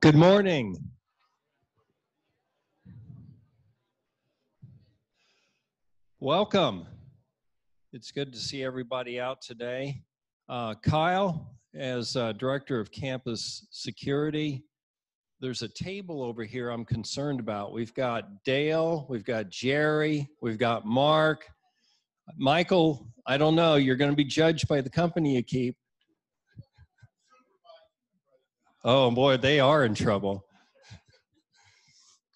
Good morning. Welcome. It's good to see everybody out today. Uh, Kyle, as uh, Director of Campus Security, there's a table over here I'm concerned about. We've got Dale, we've got Jerry, we've got Mark. Michael, I don't know, you're going to be judged by the company you keep. Oh boy, they are in trouble.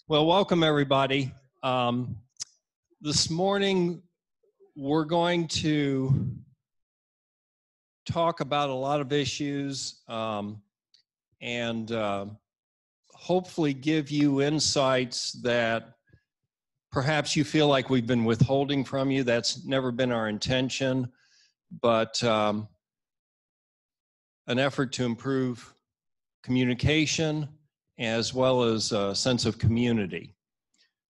Well, welcome everybody. Um, this morning, we're going to talk about a lot of issues um, and uh, hopefully give you insights that perhaps you feel like we've been withholding from you. That's never been our intention, but um, an effort to improve communication as well as a sense of community.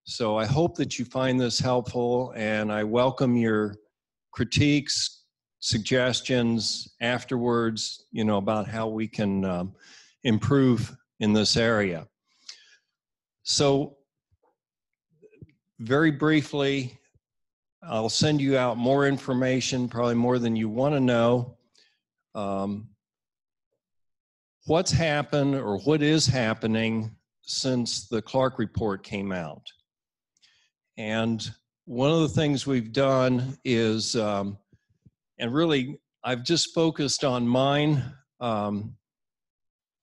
So I hope that you find this helpful and I welcome your critiques, suggestions afterwards, you know, about how we can um, improve in this area. So very briefly, I'll send you out more information, probably more than you want to know. Um, what's happened or what is happening since the Clark report came out? And one of the things we've done is, um, and really, I've just focused on mine. Um,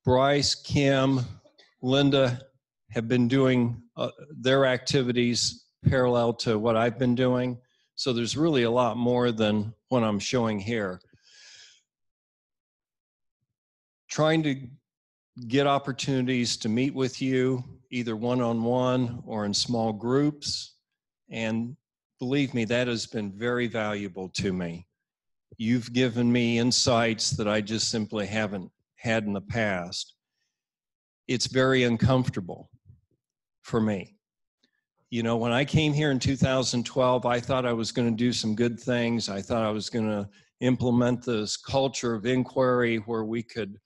Bryce, Kim, Linda have been doing uh, their activities parallel to what I've been doing. So there's really a lot more than what I'm showing here. Trying to get opportunities to meet with you, either one on one or in small groups. And believe me, that has been very valuable to me. You've given me insights that I just simply haven't had in the past. It's very uncomfortable for me. You know, when I came here in 2012, I thought I was going to do some good things. I thought I was going to implement this culture of inquiry where we could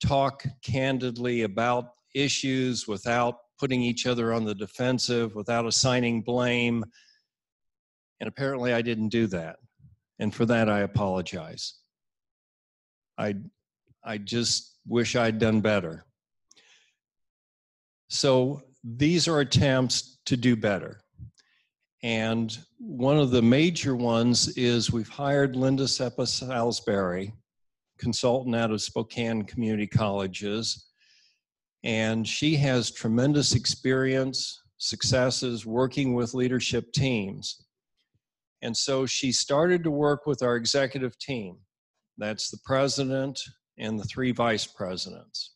talk candidly about issues without putting each other on the defensive, without assigning blame. And apparently, I didn't do that. And for that, I apologize. I, I just wish I'd done better. So, these are attempts to do better. And one of the major ones is we've hired Linda Seppa Salisbury, consultant out of Spokane Community Colleges, and she has tremendous experience, successes working with leadership teams. And so she started to work with our executive team. That's the president and the three vice presidents.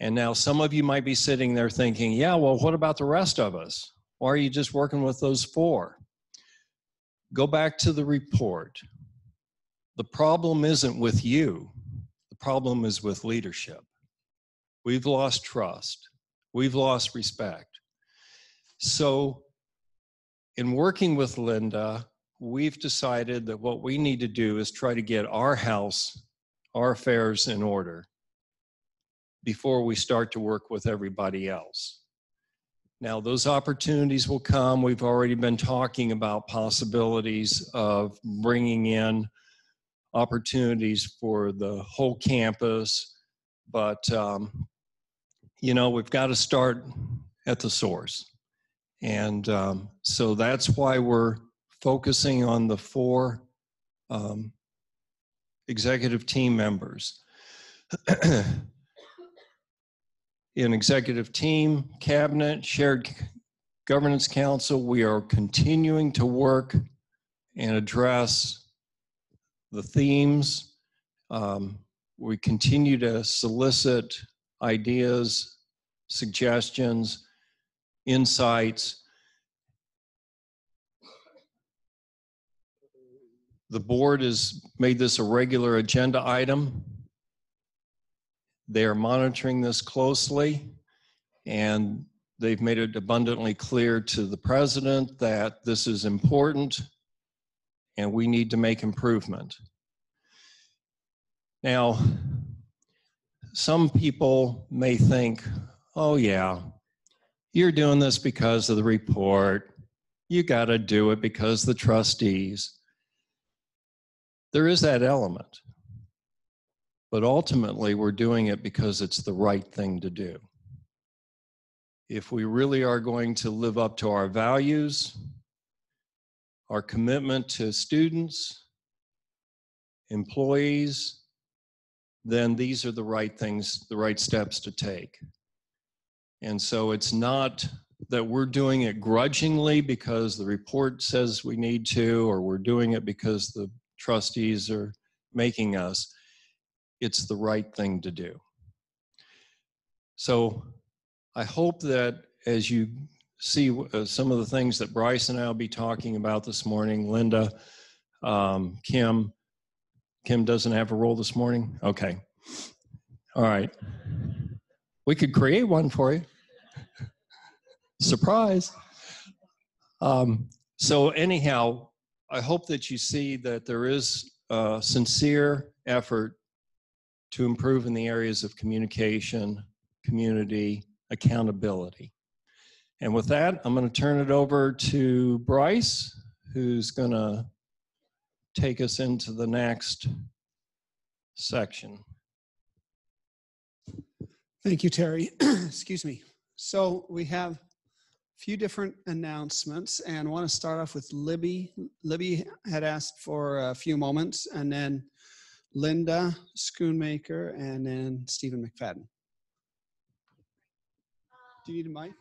And now some of you might be sitting there thinking, yeah, well, what about the rest of us? Why are you just working with those four? Go back to the report. The problem isn't with you, the problem is with leadership. We've lost trust. We've lost respect. So, in working with Linda, we've decided that what we need to do is try to get our house, our affairs in order before we start to work with everybody else. Now, those opportunities will come. We've already been talking about possibilities of bringing in opportunities for the whole campus, but um, you know, we've got to start at the source. And um, so that's why we're focusing on the four um, executive team members. In executive team, cabinet, shared governance council, we are continuing to work and address the themes. Um, we continue to solicit ideas suggestions, insights. The board has made this a regular agenda item. They are monitoring this closely and they've made it abundantly clear to the president that this is important and we need to make improvement. Now, some people may think, oh, yeah, you're doing this because of the report. You got to do it because the trustees. There is that element. But ultimately, we're doing it because it's the right thing to do. If we really are going to live up to our values, our commitment to students, employees, then these are the right things, the right steps to take. And so it's not that we're doing it grudgingly because the report says we need to, or we're doing it because the trustees are making us. It's the right thing to do. So I hope that as you see uh, some of the things that Bryce and I will be talking about this morning, Linda, um, Kim, Kim doesn't have a role this morning? Okay. All right. We could create one for you. Surprise. Um, so, anyhow, I hope that you see that there is a sincere effort to improve in the areas of communication, community, accountability. And with that, I'm going to turn it over to Bryce, who's going to take us into the next section. Thank you, Terry. Excuse me. So we have a few different announcements and I want to start off with Libby. Libby had asked for a few moments and then Linda Schoonmaker and then Stephen McFadden. Do you need a mic?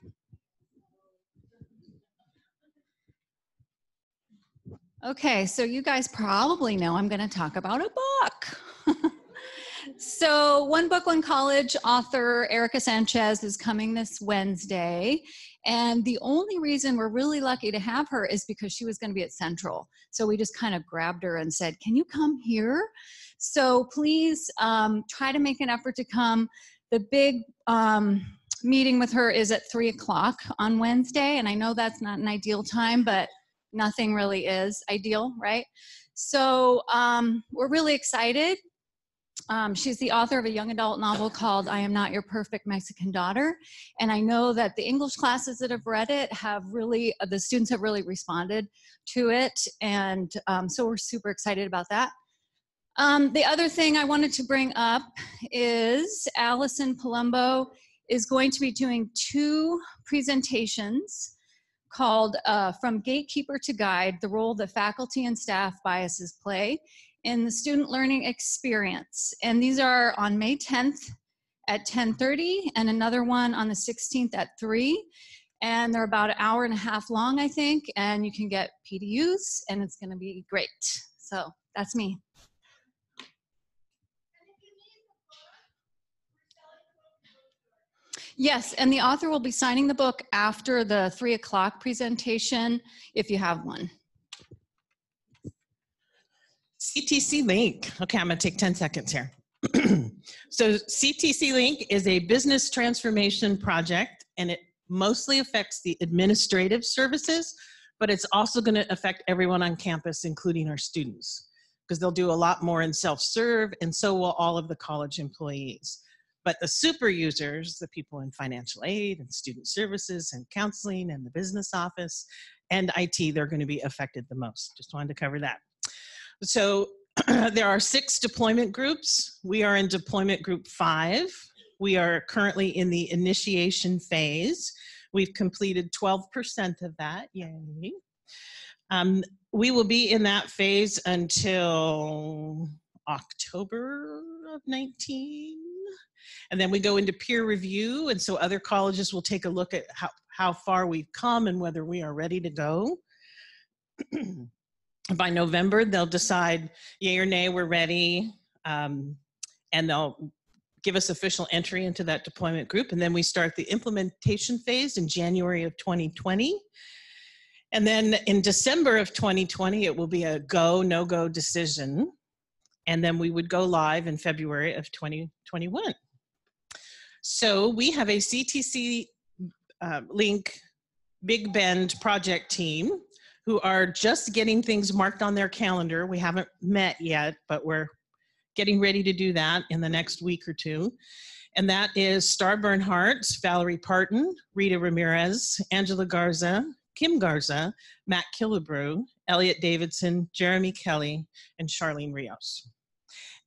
Okay, so you guys probably know I'm going to talk about a book. so, One Book, One College author Erika Sanchez is coming this Wednesday. And the only reason we're really lucky to have her is because she was going to be at Central. So, we just kind of grabbed her and said, Can you come here? So, please um, try to make an effort to come. The big um, meeting with her is at three o'clock on Wednesday. And I know that's not an ideal time, but nothing really is ideal, right? So um, we're really excited. Um, she's the author of a young adult novel called I Am Not Your Perfect Mexican Daughter. And I know that the English classes that have read it have really, uh, the students have really responded to it. And um, so we're super excited about that. Um, the other thing I wanted to bring up is Allison Palumbo is going to be doing two presentations called uh, From Gatekeeper to Guide, the role that faculty and staff biases play in the student learning experience. And these are on May 10th at 10.30 and another one on the 16th at 3. And they're about an hour and a half long, I think, and you can get PDUs and it's gonna be great. So that's me. Yes, and the author will be signing the book after the three o'clock presentation, if you have one. CTC Link. Okay, I'm going to take 10 seconds here. so, CTC Link is a business transformation project, and it mostly affects the administrative services, but it's also going to affect everyone on campus, including our students, because they'll do a lot more in self serve, and so will all of the college employees. But the super users, the people in financial aid and student services and counseling and the business office and IT, they're going to be affected the most. Just wanted to cover that. So there are six deployment groups. We are in deployment group five. We are currently in the initiation phase. We've completed 12% of that, yay. Um, we will be in that phase until October of 19 and then we go into peer review. And so other colleges will take a look at how, how far we've come and whether we are ready to go. By November, they'll decide yay or nay, we're ready. Um, and they'll give us official entry into that deployment group. And then we start the implementation phase in January of 2020. And then in December of 2020, it will be a go, no go decision. And then we would go live in February of 2021. So we have a CTC uh, Link Big Bend project team who are just getting things marked on their calendar. We haven't met yet, but we're getting ready to do that in the next week or two. And that is Star Bernhardt, Valerie Parton, Rita Ramirez, Angela Garza, Kim Garza, Matt Killebrew, Elliot Davidson, Jeremy Kelly, and Charlene Rios.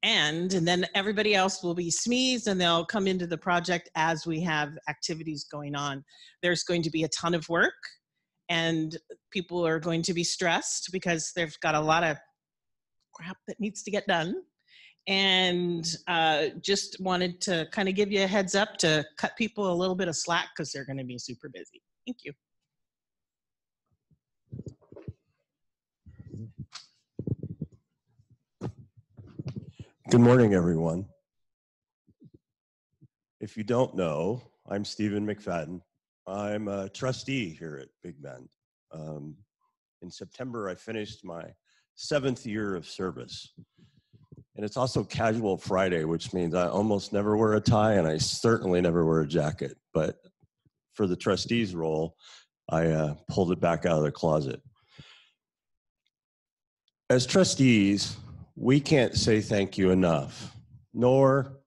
And, and then everybody else will be SMEs and they'll come into the project as we have activities going on. There's going to be a ton of work and people are going to be stressed because they've got a lot of crap that needs to get done. And uh, just wanted to kind of give you a heads up to cut people a little bit of slack because they're going to be super busy. Thank you. Good morning, everyone. If you don't know, I'm Stephen McFadden. I'm a trustee here at Big Bend. Um, in September, I finished my seventh year of service. And it's also casual Friday, which means I almost never wear a tie and I certainly never wear a jacket. But for the trustee's role, I uh, pulled it back out of the closet. As trustees, we can't say thank you enough, nor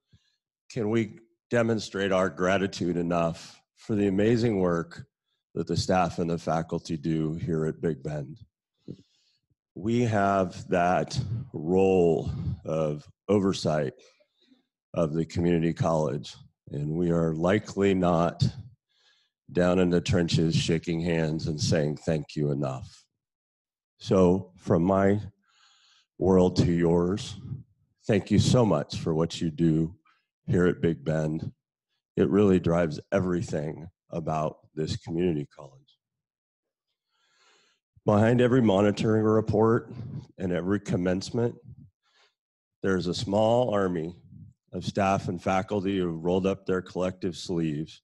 can we demonstrate our gratitude enough for the amazing work that the staff and the faculty do here at Big Bend. We have that role of oversight of the community college, and we are likely not down in the trenches shaking hands and saying thank you enough. So, from my world to yours. Thank you so much for what you do here at Big Bend. It really drives everything about this community college. Behind every monitoring report and every commencement, there's a small army of staff and faculty who rolled up their collective sleeves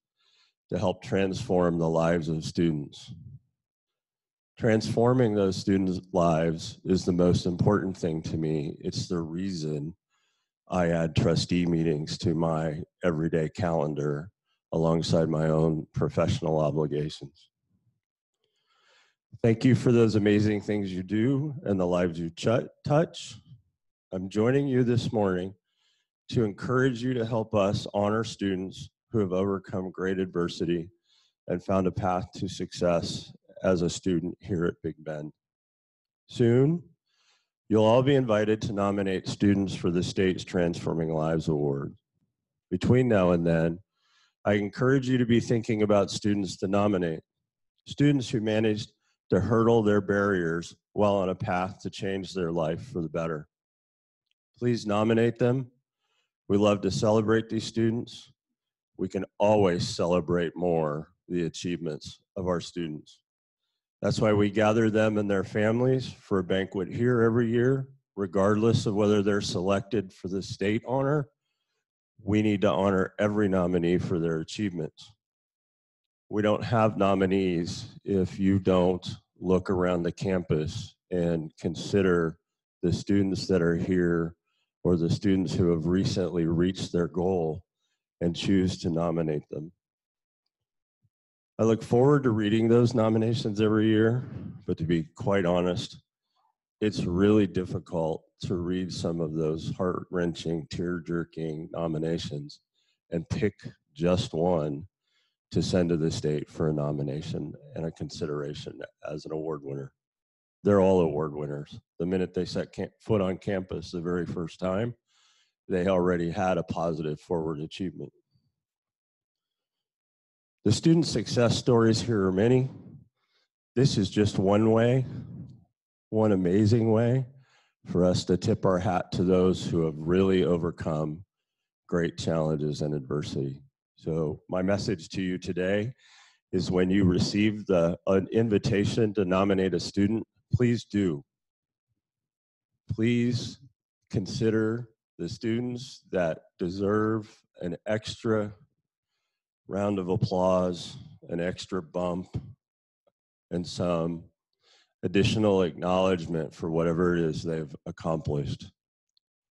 to help transform the lives of students. Transforming those students' lives is the most important thing to me. It's the reason I add trustee meetings to my everyday calendar alongside my own professional obligations. Thank you for those amazing things you do and the lives you ch- touch. I'm joining you this morning to encourage you to help us honor students who have overcome great adversity and found a path to success as a student here at Big Bend. Soon, you'll all be invited to nominate students for the state's Transforming Lives Award. Between now and then, I encourage you to be thinking about students to nominate, students who managed to hurdle their barriers while on a path to change their life for the better. Please nominate them. We love to celebrate these students. We can always celebrate more the achievements of our students. That's why we gather them and their families for a banquet here every year, regardless of whether they're selected for the state honor. We need to honor every nominee for their achievements. We don't have nominees if you don't look around the campus and consider the students that are here or the students who have recently reached their goal and choose to nominate them. I look forward to reading those nominations every year, but to be quite honest, it's really difficult to read some of those heart wrenching, tear jerking nominations and pick just one to send to the state for a nomination and a consideration as an award winner. They're all award winners. The minute they set foot on campus the very first time, they already had a positive forward achievement. The student success stories here are many. This is just one way, one amazing way for us to tip our hat to those who have really overcome great challenges and adversity. So, my message to you today is when you receive the, an invitation to nominate a student, please do. Please consider the students that deserve an extra round of applause, an extra bump, and some additional acknowledgement for whatever it is they've accomplished.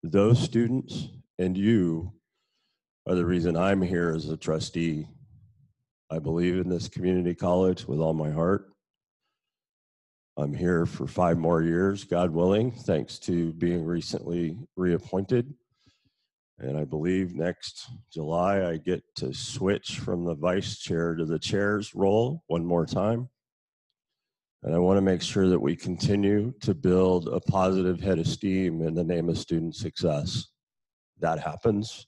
Those students and you are the reason I'm here as a trustee. I believe in this community college with all my heart. I'm here for five more years, God willing, thanks to being recently reappointed. And I believe next July I get to switch from the vice chair to the chair's role one more time. And I want to make sure that we continue to build a positive head of steam in the name of student success. That happens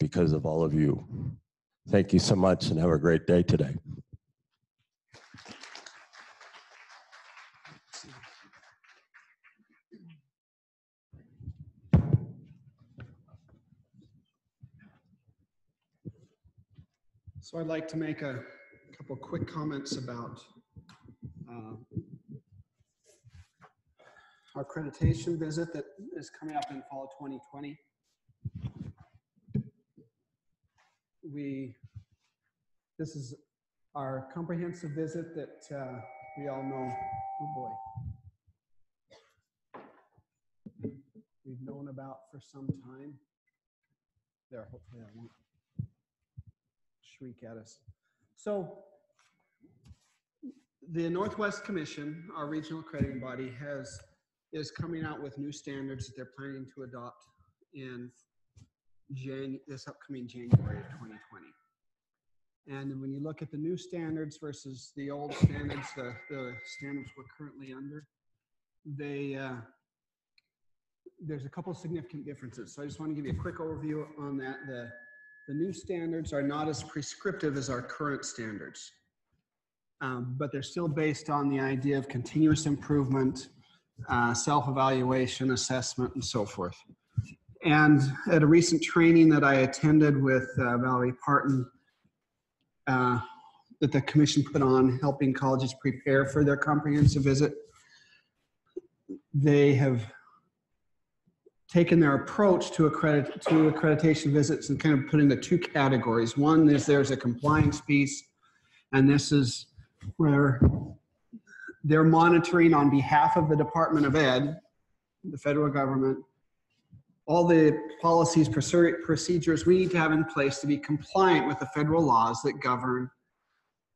because of all of you. Thank you so much and have a great day today. So I'd like to make a couple quick comments about uh, our accreditation visit that is coming up in fall of 2020. We, this is our comprehensive visit that uh, we all know, oh boy. We've known about for some time. There, hopefully I won't shriek at us. So the Northwest Commission, our regional accrediting body, has, is coming out with new standards that they're planning to adopt in Jan, this upcoming January of 2020. And when you look at the new standards versus the old standards, the, the standards we're currently under, they, uh, there's a couple significant differences. So I just want to give you a quick overview on that. The, the new standards are not as prescriptive as our current standards, um, but they're still based on the idea of continuous improvement, uh, self-evaluation, assessment, and so forth. And at a recent training that I attended with uh, Valerie Parton, uh, that the commission put on helping colleges prepare for their comprehensive visit, they have taken their approach to accredit to accreditation visits and kind of put into two categories. One is there's a compliance piece, and this is where they're monitoring on behalf of the Department of Ed, the federal government, all the policies, procedures we need to have in place to be compliant with the federal laws that govern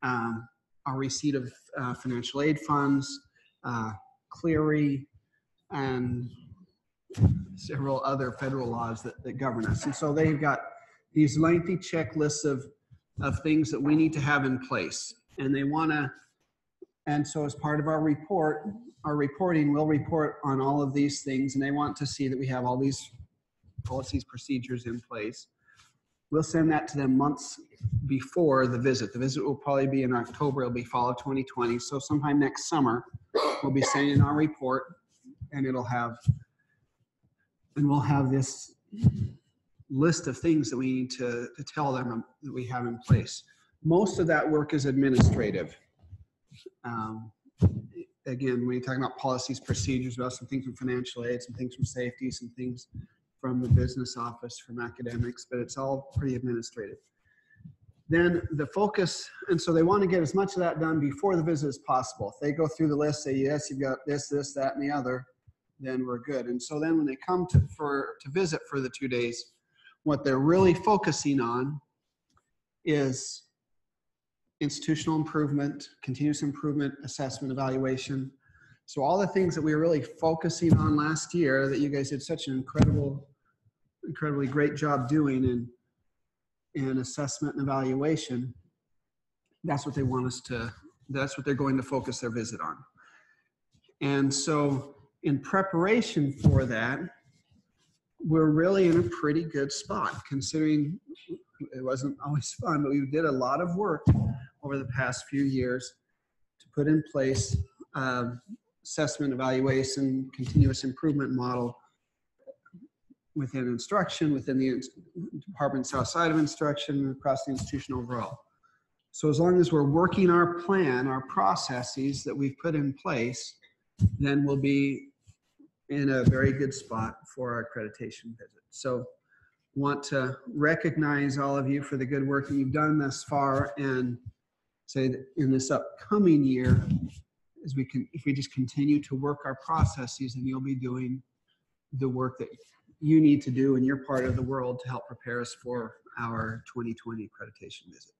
um, our receipt of uh, financial aid funds, uh, Clery, and several other federal laws that, that govern us. And so they've got these lengthy checklists of, of things that we need to have in place. And they want to, and so as part of our report, our reporting will report on all of these things. And they want to see that we have all these policies, procedures in place. We'll send that to them months before the visit. The visit will probably be in October. It'll be fall of 2020. So sometime next summer, we'll be sending our report and it'll have and we'll have this list of things that we need to, to tell them that we have in place. Most of that work is administrative. Um, again, when you're talking about policies, procedures, about some things from financial aid, some things from safety, some things from the business office, from academics, but it's all pretty administrative. Then the focus, and so they want to get as much of that done before the visit as possible. If they go through the list, say, yes, you've got this, this, that, and the other, then we're good. And so then when they come to for to visit for the two days, what they're really focusing on is institutional improvement, continuous improvement, assessment, evaluation. So all the things that we were really focusing on last year that you guys did such an incredible, incredibly great job doing in in assessment and evaluation, that's what they want us to, that's what they're going to focus their visit on. And so in preparation for that, we're really in a pretty good spot considering it wasn't always fun, but we did a lot of work over the past few years to put in place um, assessment, evaluation, continuous improvement model within instruction, within the departments outside of instruction, across the institution overall. So as long as we're working our plan, our processes that we've put in place, then we'll be in a very good spot for our accreditation visit. So want to recognize all of you for the good work that you've done thus far and say that in this upcoming year, as we can, if we just continue to work our processes, and you'll be doing the work that you need to do in your part of the world to help prepare us for our 2020 accreditation visit.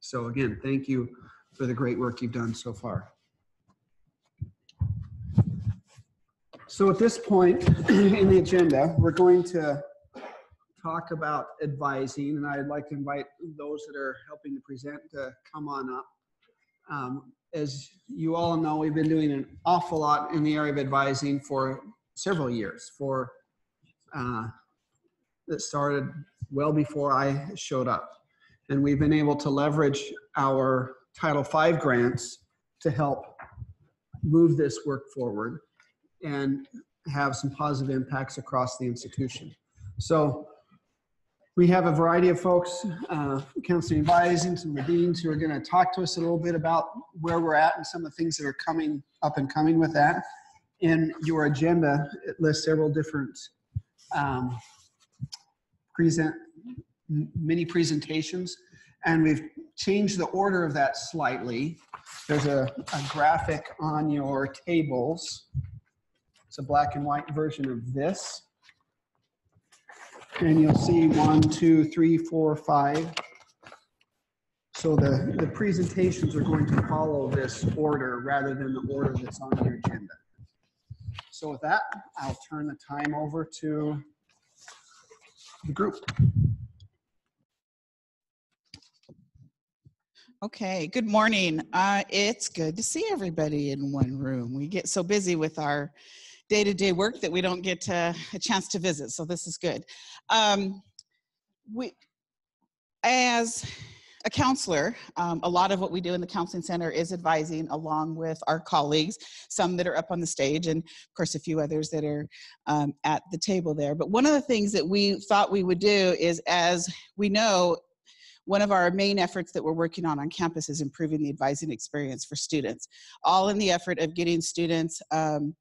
So again, thank you for the great work you've done so far. So at this point in the agenda, we're going to talk about advising, and I'd like to invite those that are helping to present to come on up. Um, As you all know, we've been doing an awful lot in the area of advising for several years, for, uh, that started well before I showed up. And we've been able to leverage our Title V grants to help move this work forward and have some positive impacts across the institution. So we have a variety of folks, uh, counseling advising, some of the deans who are going to talk to us a little bit about where we're at and some of the things that are coming up and coming with that. In your agenda, it lists several different um, present mini presentations, and we've changed the order of that slightly. There's a, a graphic on your tables. A black and white version of this. And you'll see one, two, three, four, five. So the, the presentations are going to follow this order rather than the order that's on your agenda. So with that, I'll turn the time over to the group. Okay, good morning. Uh, it's good to see everybody in one room. We get so busy with our day-to-day work that we don't get uh, a chance to visit, so this is good. Um, we, as a counselor, um, a lot of what we do in the counseling center is advising along with our colleagues, some that are up on the stage, and of course a few others that are um, at the table there. But one of the things that we thought we would do is, as we know, one of our main efforts that we're working on on campus is improving the advising experience for students, all in the effort of getting students um,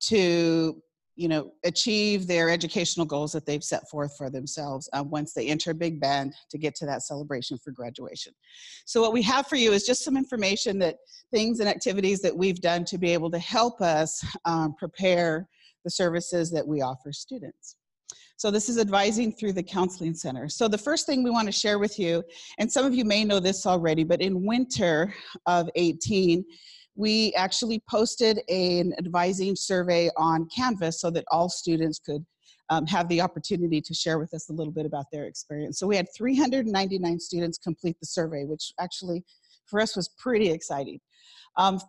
to you know achieve their educational goals that they've set forth for themselves uh, once they enter Big Bend to get to that celebration for graduation so what we have for you is just some information that things and activities that we've done to be able to help us um, prepare the services that we offer students so this is advising through the Counseling Center. So the first thing we want to share with you, and some of you may know this already, but in winter of 18, we actually posted an advising survey on Canvas so that all students could um, have the opportunity to share with us a little bit about their experience. So we had 399 students complete the survey, which actually for us was pretty exciting. Um,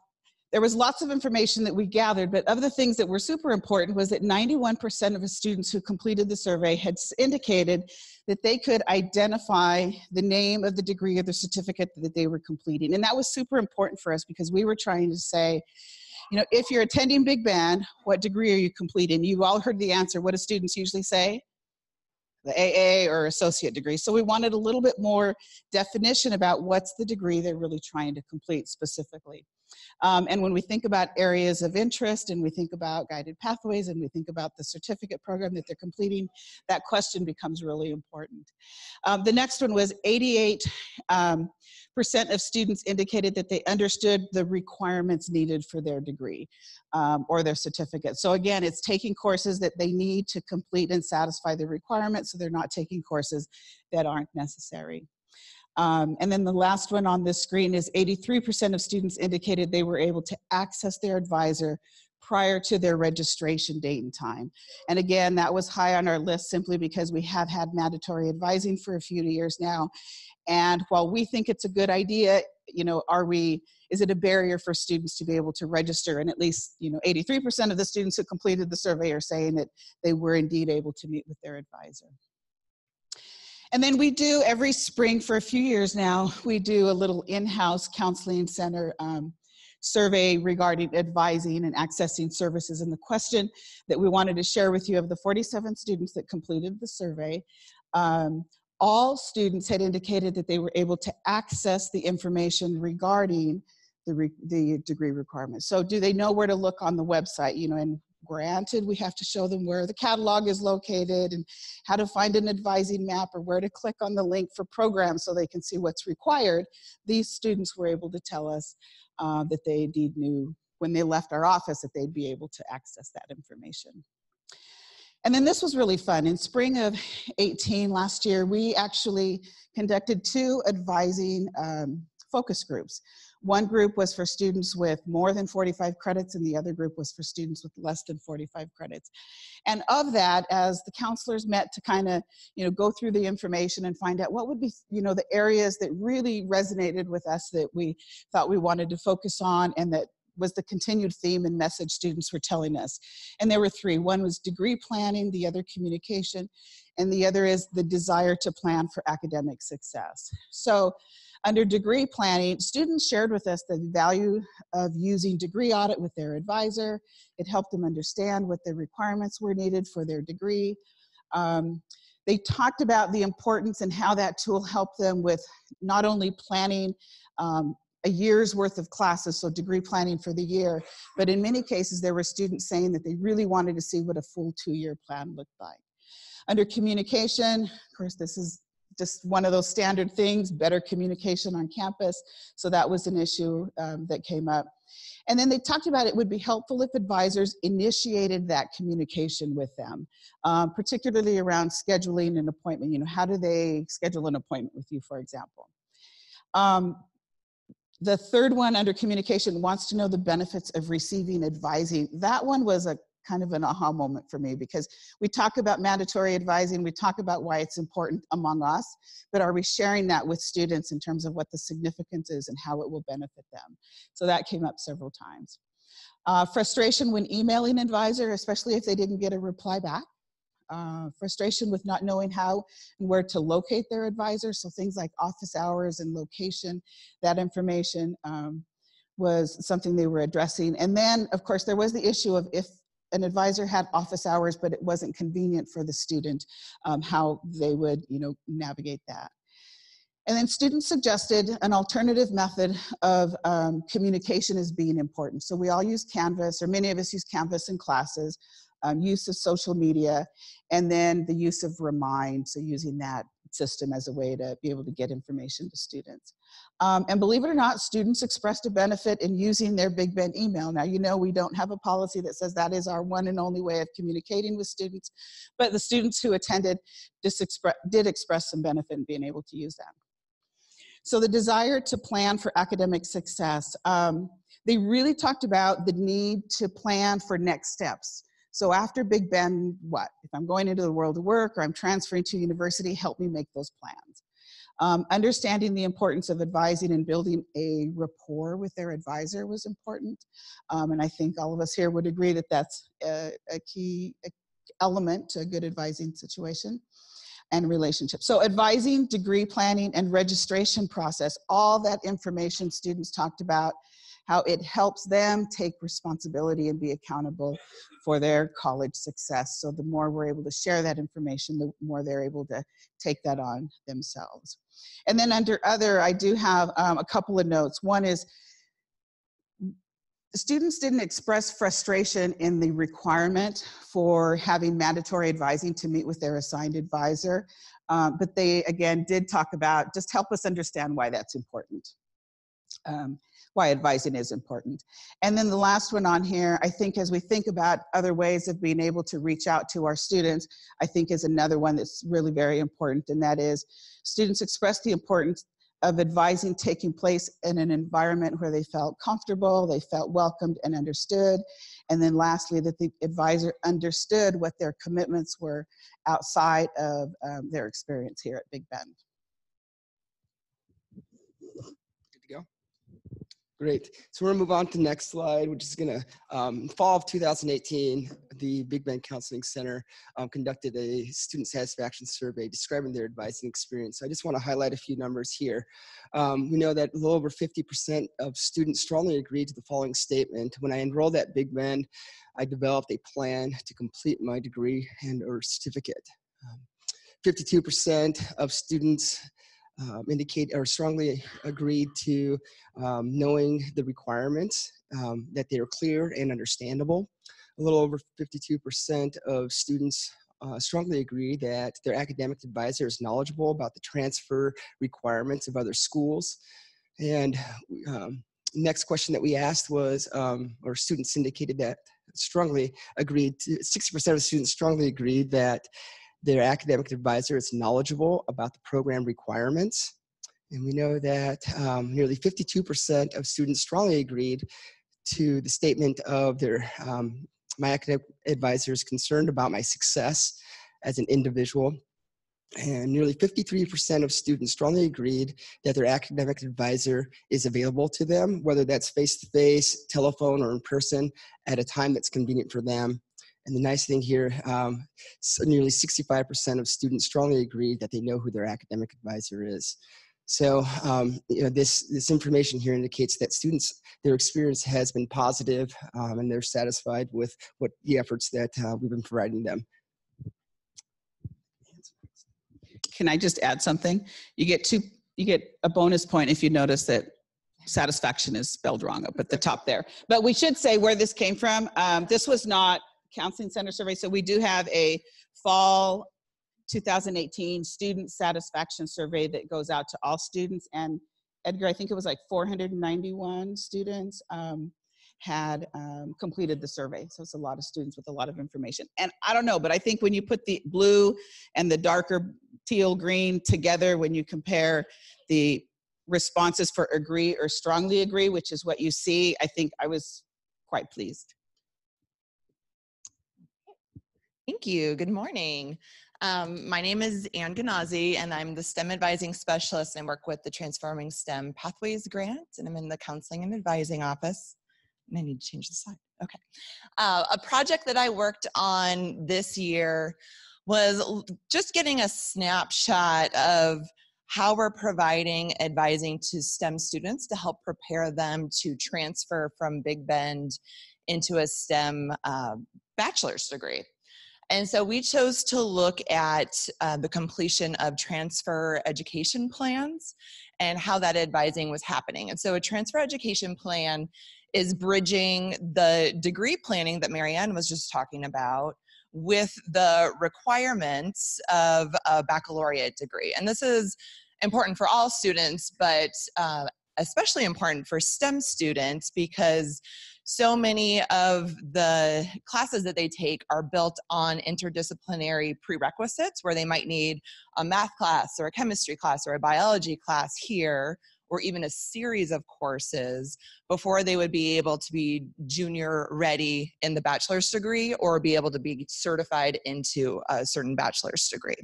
there was lots of information that we gathered, but of the things that were super important was that 91% of the students who completed the survey had indicated that they could identify the name of the degree or the certificate that they were completing. And that was super important for us because we were trying to say, you know, if you're attending Big Bend, what degree are you completing? You all heard the answer. What do students usually say? the AA or associate degree. So we wanted a little bit more definition about what's the degree they're really trying to complete specifically. Um, and when we think about areas of interest and we think about guided pathways and we think about the certificate program that they're completing, that question becomes really important. Um, the next one was 88 um, percent of students indicated that they understood the requirements needed for their degree um, or their certificate. So again, it's taking courses that they need to complete and satisfy the requirements so they're not taking courses that aren't necessary. Um, and then the last one on this screen is 83% of students indicated they were able to access their advisor prior to their registration date and time. And again, that was high on our list simply because we have had mandatory advising for a few years now. And while we think it's a good idea, you know, are we, is it a barrier for students to be able to register? And at least, you know, 83% of the students who completed the survey are saying that they were indeed able to meet with their advisor. And then we do every spring for a few years now, we do a little in-house counseling center um, survey regarding advising and accessing services. And the question that we wanted to share with you of the 47 students that completed the survey, um, all students had indicated that they were able to access the information regarding the, re the degree requirements. So do they know where to look on the website? You know, and Granted, we have to show them where the catalog is located and how to find an advising map or where to click on the link for programs so they can see what's required. These students were able to tell us uh, that they indeed knew when they left our office that they'd be able to access that information. And then this was really fun. In spring of 18 last year, we actually conducted two advising um, focus groups. One group was for students with more than 45 credits, and the other group was for students with less than 45 credits. And of that, as the counselors met to kind of, you know, go through the information and find out what would be, you know, the areas that really resonated with us that we thought we wanted to focus on and that was the continued theme and message students were telling us. And there were three. One was degree planning, the other communication, and the other is the desire to plan for academic success. So under degree planning, students shared with us the value of using degree audit with their advisor. It helped them understand what the requirements were needed for their degree. Um, they talked about the importance and how that tool helped them with not only planning um, a year's worth of classes, so degree planning for the year. But in many cases, there were students saying that they really wanted to see what a full two-year plan looked like. Under communication, of course, this is just one of those standard things, better communication on campus. So that was an issue um, that came up. And then they talked about it would be helpful if advisors initiated that communication with them, um, particularly around scheduling an appointment. You know, how do they schedule an appointment with you, for example? Um, the third one under communication wants to know the benefits of receiving advising. That one was a kind of an aha moment for me because we talk about mandatory advising, we talk about why it's important among us, but are we sharing that with students in terms of what the significance is and how it will benefit them? So that came up several times. Uh, frustration when emailing advisor, especially if they didn't get a reply back uh, frustration with not knowing how and where to locate their advisor. So things like office hours and location, that information um, was something they were addressing. And then, of course, there was the issue of if an advisor had office hours, but it wasn't convenient for the student, um, how they would, you know, navigate that. And then students suggested an alternative method of um, communication as being important. So we all use Canvas, or many of us use Canvas in classes um, use of social media, and then the use of Remind, so using that system as a way to be able to get information to students. Um, and believe it or not, students expressed a benefit in using their Big Bend email. Now, you know, we don't have a policy that says that is our one and only way of communicating with students, but the students who attended did express some benefit in being able to use that. So the desire to plan for academic success, um, they really talked about the need to plan for next steps. So after Big Bend, what? If I'm going into the world of work or I'm transferring to university, help me make those plans. Um, understanding the importance of advising and building a rapport with their advisor was important. Um, and I think all of us here would agree that that's a, a key element to a good advising situation and relationship. So advising, degree planning, and registration process, all that information students talked about how it helps them take responsibility and be accountable for their college success. So the more we're able to share that information, the more they're able to take that on themselves. And then under other, I do have um, a couple of notes. One is students didn't express frustration in the requirement for having mandatory advising to meet with their assigned advisor, um, but they again did talk about just help us understand why that's important. Um, why advising is important. And then the last one on here, I think as we think about other ways of being able to reach out to our students, I think is another one that's really very important, and that is students express the importance of advising taking place in an environment where they felt comfortable, they felt welcomed and understood. And then lastly, that the advisor understood what their commitments were outside of um, their experience here at Big Bend. Great. So we're gonna move on to the next slide, which is gonna, um, fall of 2018, the Big Bend Counseling Center um, conducted a student satisfaction survey describing their advising experience. So I just wanna highlight a few numbers here. Um, we know that a little over 50% of students strongly agreed to the following statement. When I enrolled at Big Bend, I developed a plan to complete my degree and or certificate. 52% um, of students um, indicate or strongly agreed to um, knowing the requirements, um, that they are clear and understandable. A little over 52% of students uh, strongly agree that their academic advisor is knowledgeable about the transfer requirements of other schools. And um, next question that we asked was, um, or students indicated that strongly agreed to, 60% of students strongly agreed that their academic advisor is knowledgeable about the program requirements. And we know that um, nearly 52% of students strongly agreed to the statement of their um, my academic advisor is concerned about my success as an individual. And nearly 53% of students strongly agreed that their academic advisor is available to them, whether that's face to face, telephone, or in person at a time that's convenient for them. And the nice thing here, um, so nearly 65% of students strongly agree that they know who their academic advisor is. So um, you know, this, this information here indicates that students, their experience has been positive, um, and they're satisfied with what the efforts that uh, we've been providing them. Can I just add something? You get two, you get a bonus point if you notice that satisfaction is spelled wrong up at the top there. But we should say where this came from. Um, this was not counseling center survey. So we do have a fall 2018 student satisfaction survey that goes out to all students. And Edgar, I think it was like 491 students um, had um, completed the survey. So it's a lot of students with a lot of information. And I don't know, but I think when you put the blue and the darker teal green together, when you compare the responses for agree or strongly agree, which is what you see, I think I was quite pleased. Thank you. Good morning. Um, my name is Ann Ganazzi, and I'm the STEM advising specialist and I work with the Transforming STEM Pathways Grant, and I'm in the counseling and advising office. And I need to change the slide. Okay. Uh, a project that I worked on this year was just getting a snapshot of how we're providing advising to STEM students to help prepare them to transfer from Big Bend into a STEM uh, bachelor's degree. And so we chose to look at uh, the completion of transfer education plans and how that advising was happening. And so a transfer education plan is bridging the degree planning that Marianne was just talking about with the requirements of a baccalaureate degree. And this is important for all students, but uh, especially important for STEM students because so many of the classes that they take are built on interdisciplinary prerequisites where they might need a math class or a chemistry class or a biology class here or even a series of courses before they would be able to be junior ready in the bachelor's degree or be able to be certified into a certain bachelor's degree.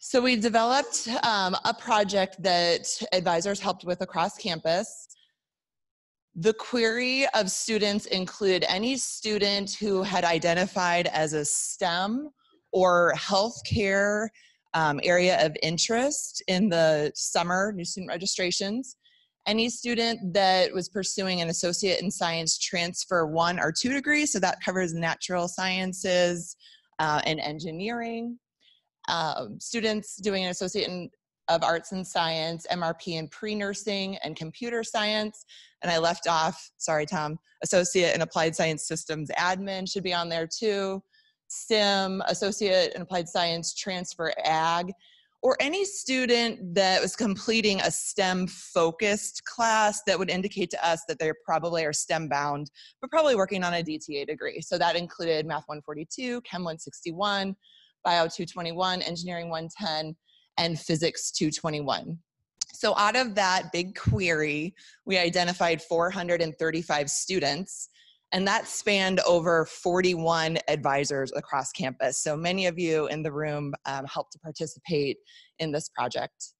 So we developed um, a project that advisors helped with across campus. The query of students included any student who had identified as a STEM or healthcare um, area of interest in the summer new student registrations. Any student that was pursuing an associate in science transfer one or two degrees, so that covers natural sciences uh, and engineering um, students doing an associate in, of arts and science, MRP in pre-nursing and computer science. And I left off, sorry, Tom, associate in applied science systems admin should be on there too. STEM, associate in applied science transfer ag, or any student that was completing a STEM focused class that would indicate to us that they probably are STEM bound, but probably working on a DTA degree. So that included Math 142, Chem 161, Bio 221, Engineering 110, and Physics 221. So out of that big query, we identified 435 students, and that spanned over 41 advisors across campus. So many of you in the room um, helped to participate in this project.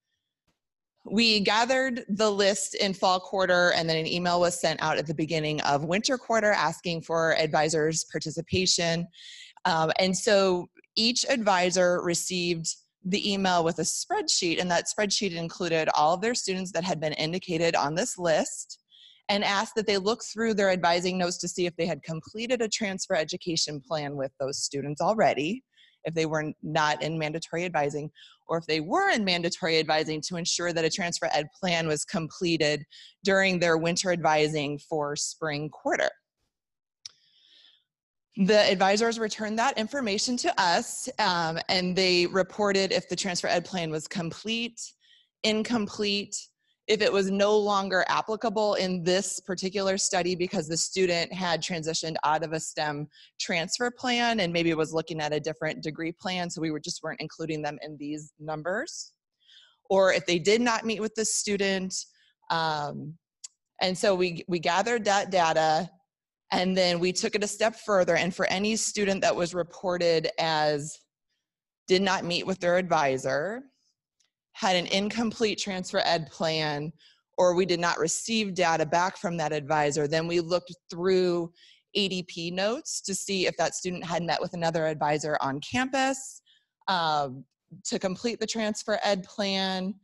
We gathered the list in fall quarter, and then an email was sent out at the beginning of winter quarter asking for advisors' participation. Um, and so each advisor received the email with a spreadsheet, and that spreadsheet included all of their students that had been indicated on this list and asked that they look through their advising notes to see if they had completed a transfer education plan with those students already, if they were not in mandatory advising, or if they were in mandatory advising to ensure that a transfer ed plan was completed during their winter advising for spring quarter. The advisors returned that information to us um, and they reported if the transfer ed plan was complete, incomplete, if it was no longer applicable in this particular study because the student had transitioned out of a STEM transfer plan and maybe was looking at a different degree plan, so we were just weren't including them in these numbers. or if they did not meet with the student. Um, and so we, we gathered that data and then we took it a step further. And for any student that was reported as did not meet with their advisor, had an incomplete transfer ed plan, or we did not receive data back from that advisor, then we looked through ADP notes to see if that student had met with another advisor on campus um, to complete the transfer ed plan.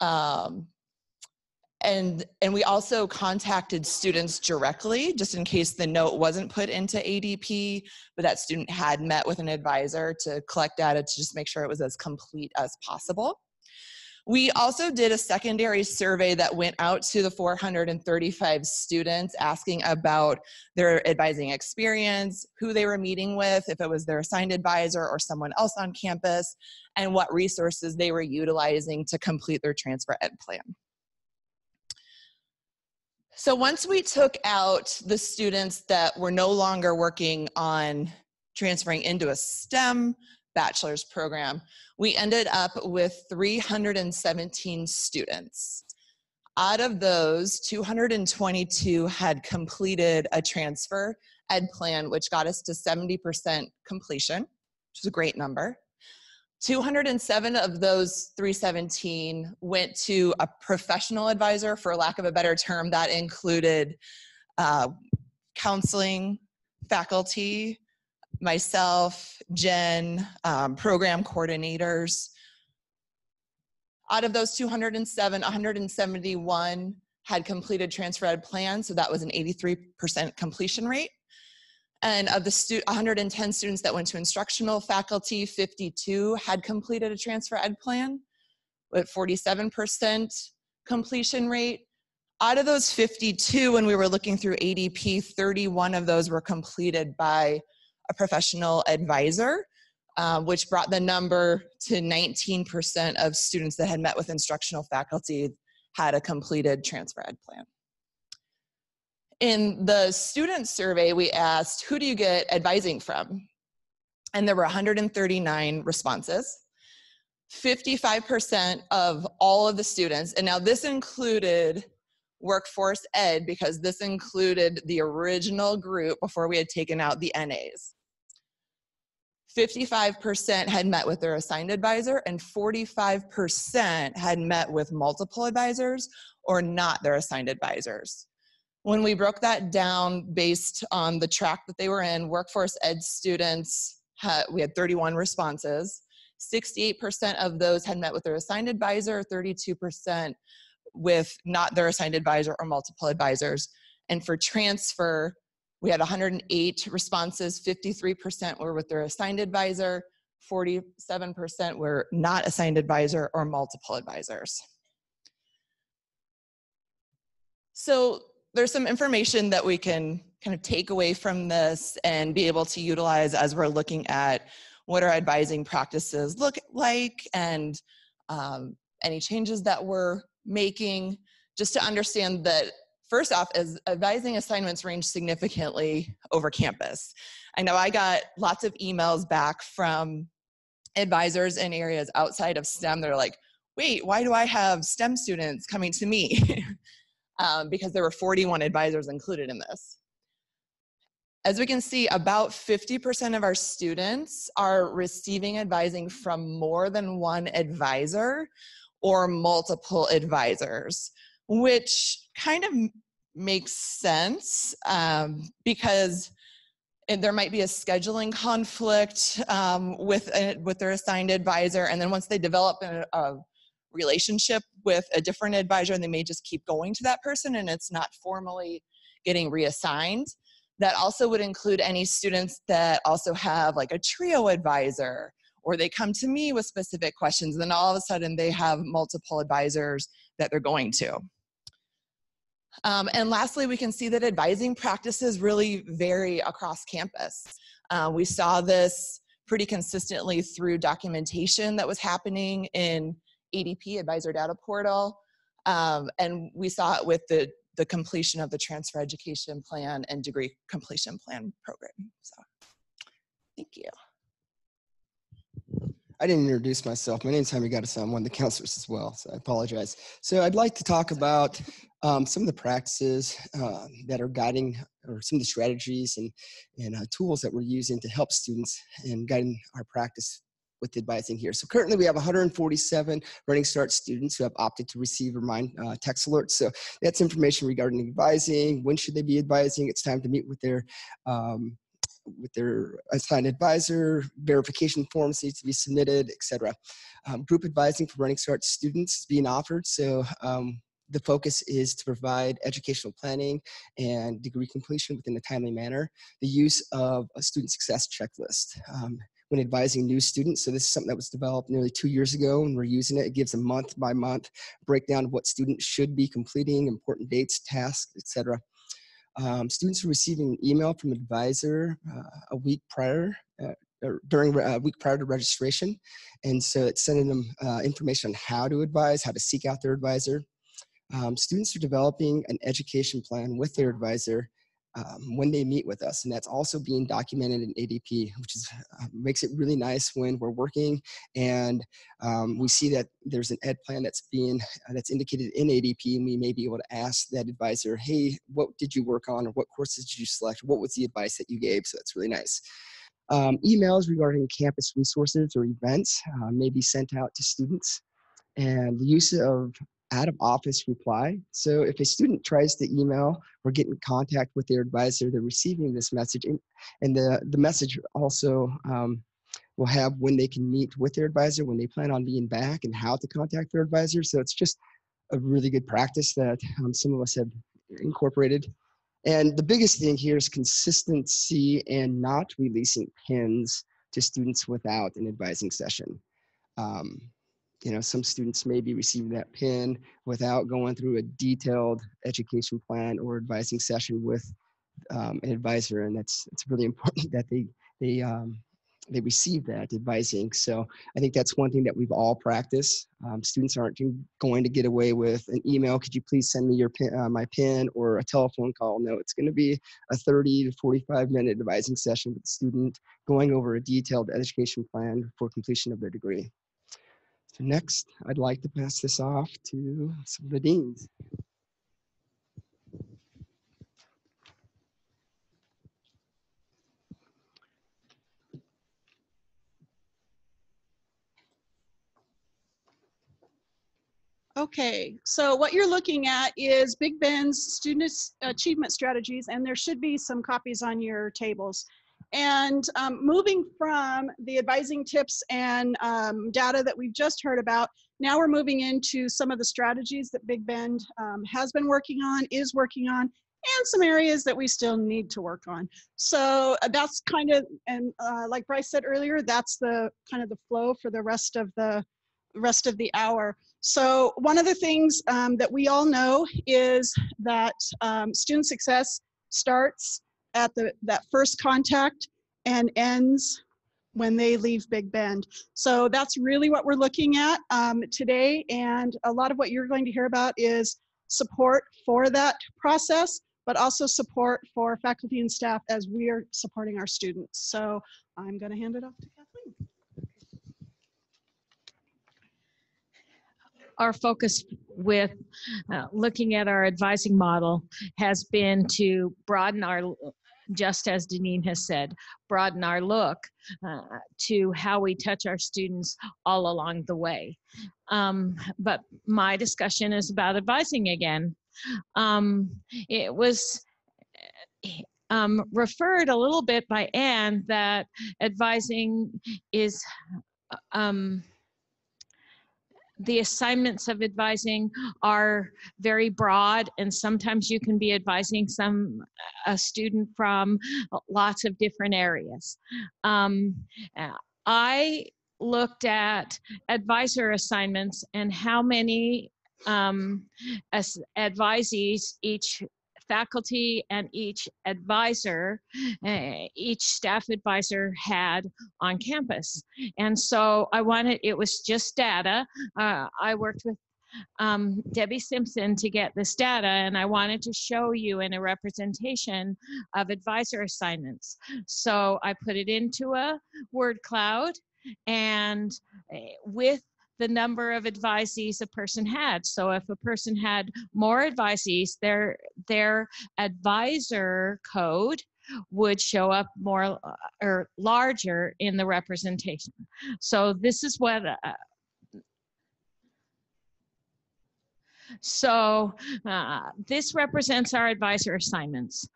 Um, and, and we also contacted students directly, just in case the note wasn't put into ADP, but that student had met with an advisor to collect data to just make sure it was as complete as possible. We also did a secondary survey that went out to the 435 students asking about their advising experience, who they were meeting with, if it was their assigned advisor or someone else on campus, and what resources they were utilizing to complete their transfer ed plan. So once we took out the students that were no longer working on transferring into a STEM bachelor's program, we ended up with 317 students. Out of those, 222 had completed a transfer ed plan, which got us to 70% completion, which is a great number. 207 of those 317 went to a professional advisor, for lack of a better term, that included uh, counseling, faculty, myself, Jen, um, program coordinators. Out of those 207, 171 had completed transfer ed plans, so that was an 83% completion rate. And of the stu 110 students that went to instructional faculty, 52 had completed a transfer ed plan with 47% completion rate. Out of those 52, when we were looking through ADP, 31 of those were completed by a professional advisor, uh, which brought the number to 19% of students that had met with instructional faculty had a completed transfer ed plan. In the student survey, we asked, who do you get advising from? And there were 139 responses. 55% of all of the students, and now this included workforce ed because this included the original group before we had taken out the NAs. 55% had met with their assigned advisor and 45% had met with multiple advisors or not their assigned advisors. When we broke that down based on the track that they were in, workforce ed students, had, we had 31 responses. 68% of those had met with their assigned advisor, 32% with not their assigned advisor or multiple advisors. And for transfer, we had 108 responses, 53% were with their assigned advisor, 47% were not assigned advisor or multiple advisors. So there's some information that we can kind of take away from this and be able to utilize as we're looking at what our advising practices look like and um, any changes that we're making just to understand that first off is advising assignments range significantly over campus. I know i got lots of emails back from advisors in areas outside of stem they're like wait why do i have stem students coming to me um, because there were 41 advisors included in this. As we can see, about 50% of our students are receiving advising from more than one advisor or multiple advisors, which kind of makes sense um, because there might be a scheduling conflict um, with, a, with their assigned advisor. And then once they develop a, a relationship with a different advisor and they may just keep going to that person and it's not formally getting reassigned. That also would include any students that also have like a trio advisor or they come to me with specific questions and then all of a sudden they have multiple advisors that they're going to. Um, and lastly, we can see that advising practices really vary across campus. Uh, we saw this pretty consistently through documentation that was happening in ADP, Advisor Data Portal. Um, and we saw it with the, the completion of the Transfer Education Plan and Degree Completion Plan program. So, thank you. I didn't introduce myself. My name's Jaime Gaddis. I'm one of the counselors as well, so I apologize. So I'd like to talk about um, some of the practices uh, that are guiding or some of the strategies and, and uh, tools that we're using to help students and guiding our practice with advising here. So currently we have 147 Running Start students who have opted to receive Remind uh, text alerts. So that's information regarding advising, when should they be advising, it's time to meet with their um, with their assigned advisor, verification forms need to be submitted, etc. Um, group advising for Running Start students is being offered. So um, the focus is to provide educational planning and degree completion within a timely manner. The use of a student success checklist. Um, when advising new students. So this is something that was developed nearly two years ago and we're using it. It gives a month by month breakdown of what students should be completing, important dates, tasks, etc. Um, students are receiving an email from advisor uh, a week prior, uh, during a week prior to registration. And so it's sending them uh, information on how to advise, how to seek out their advisor. Um, students are developing an education plan with their advisor um, when they meet with us. And that's also being documented in ADP, which is, uh, makes it really nice when we're working and um, we see that there's an ed plan that's being, uh, that's indicated in ADP and we may be able to ask that advisor, hey, what did you work on or what courses did you select? What was the advice that you gave? So that's really nice. Um, emails regarding campus resources or events uh, may be sent out to students and the use of out of office reply. So if a student tries to email or get in contact with their advisor, they're receiving this message. And, the, the message also um, will have when they can meet with their advisor, when they plan on being back, and how to contact their advisor. So it's just a really good practice that um, some of us have incorporated. And the biggest thing here is consistency and not releasing pins to students without an advising session. Um, you know, some students may be receiving that PIN without going through a detailed education plan or advising session with um, an advisor, and that's it's really important that they they um, they receive that advising. So I think that's one thing that we've all practiced. Um, students aren't going to get away with an email. Could you please send me your pin, uh, my pin or a telephone call? No, it's going to be a 30 to 45 minute advising session with the student going over a detailed education plan for completion of their degree. So next, I'd like to pass this off to some of the deans. Okay, so what you're looking at is Big Bend's student achievement strategies, and there should be some copies on your tables. And um, moving from the advising tips and um, data that we've just heard about, now we're moving into some of the strategies that Big Bend um, has been working on, is working on, and some areas that we still need to work on. So uh, that's kind of, and uh, like Bryce said earlier, that's the kind of the flow for the rest of the rest of the hour. So one of the things um, that we all know is that um, student success starts at the that first contact and ends when they leave Big Bend. So that's really what we're looking at um, today. And a lot of what you're going to hear about is support for that process, but also support for faculty and staff as we are supporting our students. So I'm going to hand it off to Kathleen. Our focus with uh, looking at our advising model has been to broaden our just as Deneen has said, broaden our look uh, to how we touch our students all along the way. Um, but my discussion is about advising again. Um, it was um, referred a little bit by Anne that advising is um, the assignments of advising are very broad and sometimes you can be advising some a student from lots of different areas. Um, i looked at advisor assignments and how many um, as advisees each faculty and each advisor, uh, each staff advisor had on campus. And so I wanted, it was just data. Uh, I worked with um, Debbie Simpson to get this data, and I wanted to show you in a representation of advisor assignments. So I put it into a word cloud and eh, with the number of advisees a person had. So if a person had more advisees, their their advisor code would show up more uh, or larger in the representation. So this is what uh, so uh, this represents our advisor assignments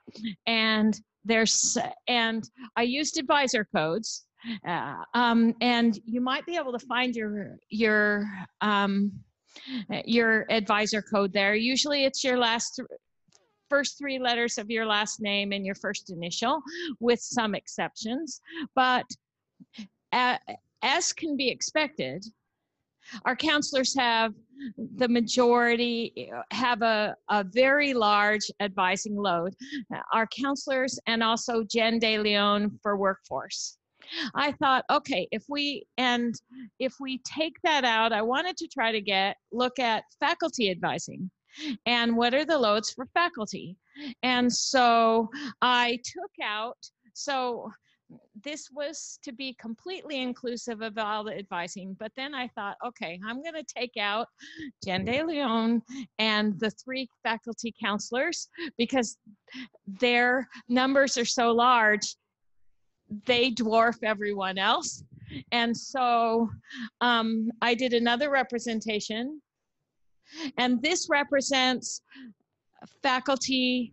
and there's and I used advisor codes uh, um, and you might be able to find your your um, your advisor code there. Usually, it's your last first three letters of your last name and your first initial, with some exceptions. But uh, as can be expected, our counselors have the majority have a, a very large advising load. Our counselors and also Jen De Leon for workforce. I thought, okay, if we and if we take that out, I wanted to try to get look at faculty advising and what are the loads for faculty. And so I took out so this was to be completely inclusive of all the advising, but then I thought, okay, I'm going to take out Jen De Leon and the three faculty counselors because their numbers are so large they dwarf everyone else. And so um, I did another representation, and this represents faculty,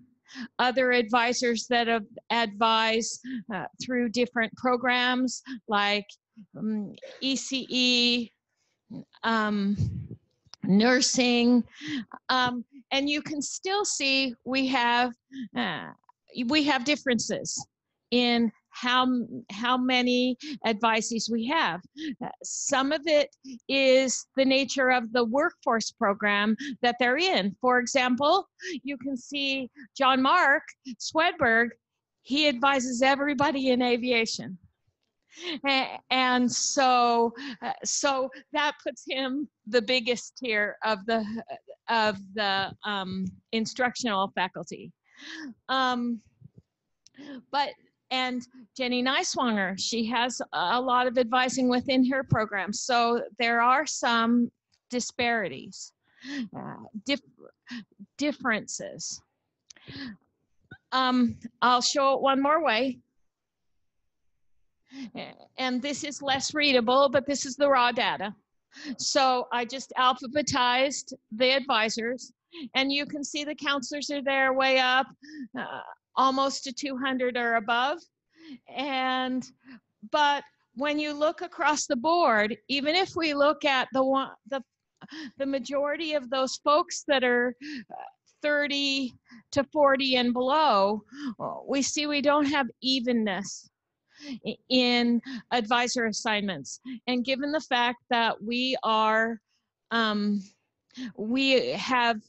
other advisors that have advised uh, through different programs like um, ECE, um, nursing, um, and you can still see we have uh, we have differences in how how many advisees we have. Uh, some of it is the nature of the workforce program that they're in. For example, you can see John Mark Swedberg. He advises everybody in aviation and so uh, so that puts him the biggest tier of the of the um, instructional faculty um, but and Jenny Neiswanger, she has a lot of advising within her program. So there are some disparities, uh, dif differences. Um, I'll show it one more way. And this is less readable, but this is the raw data. So I just alphabetized the advisors, and you can see the counselors are there way up. Uh, almost to 200 or above. And, but when you look across the board, even if we look at the one, the, the majority of those folks that are uh, 30 to 40 and below, we see we don't have evenness in advisor assignments. And given the fact that we are, um, we have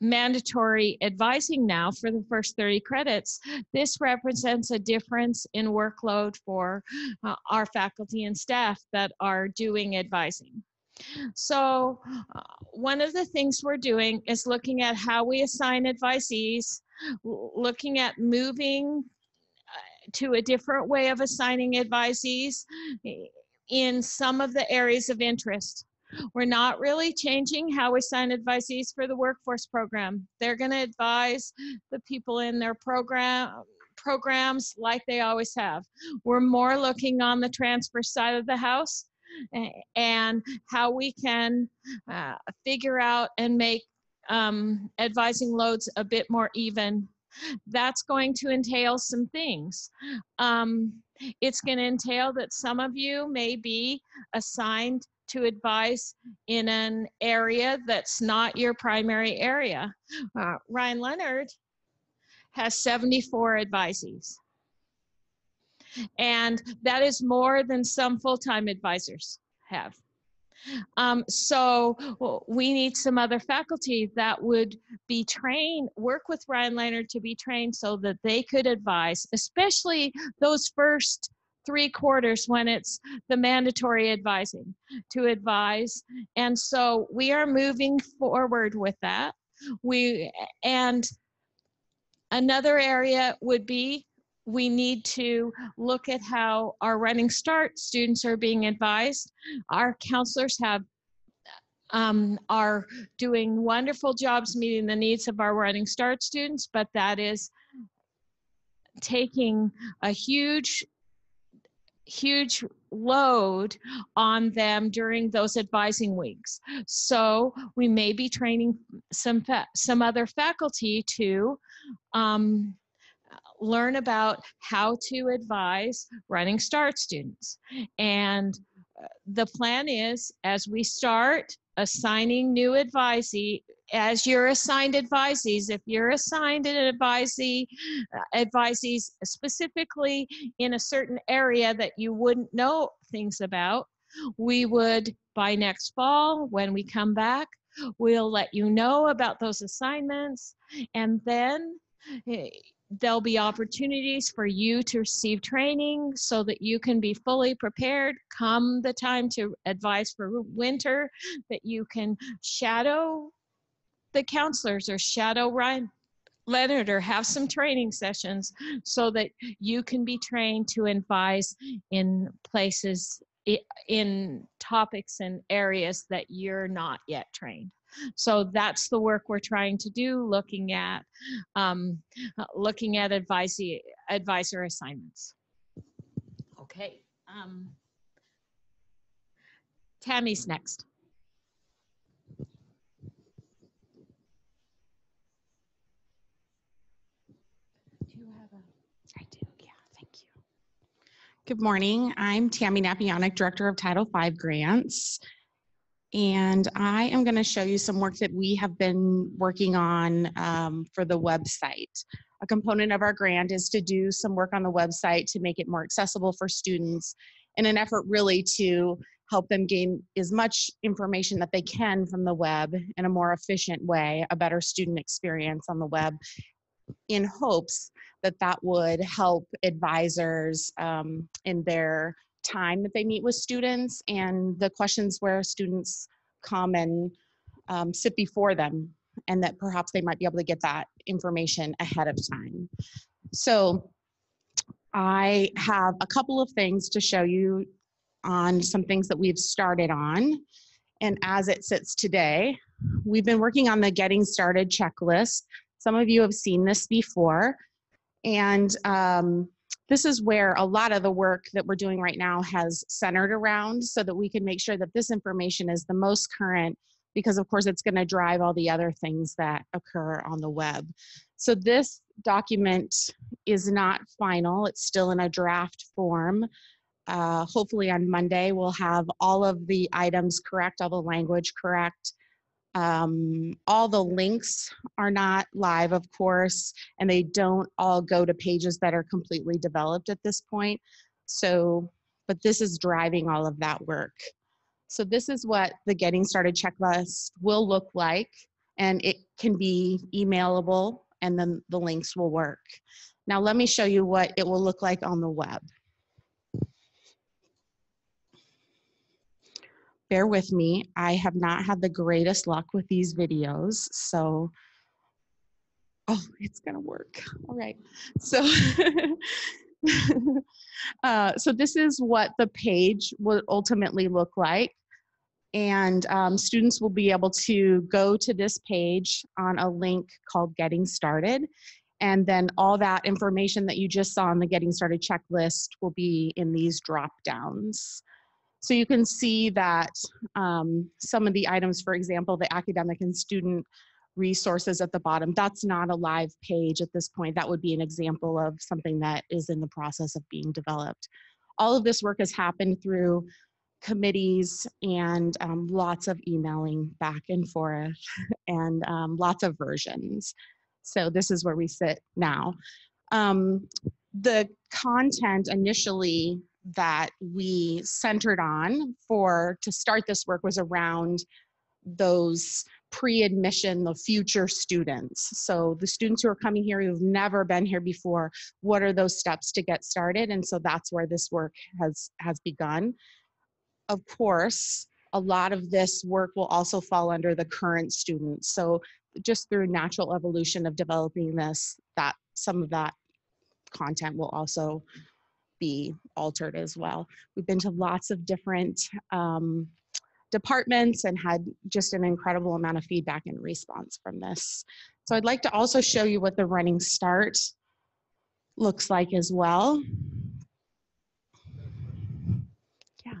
mandatory advising now for the first 30 credits, this represents a difference in workload for uh, our faculty and staff that are doing advising. So uh, one of the things we're doing is looking at how we assign advisees, looking at moving uh, to a different way of assigning advisees in some of the areas of interest. We're not really changing how we sign advisees for the workforce program. They're going to advise the people in their program programs like they always have. We're more looking on the transfer side of the house and how we can uh, figure out and make um, advising loads a bit more even. That's going to entail some things. Um, it's going to entail that some of you may be assigned to advise in an area that's not your primary area. Uh, Ryan Leonard has 74 advisees. And that is more than some full-time advisors have. Um, so we need some other faculty that would be trained, work with Ryan Leonard to be trained so that they could advise, especially those first three quarters when it's the mandatory advising to advise. And so we are moving forward with that. We and another area would be we need to look at how our running start students are being advised. Our counselors have um, are doing wonderful jobs meeting the needs of our running start students, but that is taking a huge huge load on them during those advising weeks. So we may be training some fa- some other faculty to um, learn about how to advise running start students. And uh, the plan is as we start assigning new advisee as you're assigned advisees, if you're assigned an advisee, uh, advisees specifically in a certain area that you wouldn't know things about, we would by next fall when we come back, we'll let you know about those assignments, and then eh, there'll be opportunities for you to receive training so that you can be fully prepared come the time to advise for winter that you can shadow the counselors or shadow Ryan Leonard or have some training sessions so that you can be trained to advise in places in topics and areas that you're not yet trained. So that's the work we're trying to do, looking at um, looking at advisee, advisor assignments. Okay. Um, Tammy's next. Good morning. I'm Tammy Napionic, Director of Title V Grants. And I am going to show you some work that we have been working on um, for the website. A component of our grant is to do some work on the website to make it more accessible for students in an effort really to help them gain as much information that they can from the web in a more efficient way, a better student experience on the web, in hopes that that would help advisors um, in their time that they meet with students and the questions where students come and um, sit before them and that perhaps they might be able to get that information ahead of time. So I have a couple of things to show you on some things that we've started on. And as it sits today, we've been working on the getting started checklist. Some of you have seen this before. And um, this is where a lot of the work that we're doing right now has centered around so that we can make sure that this information is the most current because of course it's going to drive all the other things that occur on the web. So this document is not final, it's still in a draft form. Uh, hopefully on Monday we'll have all of the items correct, all the language correct, um, all the links are not live, of course, and they don't all go to pages that are completely developed at this point. So, but this is driving all of that work. So this is what the getting started checklist will look like, and it can be emailable, and then the links will work. Now let me show you what it will look like on the web. Bear with me. I have not had the greatest luck with these videos, so oh, it's gonna work. All right, so. uh, so this is what the page will ultimately look like and um, students will be able to go to this page on a link called getting started and then all that information that you just saw on the getting started checklist will be in these drop downs so you can see that um, some of the items, for example, the academic and student resources at the bottom, that's not a live page at this point. That would be an example of something that is in the process of being developed. All of this work has happened through committees and um, lots of emailing back and forth and um, lots of versions. So this is where we sit now. Um, the content initially that we centered on for to start this work was around those pre-admission the future students. So the students who are coming here who've never been here before what are those steps to get started? And so that's where this work has has begun. Of course a lot of this work will also fall under the current students. So just through natural evolution of developing this that some of that content will also be altered as well. We've been to lots of different um, departments and had just an incredible amount of feedback and response from this. So I'd like to also show you what the running start looks like as well. Yeah.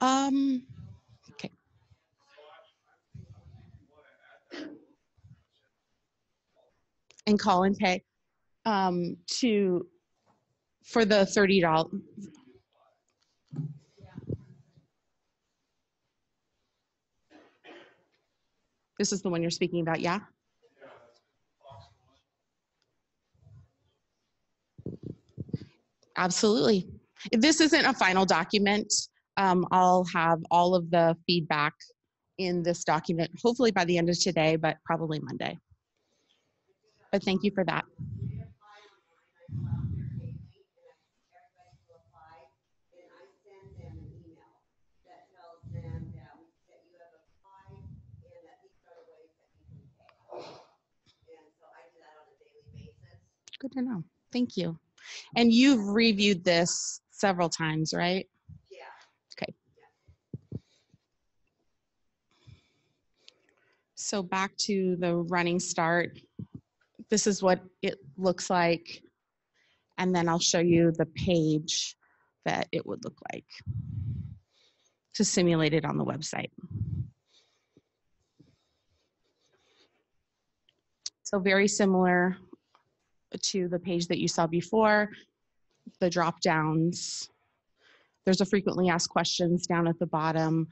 Um, And call and pay um, to for the thirty dollars. This is the one you're speaking about, yeah? Absolutely. If this isn't a final document, um, I'll have all of the feedback in this document, hopefully by the end of today, but probably Monday. But thank you for that. Good to know. Thank you. And you've reviewed this several times, right? Yeah. Okay. So back to the running start. This is what it looks like. And then I'll show you the page that it would look like to simulate it on the website. So very similar to the page that you saw before, the drop downs. There's a frequently asked questions down at the bottom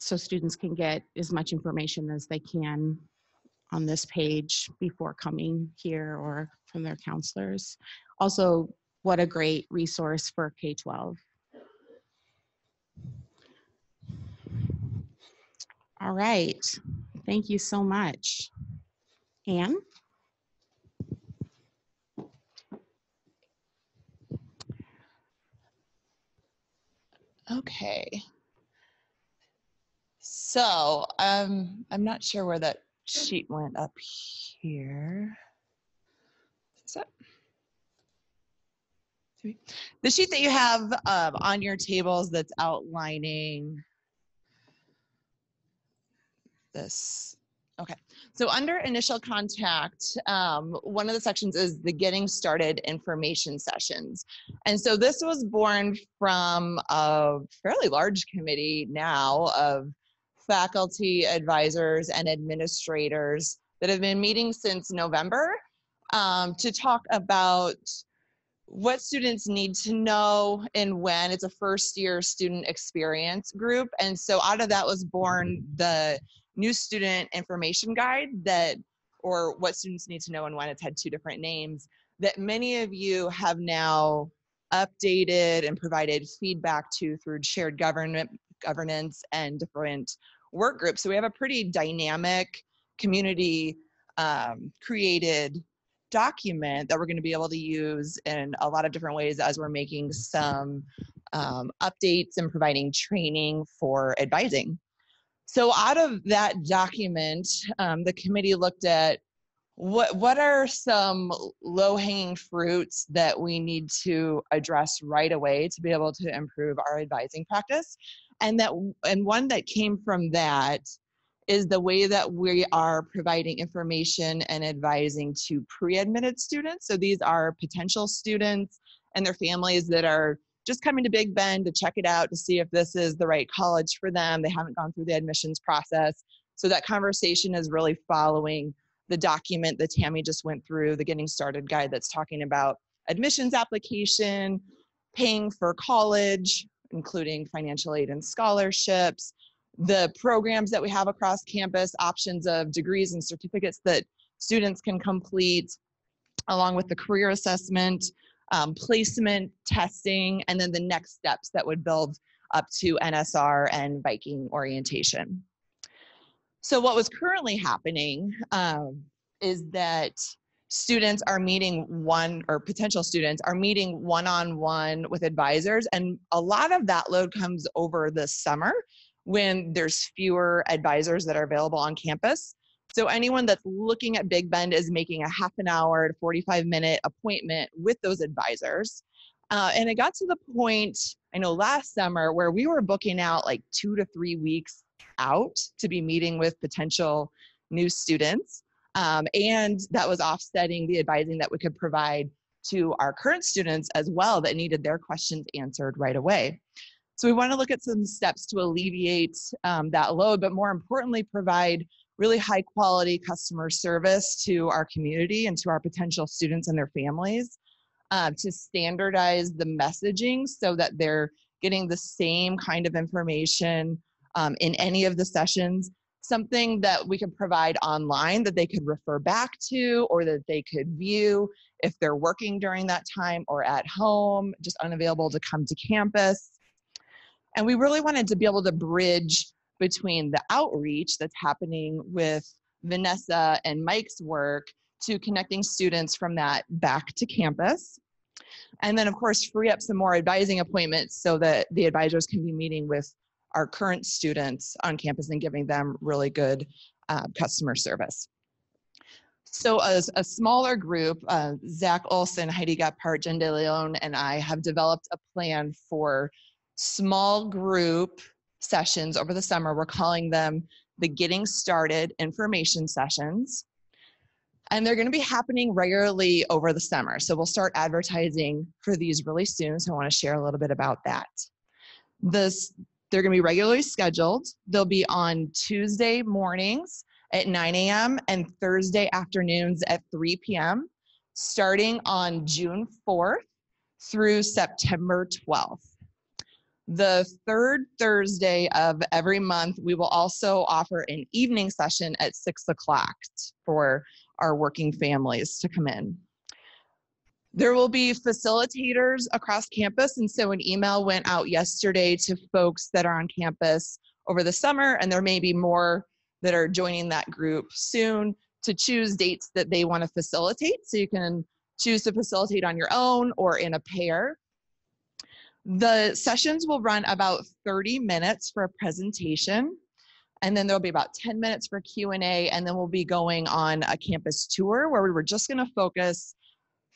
so students can get as much information as they can on this page before coming here or from their counselors. Also, what a great resource for K-12. All right, thank you so much. Anne? Okay. So um, I'm not sure where that sheet went up here. That? The sheet that you have um, on your tables that's outlining this. Okay, so under initial contact, um, one of the sections is the getting started information sessions. And so this was born from a fairly large committee now of faculty advisors and administrators that have been meeting since November um, to talk about what students need to know and when. It's a first year student experience group. And so out of that was born the new student information guide that, or what students need to know and when. It's had two different names that many of you have now updated and provided feedback to through shared government governance and different work group. So we have a pretty dynamic community um, created document that we're going to be able to use in a lot of different ways as we're making some um, updates and providing training for advising. So out of that document, um, the committee looked at what what are some low hanging fruits that we need to address right away to be able to improve our advising practice? And that and one that came from that is the way that we are providing information and advising to pre-admitted students. So these are potential students and their families that are just coming to big bend to check it out to see if this is the right college for them. They haven't gone through the admissions process. So that conversation is really following the document that tammy just went through the getting started guide that's talking about admissions application paying for college including financial aid and scholarships, the programs that we have across campus, options of degrees and certificates that students can complete, along with the career assessment, um, placement testing, and then the next steps that would build up to NSR and Viking orientation. So what was currently happening um, is that students are meeting one or potential students are meeting one-on-one with advisors and a lot of that load comes over the summer when there's fewer advisors that are available on campus. So anyone that's looking at big bend is making a half an hour to 45 minute appointment with those advisors. Uh, and it got to the point i know last summer where we were booking out like two to three weeks out to be meeting with potential new students um, and that was offsetting the advising that we could provide to our current students as well that needed their questions answered right away. So we want to look at some steps to alleviate um, that load, but more importantly, provide really high quality customer service to our community and to our potential students and their families uh, to standardize the messaging so that they're getting the same kind of information um, in any of the sessions something that we could provide online that they could refer back to or that they could view if they're working during that time or at home, just unavailable to come to campus. And we really wanted to be able to bridge between the outreach that's happening with Vanessa and Mike's work to connecting students from that back to campus. And then, of course, free up some more advising appointments so that the advisors can be meeting with our current students on campus and giving them really good uh, customer service. So as a smaller group, uh, Zach Olson, Heidi Gephardt, Jen De Leon, and I have developed a plan for small group sessions over the summer. We're calling them the Getting Started Information Sessions. And they're going to be happening regularly over the summer. So we'll start advertising for these really soon. So I want to share a little bit about that. This, they're going to be regularly scheduled. They'll be on Tuesday mornings at 9 a.m. and Thursday afternoons at 3 p.m., starting on June 4th through September 12th. The third Thursday of every month, we will also offer an evening session at 6 o'clock for our working families to come in. There will be facilitators across campus, and so an email went out yesterday to folks that are on campus over the summer, and there may be more that are joining that group soon to choose dates that they want to facilitate. So you can choose to facilitate on your own or in a pair. The sessions will run about 30 minutes for a presentation and then there'll be about 10 minutes for q&a and then we'll be going on a campus tour where we were just going to focus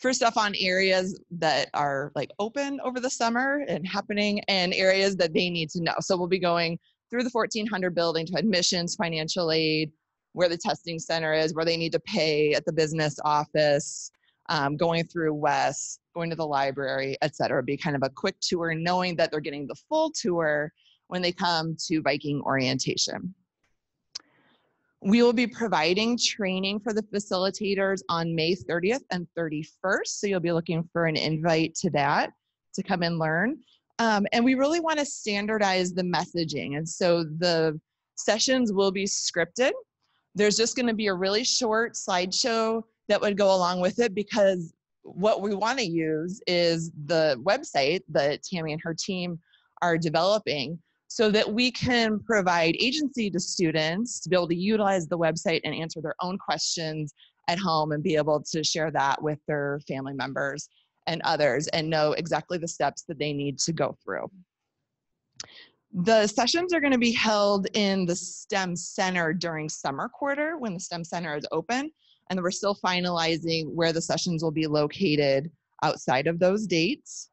first stuff on areas that are like open over the summer and happening and areas that they need to know so we'll be going through the 1400 building to admissions, financial aid, where the testing center is, where they need to pay at the business office, um, going through West, going to the library, et cetera. Be kind of a quick tour, knowing that they're getting the full tour when they come to Viking orientation. We will be providing training for the facilitators on May 30th and 31st. So you'll be looking for an invite to that to come and learn. Um, and we really want to standardize the messaging. And so the sessions will be scripted. There's just going to be a really short slideshow that would go along with it because what we want to use is the website that Tammy and her team are developing so that we can provide agency to students to be able to utilize the website and answer their own questions at home and be able to share that with their family members and others and know exactly the steps that they need to go through. The sessions are going to be held in the STEM Center during summer quarter when the STEM Center is open, and we're still finalizing where the sessions will be located outside of those dates.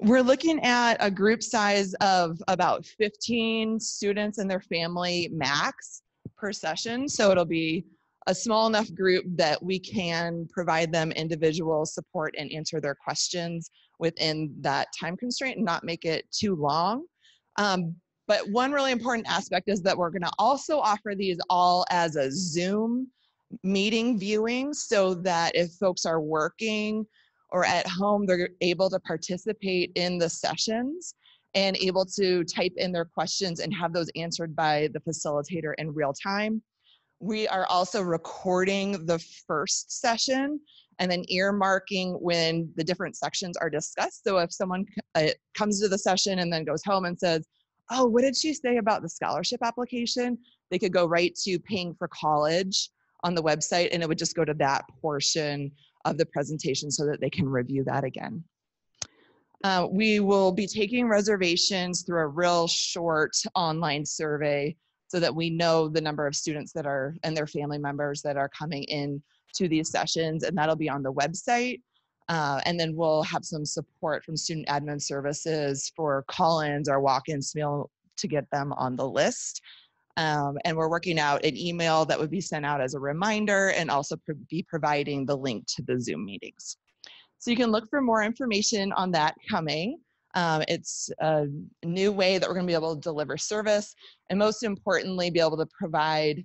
We're looking at a group size of about 15 students and their family max per session. So it'll be a small enough group that we can provide them individual support and answer their questions within that time constraint and not make it too long. Um, but one really important aspect is that we're going to also offer these all as a Zoom meeting viewing so that if folks are working or at home, they're able to participate in the sessions and able to type in their questions and have those answered by the facilitator in real time. We are also recording the first session and then earmarking when the different sections are discussed. So if someone uh, comes to the session and then goes home and says, oh, what did she say about the scholarship application? They could go right to paying for college on the website and it would just go to that portion of the presentation so that they can review that again. Uh, we will be taking reservations through a real short online survey so that we know the number of students that are and their family members that are coming in to these sessions and that'll be on the website uh, and then we'll have some support from student admin services for call-ins or walk-ins to to get them on the list um, and we're working out an email that would be sent out as a reminder and also pro- be providing the link to the zoom meetings so you can look for more information on that coming um, it's a new way that we're going to be able to deliver service and most importantly, be able to provide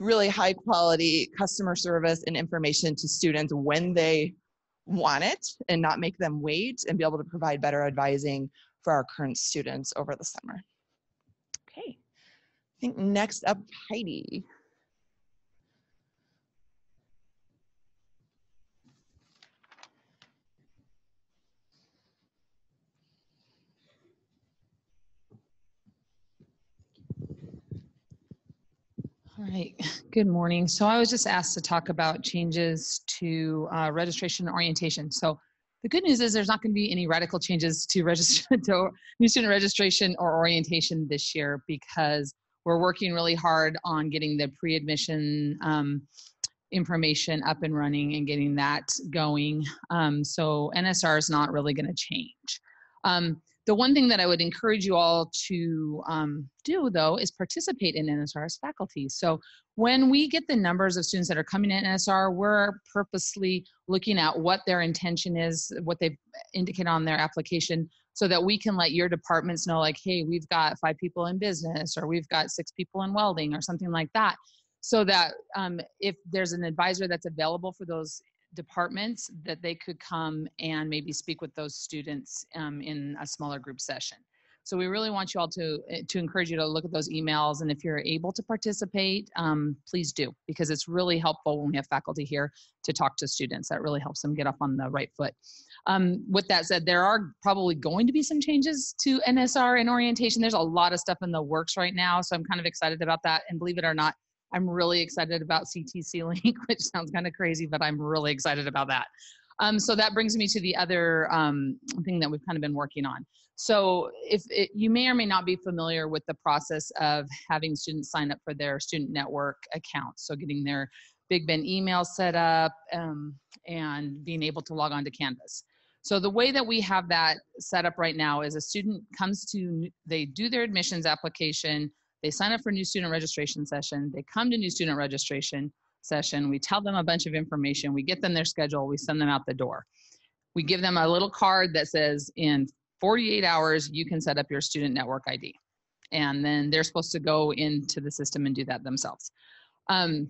really high quality customer service and information to students when they want it and not make them wait and be able to provide better advising for our current students over the summer. I think next up, Heidi. All right, good morning. So I was just asked to talk about changes to uh, registration orientation. So the good news is there's not going to be any radical changes to register to new student registration or orientation this year because we're working really hard on getting the pre-admission um, information up and running and getting that going. Um, so NSR is not really going to change. Um, the one thing that I would encourage you all to um, do, though, is participate in NSR as faculty. So when we get the numbers of students that are coming in NSR, we're purposely looking at what their intention is, what they've indicated on their application, so that we can let your departments know, like, hey, we've got five people in business, or we've got six people in welding, or something like that. So that um, if there's an advisor that's available for those departments that they could come and maybe speak with those students um, in a smaller group session. So we really want you all to eh, to encourage you to look at those emails, and if you're able to participate, um, please do because it's really helpful when we have faculty here to talk to students. That really helps them get up on the right foot. Um, with that said, there are probably going to be some changes to NSR and orientation. There's a lot of stuff in the works right now, so I'm kind of excited about that. And believe it or not, I'm really excited about CTC Link, which sounds kind of crazy, but I'm really excited about that. Um, so that brings me to the other um, thing that we've kind of been working on. So if it, you may or may not be familiar with the process of having students sign up for their student network account, So getting their Big Bend email set up um, and being able to log on to Canvas. So the way that we have that set up right now is a student comes to, they do their admissions application, they sign up for new student registration session. They come to new student registration session. We tell them a bunch of information. We get them their schedule. We send them out the door. We give them a little card that says in 48 hours, you can set up your student network ID. And then they're supposed to go into the system and do that themselves. Um,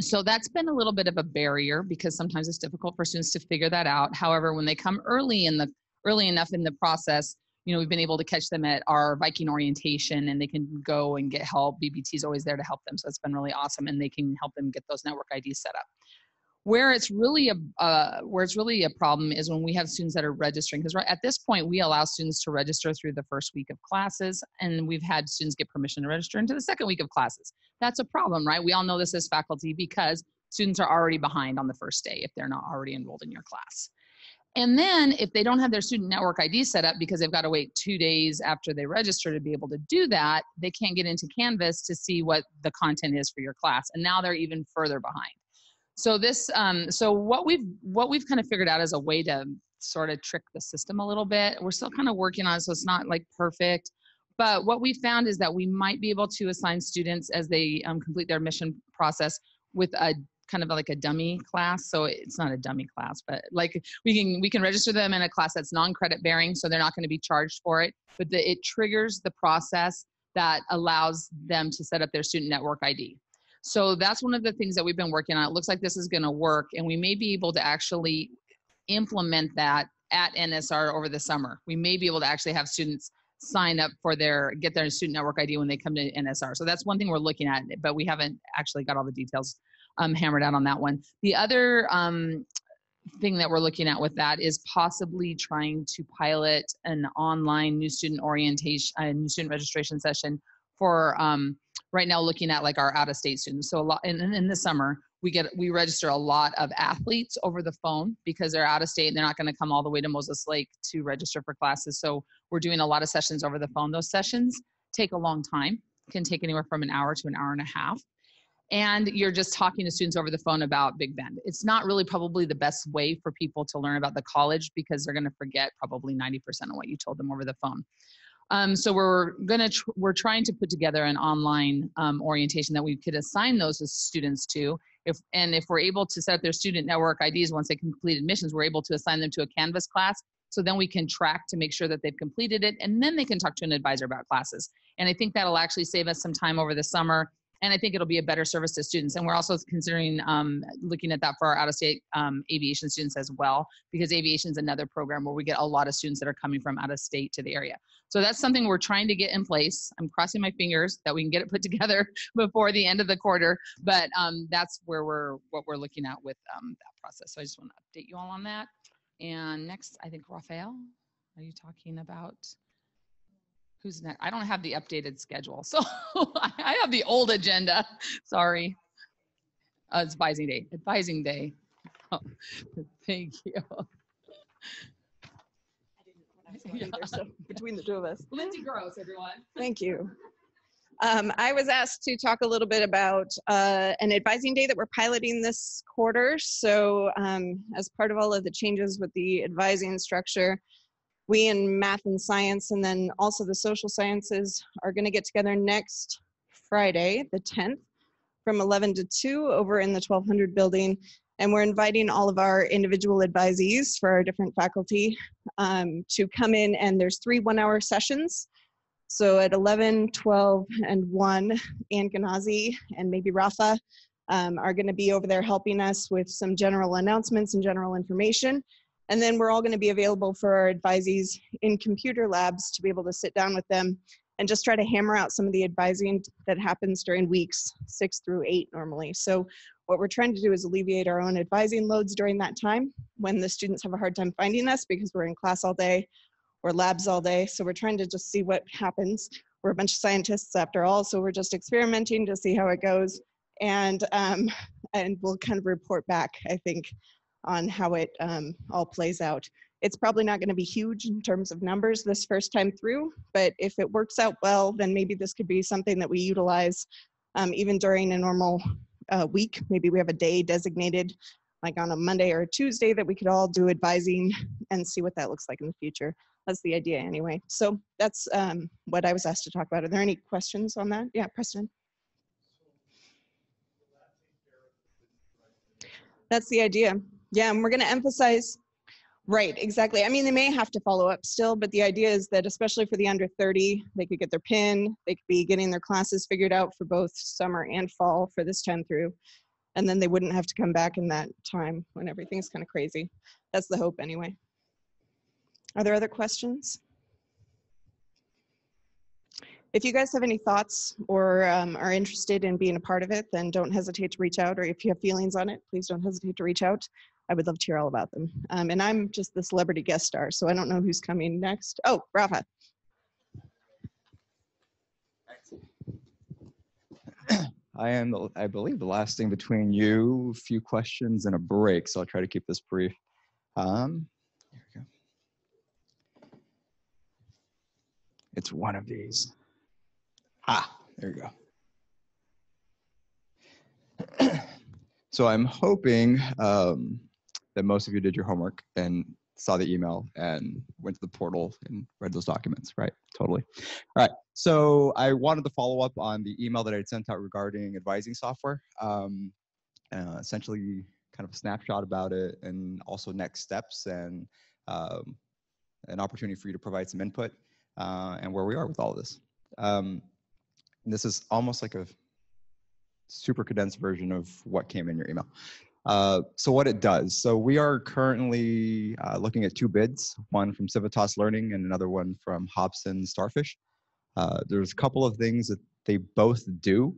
so that's been a little bit of a barrier because sometimes it's difficult for students to figure that out. However, when they come early in the early enough in the process, you know, we've been able to catch them at our Viking orientation and they can go and get help. BBT is always there to help them. So it's been really awesome and they can help them get those network IDs set up. Where it's really a uh, where it's really a problem is when we have students that are registering because right at this point we allow students to register through the first week of classes and we've had students get permission to register into the second week of classes. That's a problem, right? We all know this as faculty because students are already behind on the first day if they're not already enrolled in your class. And then if they don't have their student network ID set up because they've got to wait two days after they register to be able to do that, they can't get into Canvas to see what the content is for your class. And now they're even further behind. So this, um, so what we've what we've kind of figured out as a way to sort of trick the system a little bit. We're still kind of working on it, so it's not like perfect. But what we found is that we might be able to assign students as they um, complete their mission process with a kind of like a dummy class so it's not a dummy class but like we can we can register them in a class that's non-credit bearing so they're not going to be charged for it but the, it triggers the process that allows them to set up their student network id so that's one of the things that we've been working on. It looks like this is going to work and we may be able to actually implement that at nsr over the summer. We may be able to actually have students sign up for their get their student network id when they come to nsr so that's one thing we're looking at but we haven't actually got all the details um, hammered out on that one. The other um, thing that we're looking at with that is possibly trying to pilot an online new student orientation, uh, new student registration session for um, right now looking at like our out of state students. So a lot, in, in the summer, we get we register a lot of athletes over the phone because they're out of state and they're not going to come all the way to Moses Lake to register for classes. So we're doing a lot of sessions over the phone. Those sessions take a long time, can take anywhere from an hour to an hour and a half. And you're just talking to students over the phone about Big Bend. It's not really probably the best way for people to learn about the college because they're going to forget probably 90% of what you told them over the phone. Um, so we're gonna tr- we're trying to put together an online um, orientation that we could assign those as students to. If and if we're able to set up their student network IDs once they complete admissions, we're able to assign them to a Canvas class. So then we can track to make sure that they've completed it, and then they can talk to an advisor about classes. And I think that'll actually save us some time over the summer and I think it'll be a better service to students. And we're also considering um, looking at that for our out-of-state um, aviation students as well, because aviation is another program where we get a lot of students that are coming from out of state to the area. So that's something we're trying to get in place. I'm crossing my fingers that we can get it put together before the end of the quarter, but um, that's where we're what we're looking at with um, that process. So I just want to update you all on that. And next, I think Raphael, are you talking about? Who's next? I don't have the updated schedule. So I have the old agenda. Sorry. Uh, it's advising day. Advising day. Oh, thank you. Yeah. So between the two of us. Lindsay Gross, everyone. Thank you. Um, I was asked to talk a little bit about uh, an advising day that we're piloting this quarter. So, um, as part of all of the changes with the advising structure, we in math and science and then also the social sciences are going to get together next Friday, the 10th, from 11 to 2 over in the 1200 building. And we're inviting all of our individual advisees for our different faculty um, to come in, and there's three one hour sessions. So at 11, 12, and 1, Ann Ganazi and maybe Rafa um, are going to be over there helping us with some general announcements and general information. And then we're all going to be available for our advisees in computer labs to be able to sit down with them and just try to hammer out some of the advising that happens during weeks six through eight normally. So what we're trying to do is alleviate our own advising loads during that time when the students have a hard time finding us because we're in class all day or labs all day. So we're trying to just see what happens. We're a bunch of scientists after all, so we're just experimenting to see how it goes. And um, and we'll kind of report back, I think, on how it um, all plays out. It's probably not going to be huge in terms of numbers this first time through, but if it works out well, then maybe this could be something that we utilize um, even during a normal uh, week. Maybe we have a day designated, like on a Monday or a Tuesday, that we could all do advising and see what that looks like in the future. That's the idea, anyway. So that's um, what I was asked to talk about. Are there any questions on that? Yeah, Preston. That's the idea. Yeah, and we're going to emphasize, right, exactly. I mean, they may have to follow up still, but the idea is that especially for the under 30, they could get their PIN, they could be getting their classes figured out for both summer and fall for this time through. And then they wouldn't have to come back in that time when everything's kind of crazy. That's the hope anyway. Are there other questions? If you guys have any thoughts or um, are interested in being a part of it, then don't hesitate to reach out. Or if you have feelings on it, please don't hesitate to reach out. I would love to hear all about them. Um, and I'm just the celebrity guest star, so I don't know who's coming next. Oh, Rafa. I am, I believe, the last thing between you, a few questions and a break, so I'll try to keep this brief. Um, here we go. It's one of these. Ah, there you go. so I'm hoping um, that most of you did your homework and saw the email and went to the portal and read those documents, right? Totally. All right. So I wanted to follow up on the email that I had sent out regarding advising software. Um, uh, essentially, kind of a snapshot about it, and also next steps and um, an opportunity for you to provide some input uh, and where we are with all of this. Um, this is almost like a super condensed version of what came in your email. Uh, so what it does, so we are currently uh, looking at two bids, one from Civitas Learning and another one from Hobson Starfish. Uh, there's a couple of things that they both do.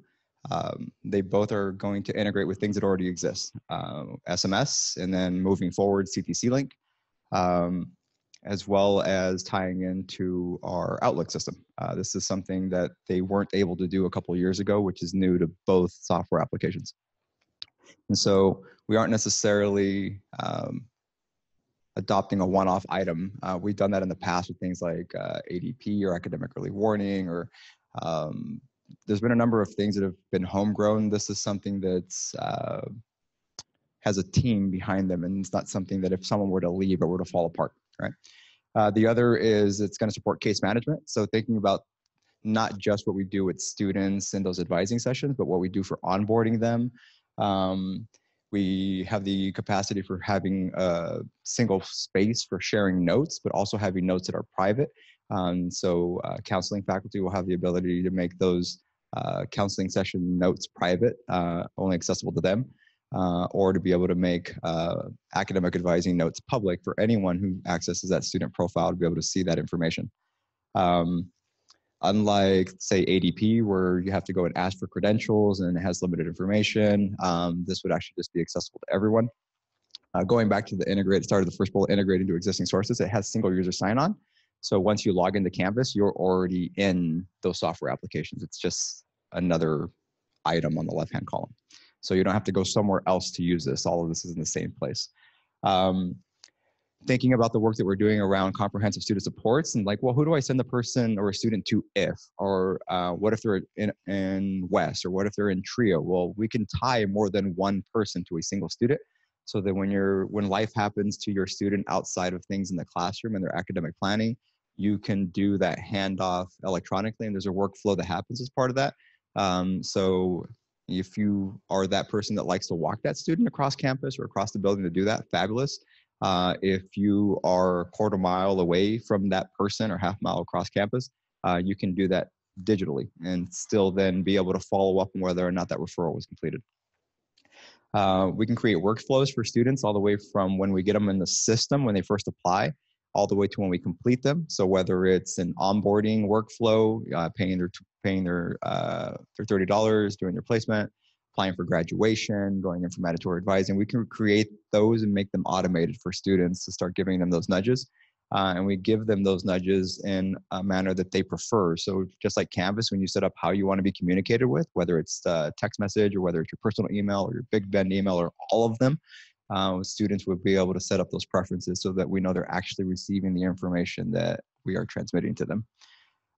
Um, they both are going to integrate with things that already exist, SMS, uh, and then moving forward, CTC Link. Um, as well as tying into our Outlook system. Uh, this is something that they weren't able to do a couple years ago, which is new to both software applications. And so we aren't necessarily um, adopting a one-off item. Uh, we've done that in the past with things like uh, ADP or academic early warning, or um, there's been a number of things that have been homegrown. This is something that's uh, has a team behind them, and it's not something that if someone were to leave, it were to fall apart, right? Uh, the other is it's going to support case management. So thinking about not just what we do with students in those advising sessions, but what we do for onboarding them. Um, we have the capacity for having a single space for sharing notes, but also having notes that are private. Um, so uh, counseling faculty will have the ability to make those uh, counseling session notes private, uh, only accessible to them uh, or to be able to make uh, academic advising notes public for anyone who accesses that student profile to be able to see that information. Um, unlike, say, ADP, where you have to go and ask for credentials and it has limited information, um, this would actually just be accessible to everyone. Uh, going back to the integrate, start of the first bullet, integrated into existing sources, it has single user sign-on. So once you log into Canvas, you're already in those software applications. It's just another item on the left-hand column. So you don't have to go somewhere else to use this. All of this is in the same place. Um, thinking about the work that we're doing around comprehensive student supports and like, well, who do I send the person or a student to if, or uh, what if they're in, in West or what if they're in TRIO? Well, we can tie more than one person to a single student so that when you're, when life happens to your student outside of things in the classroom and their academic planning, you can do that handoff electronically and there's a workflow that happens as part of that. Um, so if you are that person that likes to walk that student across campus or across the building to do that, fabulous. Uh, if you are a quarter mile away from that person or half mile across campus, uh, you can do that digitally and still then be able to follow up on whether or not that referral was completed. Uh, we can create workflows for students all the way from when we get them in the system when they first apply all the way to when we complete them. So whether it's an onboarding workflow, uh, paying their paying their uh, their thirty dollars, doing their placement, applying for graduation, going in for mandatory advising, we can create those and make them automated for students to start giving them those nudges. Uh, and we give them those nudges in a manner that they prefer. So just like Canvas, when you set up how you want to be communicated with, whether it's text message or whether it's your personal email or your Big Bend email or all of them, uh, students would be able to set up those preferences so that we know they're actually receiving the information that we are transmitting to them.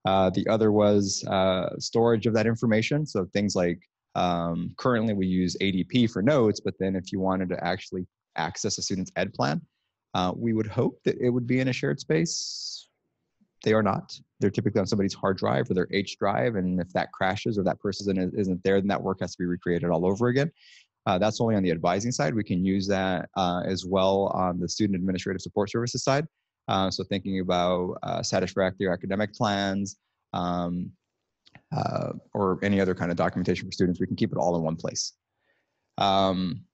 Uh, the other was uh, storage of that information. So things like um, currently we use ADP for notes, but then if you wanted to actually access a student's ed plan, uh, we would hope that it would be in a shared space. They are not. They're typically on somebody's hard drive or their H drive, and if that crashes or that person isn't there, then that work has to be recreated all over again. Uh, that's only on the advising side. We can use that uh, as well on the student administrative support services side. Uh, so thinking about uh, satisfactory academic plans um, uh, or any other kind of documentation for students, we can keep it all in one place. Um,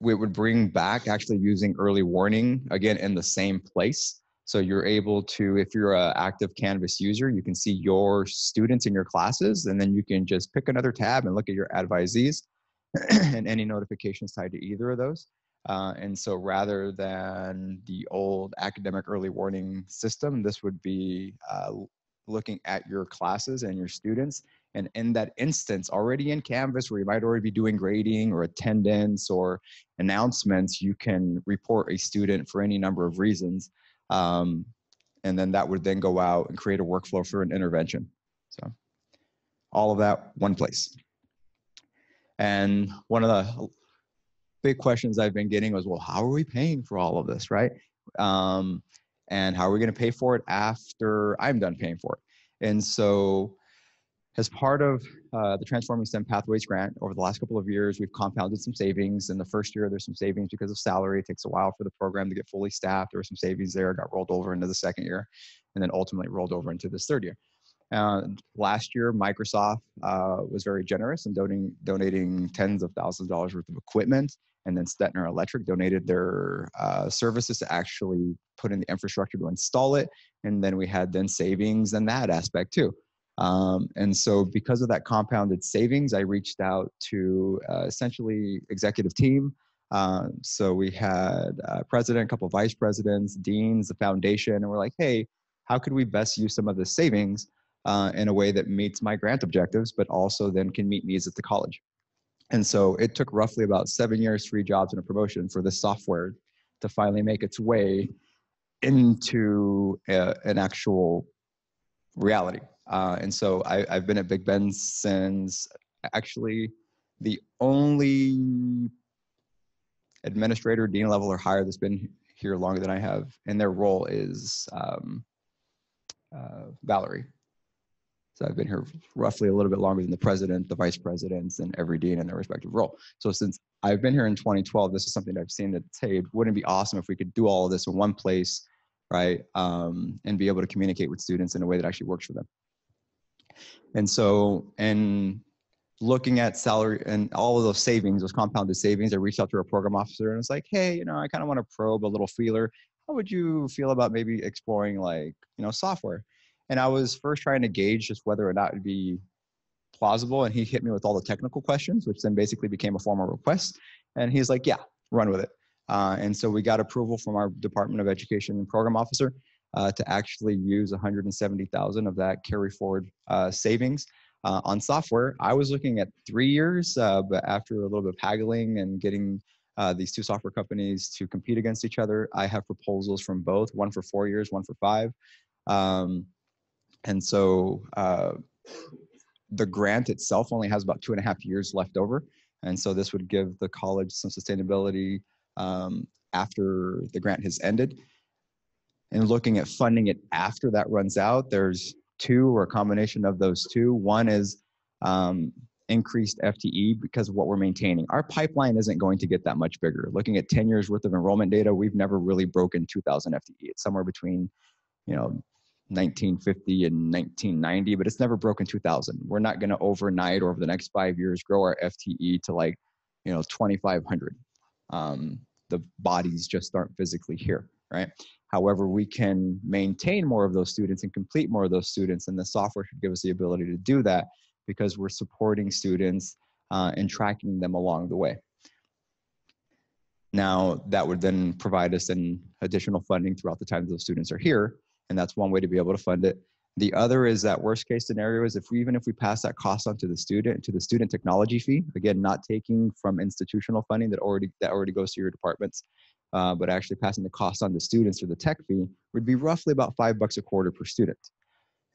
we would bring back actually using early warning again in the same place. So you're able to, if you're an active Canvas user, you can see your students in your classes, and then you can just pick another tab and look at your advisees and any notifications tied to either of those. Uh, and so rather than the old academic early warning system, this would be uh, looking at your classes and your students. And in that instance, already in Canvas, where you might already be doing grading or attendance or announcements, you can report a student for any number of reasons. Um, and then that would then go out and create a workflow for an intervention. So all of that, one place. And one of the big questions I've been getting was, well, how are we paying for all of this, right? Um, and how are we going to pay for it after I'm done paying for it? And so, as part of uh, the Transforming STEM Pathways grant, over the last couple of years, we've compounded some savings. In the first year, there's some savings because of salary. It takes a while for the program to get fully staffed. There were some savings there, got rolled over into the second year, and then ultimately rolled over into this third year. And last year, Microsoft uh, was very generous in donating, donating tens of thousands of dollars worth of equipment. And then Stetner Electric donated their uh, services to actually put in the infrastructure to install it. And then we had then savings in that aspect too. Um, and so because of that compounded savings, I reached out to uh, essentially executive team Uh, so we had a president, a couple vice presidents, deans, the foundation, and we're like, hey, how could we best use some of the savings uh, in a way that meets my grant objectives, but also then can meet needs at the college? And so it took roughly about seven years, three jobs, and a promotion for this software to finally make its way into a, an actual reality. Uh, and so I, I've been at Big Bend since actually the only administrator, dean level or higher that's been here longer than I have and their role is um, uh, Valerie. So I've been here roughly a little bit longer than the president, the vice presidents, and every dean in their respective role. So since I've been here in 2012, this is something I've seen that, hey, wouldn't it be awesome if we could do all of this in one place, right? Um, and be able to communicate with students in a way that actually works for them. And so, and looking at salary and all of those savings, those compounded savings, I reached out to our program officer and it's like, hey, you know, I kind of want to probe a little feeler. How would you feel about maybe exploring like, you know, software? And I was first trying to gauge just whether or not it'd be plausible. And he hit me with all the technical questions, which then basically became a formal request. And he's like, yeah, run with it. Uh, and so we got approval from our Department of Education and Program Officer uh, to actually use 170,000 of that carry forward uh, savings uh, on software. I was looking at three years, uh, but after a little bit of haggling and getting uh, these two software companies to compete against each other, I have proposals from both, one for four years, one for five. Um, and so uh, the grant itself only has about two and a half years left over. And so this would give the college some sustainability um, after the grant has ended. And looking at funding it after that runs out, there's two or a combination of those two. One is um, increased FTE because of what we're maintaining. Our pipeline isn't going to get that much bigger. Looking at 10 years worth of enrollment data, we've never really broken 2,000 FTE. It's somewhere between, you know, 1950 and 1990, but it's never broken 2,000. We're not going to overnight or over the next five years grow our FTE to like, you know, 2,500. Um, the bodies just aren't physically here, right? However, we can maintain more of those students and complete more of those students, and the software should give us the ability to do that because we're supporting students uh, and tracking them along the way. Now, that would then provide us an additional funding throughout the time those students are here, and that's one way to be able to fund it. The other is that worst case scenario is if we, even if we pass that cost on to the student, to the student technology fee, again, not taking from institutional funding that already that already goes to your departments, uh, but actually passing the cost on to students through the tech fee would be roughly about five bucks a quarter per student.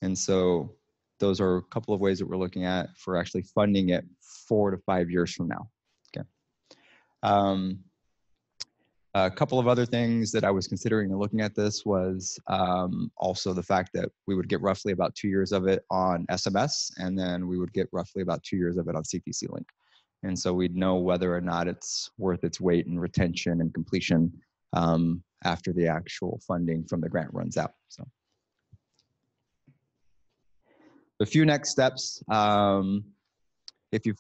And so those are a couple of ways that we're looking at for actually funding it four to five years from now. Okay. Um, a couple of other things that I was considering and looking at this was um, also the fact that we would get roughly about two years of it on SMS, and then we would get roughly about two years of it on CTC Link. And so we'd know whether or not it's worth its weight in retention and completion um, after the actual funding from the grant runs out. So a few next steps. Um, if you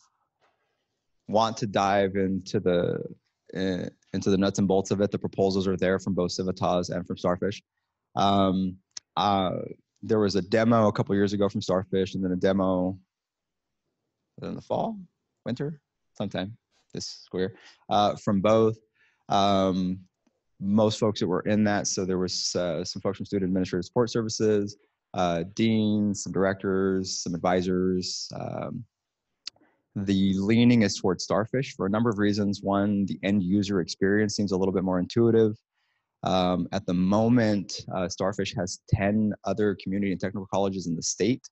want to dive into the uh, into the nuts and bolts of it, the proposals are there from both Civitas and from Starfish. Um, uh, there was a demo a couple years ago from Starfish, and then a demo in the fall, winter, sometime this square uh, from both. Um, most folks that were in that, so there was uh, some folks from Student Administrative Support Services, uh, deans, some directors, some advisors. Um, the leaning is towards Starfish for a number of reasons. One, the end user experience seems a little bit more intuitive. Um, at the moment, uh, Starfish has 10 other community and technical colleges in the state.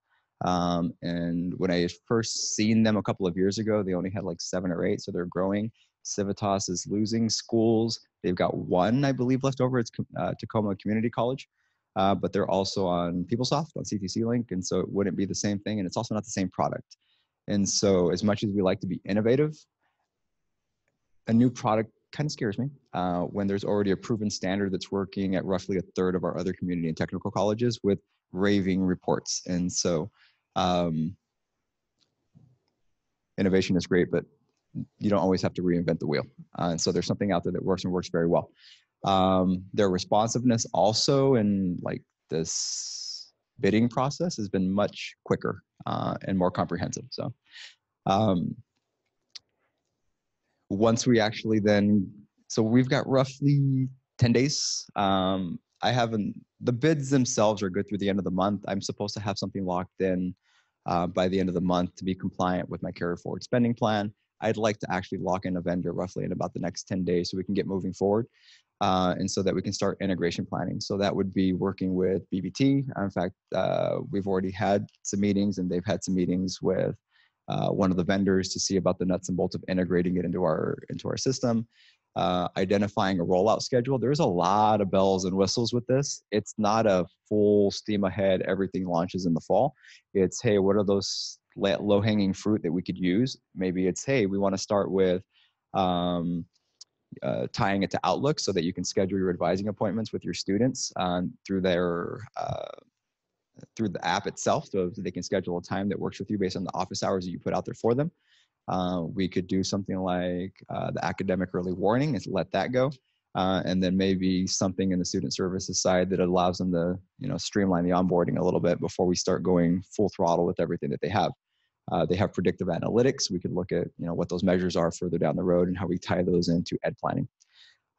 Um, and when I first seen them a couple of years ago, they only had like seven or eight, so they're growing. Civitas is losing schools. They've got one, I believe, left over. It's uh, Tacoma Community College, uh, but they're also on PeopleSoft, on CTC Link, and so it wouldn't be the same thing, and it's also not the same product. And so, as much as we like to be innovative, a new product kind of scares me uh, when there's already a proven standard that's working at roughly a third of our other community and technical colleges with raving reports. And so, um, innovation is great, but you don't always have to reinvent the wheel. Uh, and so there's something out there that works and works very well. Um, their responsiveness also and like this bidding process has been much quicker uh, and more comprehensive. So um, once we actually then, so we've got roughly 10 days. Um, I haven't, the bids themselves are good through the end of the month. I'm supposed to have something locked in uh, by the end of the month to be compliant with my carry forward spending plan. I'd like to actually lock in a vendor roughly in about the next 10 days so we can get moving forward uh, and so that we can start integration planning. So that would be working with BBT. In fact, uh, we've already had some meetings and they've had some meetings with uh, one of the vendors to see about the nuts and bolts of integrating it into our into our system. Uh, identifying a rollout schedule. There's a lot of bells and whistles with this. It's not a full steam ahead, everything launches in the fall. It's, hey, what are those low hanging fruit that we could use? Maybe it's, hey, we want to start with um, uh, tying it to Outlook so that you can schedule your advising appointments with your students um, through their uh, through the app itself, so they can schedule a time that works with you based on the office hours that you put out there for them. Uh, we could do something like uh, the academic early warning and let that go. Uh, and then maybe something in the student services side that allows them to you know streamline the onboarding a little bit before we start going full throttle with everything that they have uh, they have predictive analytics we could look at you know what those measures are further down the road and how we tie those into ed planning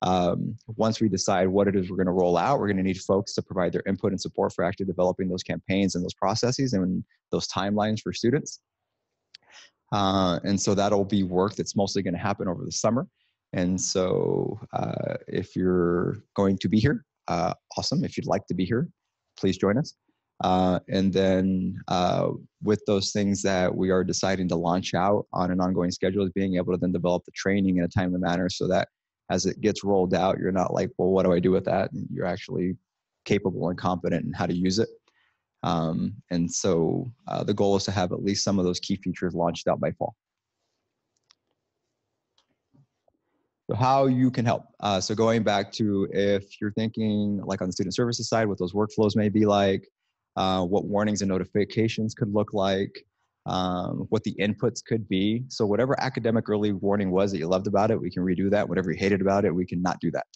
um, once we decide what it is we're going to roll out we're going to need folks to provide their input and support for actually developing those campaigns and those processes and those timelines for students uh, and so that'll be work that's mostly going to happen over the summer. And so uh, if you're going to be here, uh, awesome. If you'd like to be here, please join us. Uh, and then uh, with those things that we are deciding to launch out on an ongoing schedule is being able to then develop the training in a timely manner so that as it gets rolled out, you're not like, well, what do I do with that? And you're actually capable and competent in how to use it. Um, and so uh, the goal is to have at least some of those key features launched out by fall. So how you can help. Uh, so going back to if you're thinking like on the student services side, what those workflows may be like, uh, what warnings and notifications could look like, um, what the inputs could be. So whatever academic early warning was that you loved about it, we can redo that. Whatever you hated about it, we can not do that.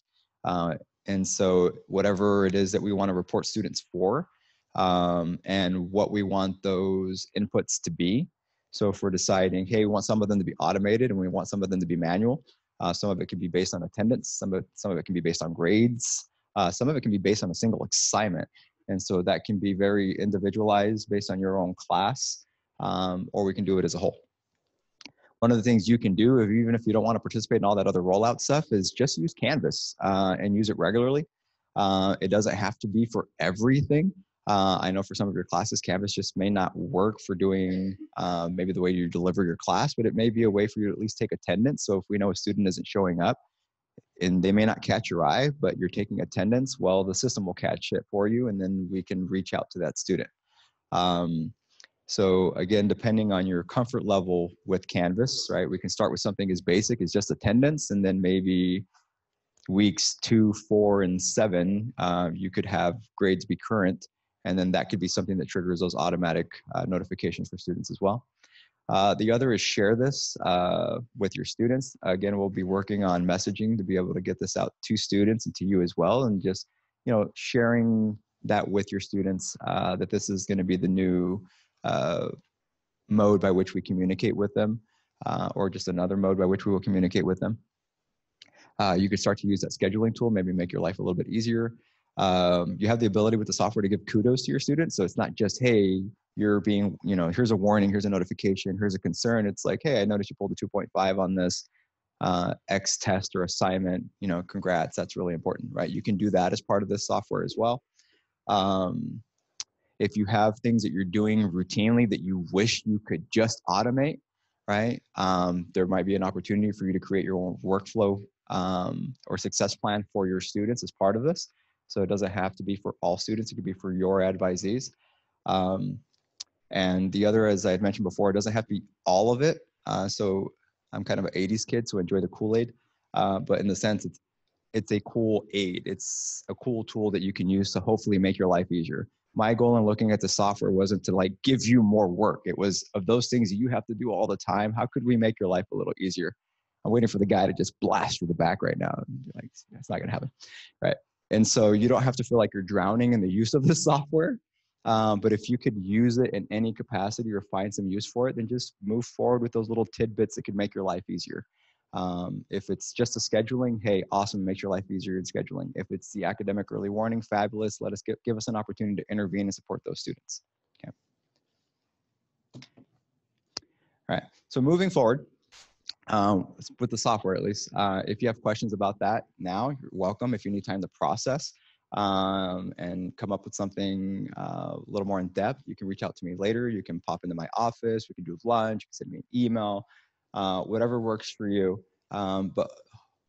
Uh, and so whatever it is that we want to report students for, um, and what we want those inputs to be. So if we're deciding, hey, we want some of them to be automated and we want some of them to be manual, uh, some of it can be based on attendance, some of, some of it can be based on grades, uh, some of it can be based on a single assignment. And so that can be very individualized based on your own class, um, or we can do it as a whole. One of the things you can do, if, even if you don't want to participate in all that other rollout stuff, is just use Canvas uh, and use it regularly. Uh, it doesn't have to be for everything. Uh, I know for some of your classes, Canvas just may not work for doing uh, maybe the way you deliver your class, but it may be a way for you to at least take attendance. So if we know a student isn't showing up and they may not catch your eye, but you're taking attendance, well, the system will catch it for you and then we can reach out to that student. Um, so again, depending on your comfort level with Canvas, right, we can start with something as basic as just attendance and then maybe weeks two, four, and seven, uh, you could have grades be current and then that could be something that triggers those automatic uh, notifications for students as well. Uh, the other is share this uh, with your students. Again, we'll be working on messaging to be able to get this out to students and to you as well, and just you know sharing that with your students uh, that this is going to be the new uh, mode by which we communicate with them, uh, or just another mode by which we will communicate with them. you could start to use that scheduling tool, maybe make your life a little bit easier um, you have the ability with the software to give kudos to your students. So it's not just, hey, you're being, you know, here's a warning, here's a notification, here's a concern. It's like, hey, I noticed you pulled a 2.5 on this uh, X test or assignment. You know, congrats. That's really important, right? You can do that as part of this software as well. Um, if you have things that you're doing routinely that you wish you could just automate, right? Um, there might be an opportunity for you to create your own workflow um, or success plan for your students as part of this. So it doesn't have to be for all students, it could be for your advisees. Um, and the other, as I had mentioned before, it doesn't have to be all of it. Uh, so I'm kind of an 80s kid, so enjoy the Kool-Aid. Uh, but in the sense, it's, it's a cool aid. It's a cool tool that you can use to hopefully make your life easier. My goal in looking at the software wasn't to like give you more work. It was of those things you have to do all the time. How could we make your life a little easier? I'm waiting for the guy to just blast through the back right now. Like, it's not gonna happen, right? And so you don't have to feel like you're drowning in the use of the software. Um, but if you could use it in any capacity or find some use for it, then just move forward with those little tidbits that could make your life easier. Um, if it's just a scheduling, hey, awesome, makes your life easier in scheduling. If it's the academic early warning, fabulous. Let us give, give us an opportunity to intervene and support those students. Okay. All right, so moving forward, um, with the software at least, uh, if you have questions about that now, you're welcome. If you need time to process um, and come up with something uh, a little more in depth, you can reach out to me later. You can pop into my office. We can do lunch. You can send me an email uh, whatever works for you. Um, but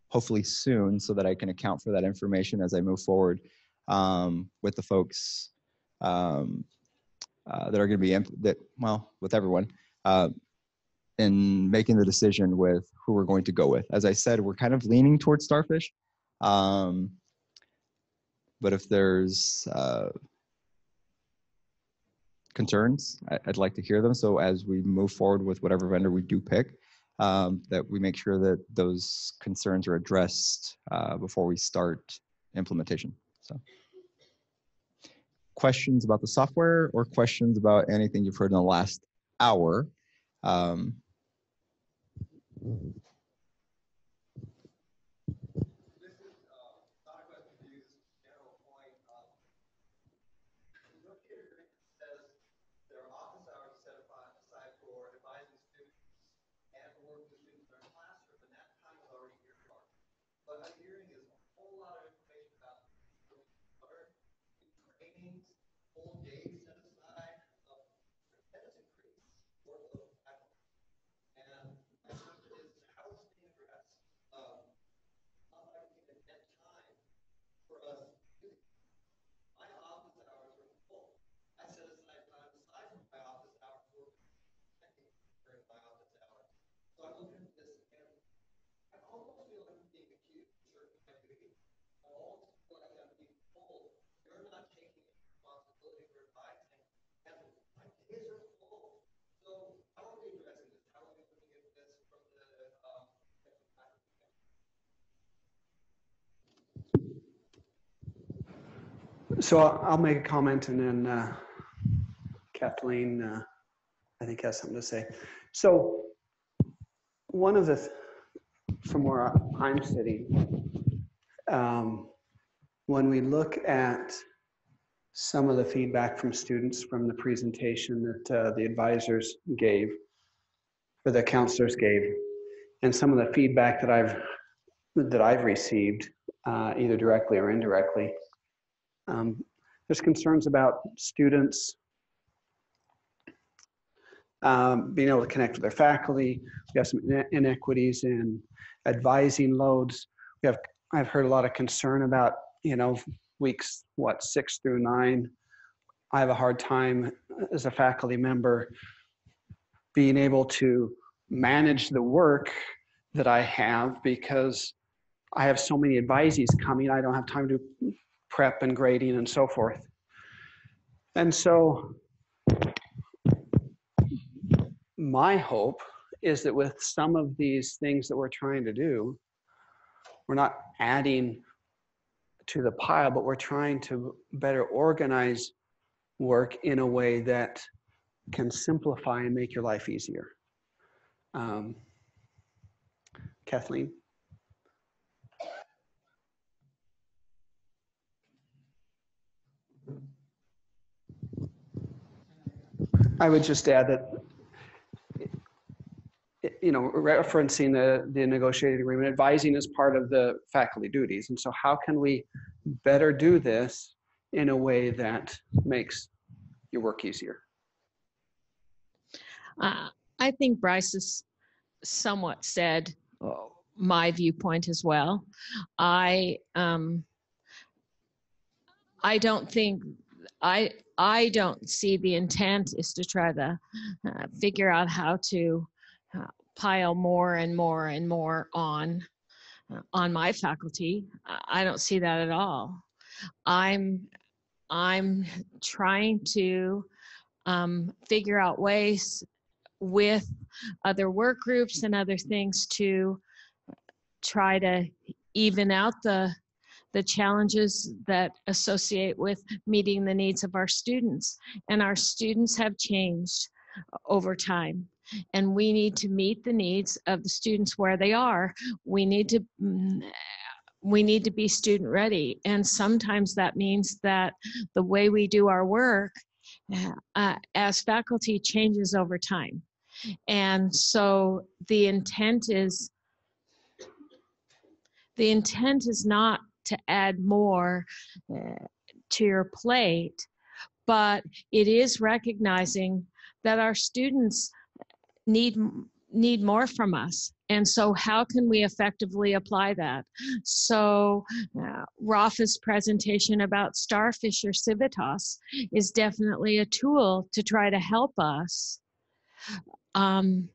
hopefully soon, so that I can account for that information as I move forward um, with the folks um, uh, that are going to be imp- that well with everyone uh, in making the decision with who we're going to go with. As I said, we're kind of leaning towards Starfish. But if there's uh, concerns, I- I'd like to hear them. So as we move forward with whatever vendor we do pick, um, that we make sure that those concerns are addressed uh, before we start implementation. So questions about the software or questions about anything you've heard in the last hour. Um, So I'll make a comment and then uh, Kathleen, uh, I think has something to say. So one of the, th- from where I'm sitting, um, when we look at some of the feedback from students from the presentation that uh, the advisors gave, or the counselors gave, and some of the feedback that I've, that I've received, uh, either directly or indirectly, um, there's concerns about students um, being able to connect with their faculty. We have some ine- inequities in advising loads. We have, I've heard a lot of concern about, you know, weeks, what, six through nine. I have a hard time as a faculty member being able to manage the work that I have because I have so many advisees coming. I don't have time to prep and grading and so forth. And so my hope is that with some of these things that we're trying to do, we're not adding to the pile, but we're trying to better organize work in a way that can simplify and make your life easier. Um, Kathleen? I would just add that, you know, referencing the, the negotiated agreement, advising is part of the faculty duties. And so how can we better do this in a way that makes your work easier? Uh, I think Bryce has somewhat said my viewpoint as well. I um, I don't think I I don't see the intent is to try to uh, figure out how to uh, pile more and more and more on uh, on my faculty. I don't see that at all. I'm I'm trying to um, figure out ways with other work groups and other things to try to even out the the challenges that associate with meeting the needs of our students and our students have changed over time. And we need to meet the needs of the students where they are. We need to mm, we need to be student ready. And sometimes that means that the way we do our work uh, as faculty changes over time. And so the intent is the intent is not to add more uh, to your plate, but it is recognizing that our students need need more from us. And so how can we effectively apply that? So uh, rafa's presentation about starfish or civitas is definitely a tool to try to help us um,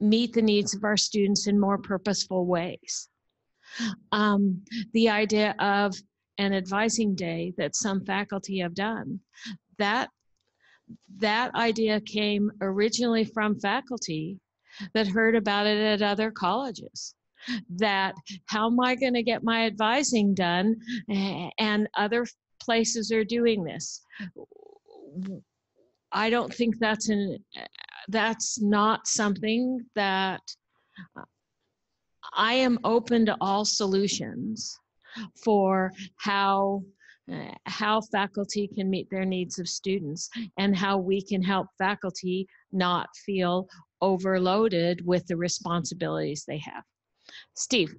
meet the needs of our students in more purposeful ways um, the idea of an advising day that some faculty have done. That that idea came originally from faculty that heard about it at other colleges. That how am i going to get my advising done and other places are doing this? I don't think that's an that's not something that i am open to all solutions for how uh, how faculty can meet their needs of students and how we can help faculty not feel overloaded with the responsibilities they have. Steve.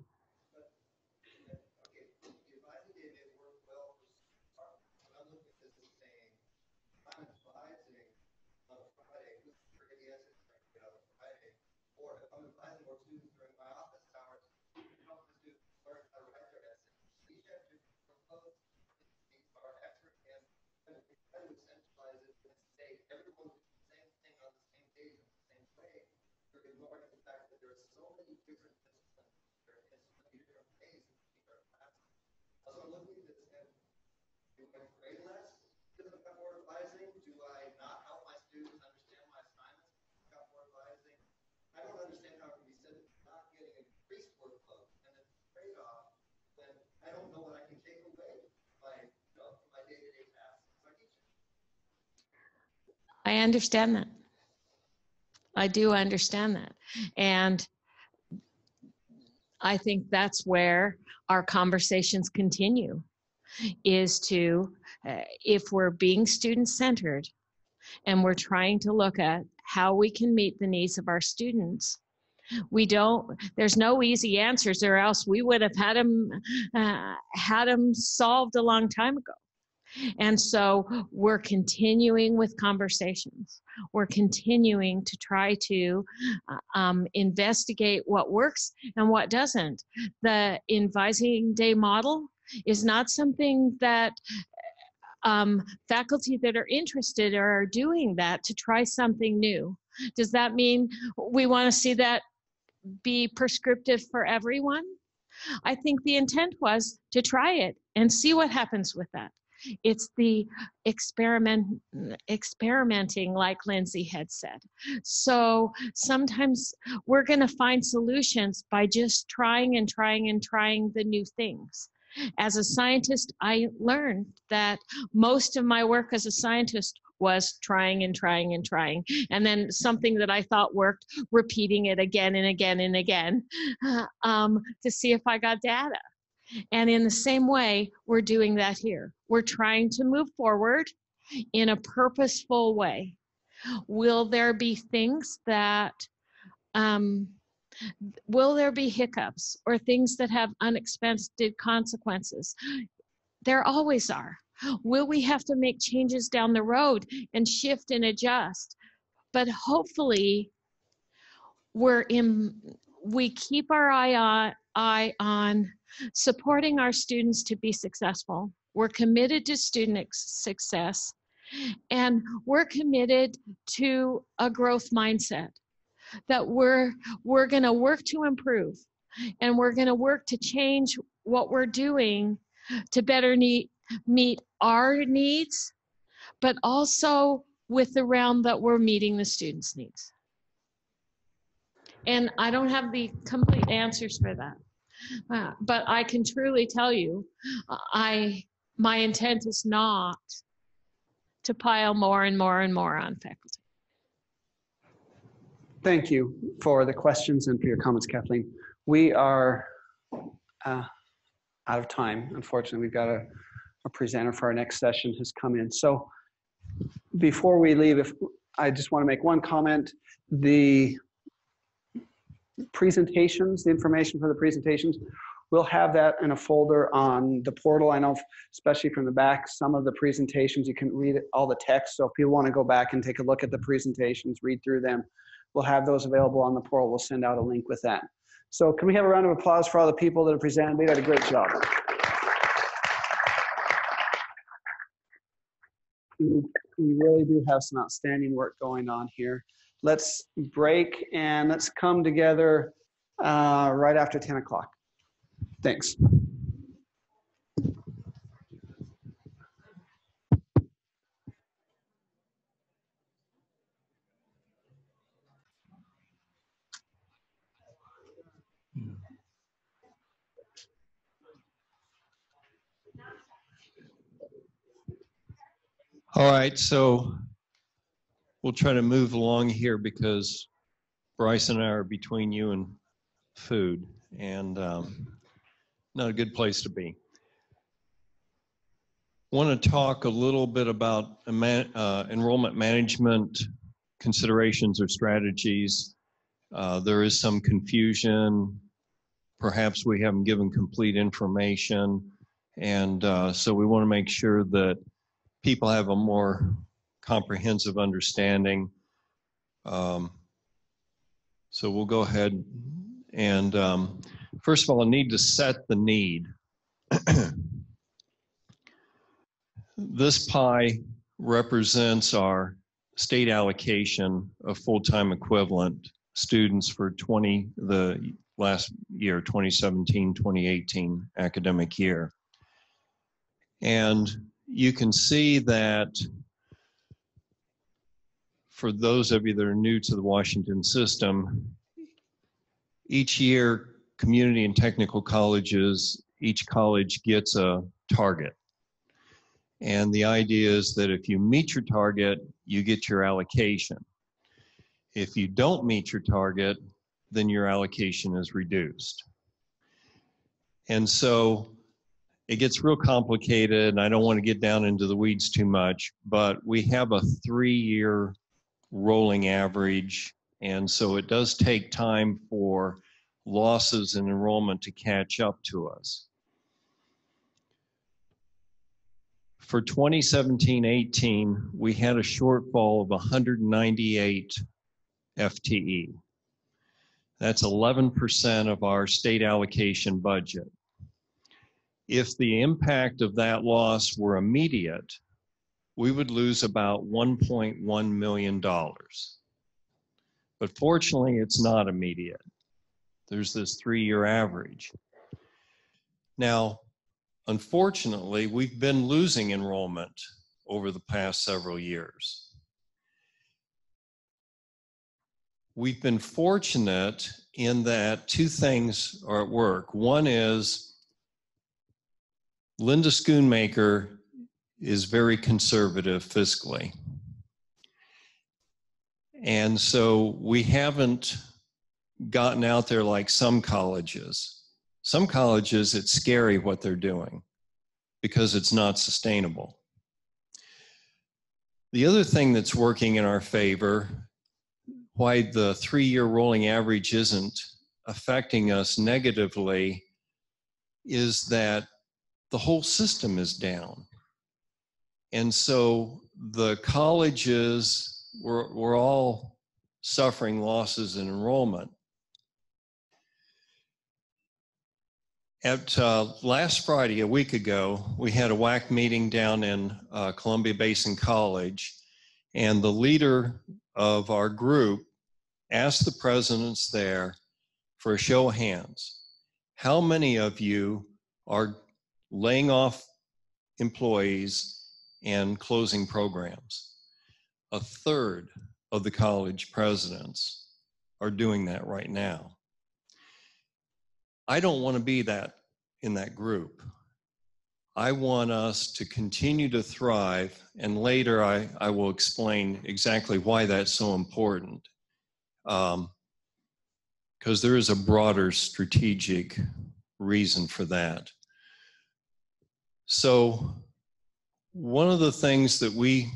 I understand that. I do understand that. And I think that's where our conversations continue is to, uh, if we're being student centered and we're trying to look at how we can meet the needs of our students, we don't there's no easy answers or else we would have had them uh, had them solved a long time ago and so we're continuing with conversations. We're continuing to try to uh, um, investigate what works and what doesn't. The advising day model is not something that um, faculty that are interested are doing that to try something new. Does that mean we want to see that be prescriptive for everyone? I think the intent was to try it and see what happens with that. It's the experiment experimenting, like Lindsay had said. So sometimes we're going to find solutions by just trying and trying and trying the new things. As a scientist, I learned that most of my work as a scientist was trying and trying and trying. And then something that I thought worked, repeating it again and again and again um, to see if I got data. And in the same way, we're doing that here. We're trying to move forward in a purposeful way. Will there be things that, um, will there be hiccups or things that have unexpected consequences? There always are. Will we have to make changes down the road and shift and adjust? But hopefully, we're in, we keep our eye on, eye on supporting our students to be successful. We're committed to student success and we're committed to a growth mindset that we're we're going to work to improve and we're going to work to change what we're doing to better meet meet our needs but also with the realm that we're meeting the students needs and i don't have the complete answers for that uh, but I can truly tell you, I my intent is not to pile more and more and more on faculty. thank you for the questions and for your comments, Kathleen. We are uh, out of time. Unfortunately, we've got a, a presenter for our next session has come in. So before we leave, if I just want to make one comment, the presentations, the information for the presentations, we'll have that in a folder on the portal. I know, especially from the back, some of the presentations you can read all the text. So if you want to go back and take a look at the presentations, read through them, we'll have those available on the portal. We'll send out a link with that. So can we have a round of applause for all the people that have presented? They did a great job. We really do have some outstanding work going on here. Let's break and let's come together uh, right after 10 o'clock. Thanks. All right, so we'll try to move along here because Bryce and I are between you and food, and um, not a good place to be. Want to talk a little bit about uh, enrollment management considerations or strategies. Uh, there is some confusion. Perhaps we haven't given complete information. And uh, so we want to make sure that people have a more comprehensive understanding. Um, so we'll go ahead and um, first of all, I need to set the need. this pie represents our state allocation of full-time equivalent students for 20 the last year 2017 2018 academic year and you can see that for those of you that are new to the Washington system, each year, community and technical colleges, each college gets a target. And the idea is that if you meet your target, you get your allocation. If you don't meet your target, then your allocation is reduced. And so it gets real complicated and I don't want to get down into the weeds too much, but we have a three year rolling average. And so it does take time for losses in enrollment to catch up to us. For 2017-18, we had a shortfall of 198 FTE. That's 11% of our state allocation budget. If the impact of that loss were immediate, we would lose about $1.1 million. But fortunately, it's not immediate. There's this three year average. Now, unfortunately, we've been losing enrollment over the past several years. We've been fortunate in that two things are at work. One is Linda Schoonmaker is very conservative fiscally. And so we haven't gotten out there like some colleges. Some colleges, it's scary what they're doing because it's not sustainable. The other thing that's working in our favor, why the three year rolling average isn't affecting us negatively, is that the whole system is down. And so the colleges were, were all suffering losses in enrollment. At uh, last Friday, a week ago, we had a WAC meeting down in uh, Columbia Basin College, and the leader of our group asked the presidents there for a show of hands. How many of you are laying off employees and closing programs. A third of the college presidents are doing that right now. I don't want to be that in that group. I want us to continue to thrive, and later I, I will explain exactly why that's so important. Um, because there is a broader strategic reason for that. So, one of the things that we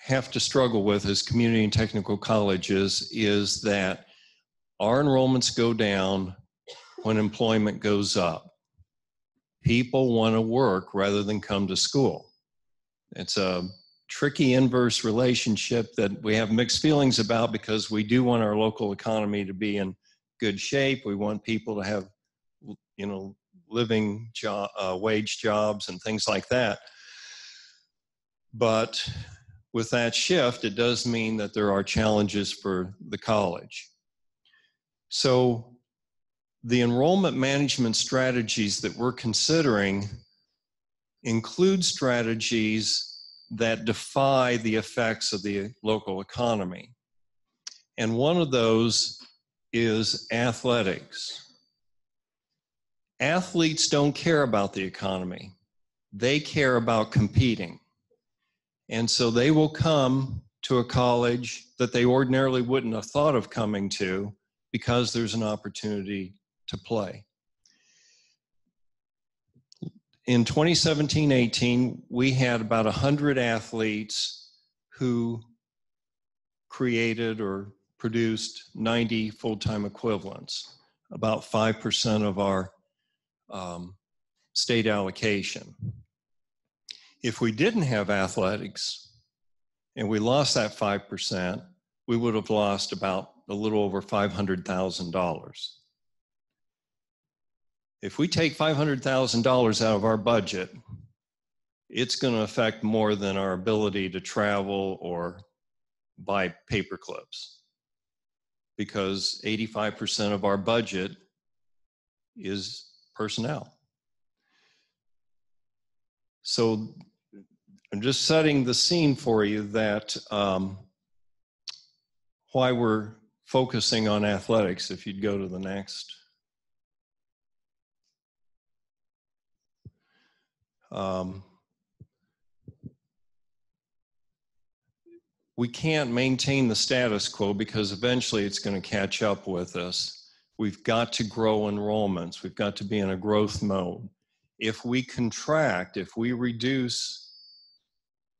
have to struggle with as community and technical colleges is that our enrollments go down when employment goes up. People want to work rather than come to school. It's a tricky inverse relationship that we have mixed feelings about because we do want our local economy to be in good shape. We want people to have, you know, living job, uh, wage jobs and things like that. But with that shift, it does mean that there are challenges for the college. So the enrollment management strategies that we're considering include strategies that defy the effects of the local economy. And one of those is athletics. Athletes don't care about the economy, they care about competing. And so they will come to a college that they ordinarily wouldn't have thought of coming to because there's an opportunity to play. In 2017 18, we had about 100 athletes who created or produced 90 full time equivalents, about 5% of our um, state allocation. If we didn't have athletics and we lost that 5%, we would have lost about a little over $500,000. If we take $500,000 out of our budget, it's going to affect more than our ability to travel or buy paper clips because 85% of our budget is personnel. So I'm just setting the scene for you that um, why we're focusing on athletics. If you'd go to the next. Um, we can't maintain the status quo because eventually it's going to catch up with us. We've got to grow enrollments. We've got to be in a growth mode. If we contract, if we reduce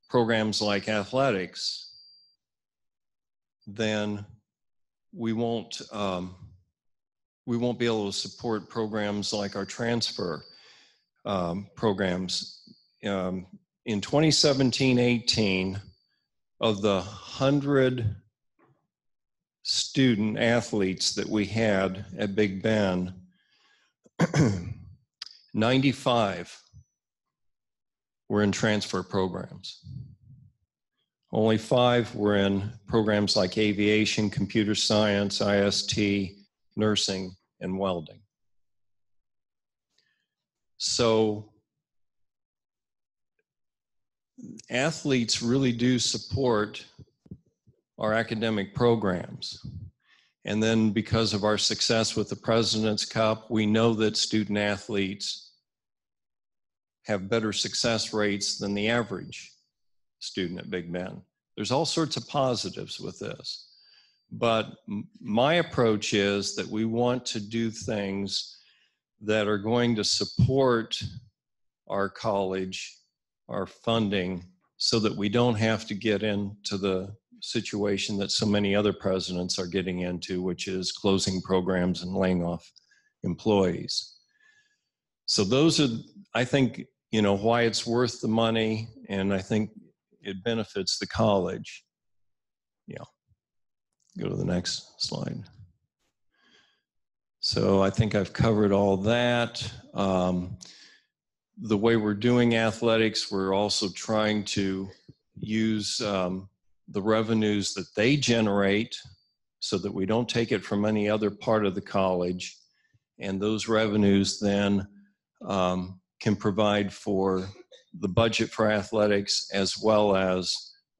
programs like athletics, then we won't um, we won't be able to support programs like our transfer um, programs. Um, in 2017-18, of the 100 student athletes that we had at Big Bend, 95 were in transfer programs. Only five were in programs like aviation, computer science, IST, nursing, and welding. So athletes really do support our academic programs. And then because of our success with the President's Cup, we know that student athletes have better success rates than the average student at Big Bend. There's all sorts of positives with this. But my approach is that we want to do things that are going to support our college, our funding, so that we don't have to get into the situation that so many other presidents are getting into, which is closing programs and laying off employees. So those are, I think, you know, why it's worth the money, and I think it benefits the college. Yeah. Go to the next slide. So I think I've covered all that. Um, the way we're doing athletics, we're also trying to use um, the revenues that they generate so that we don't take it from any other part of the college. And those revenues then um, can provide for the budget for athletics as well as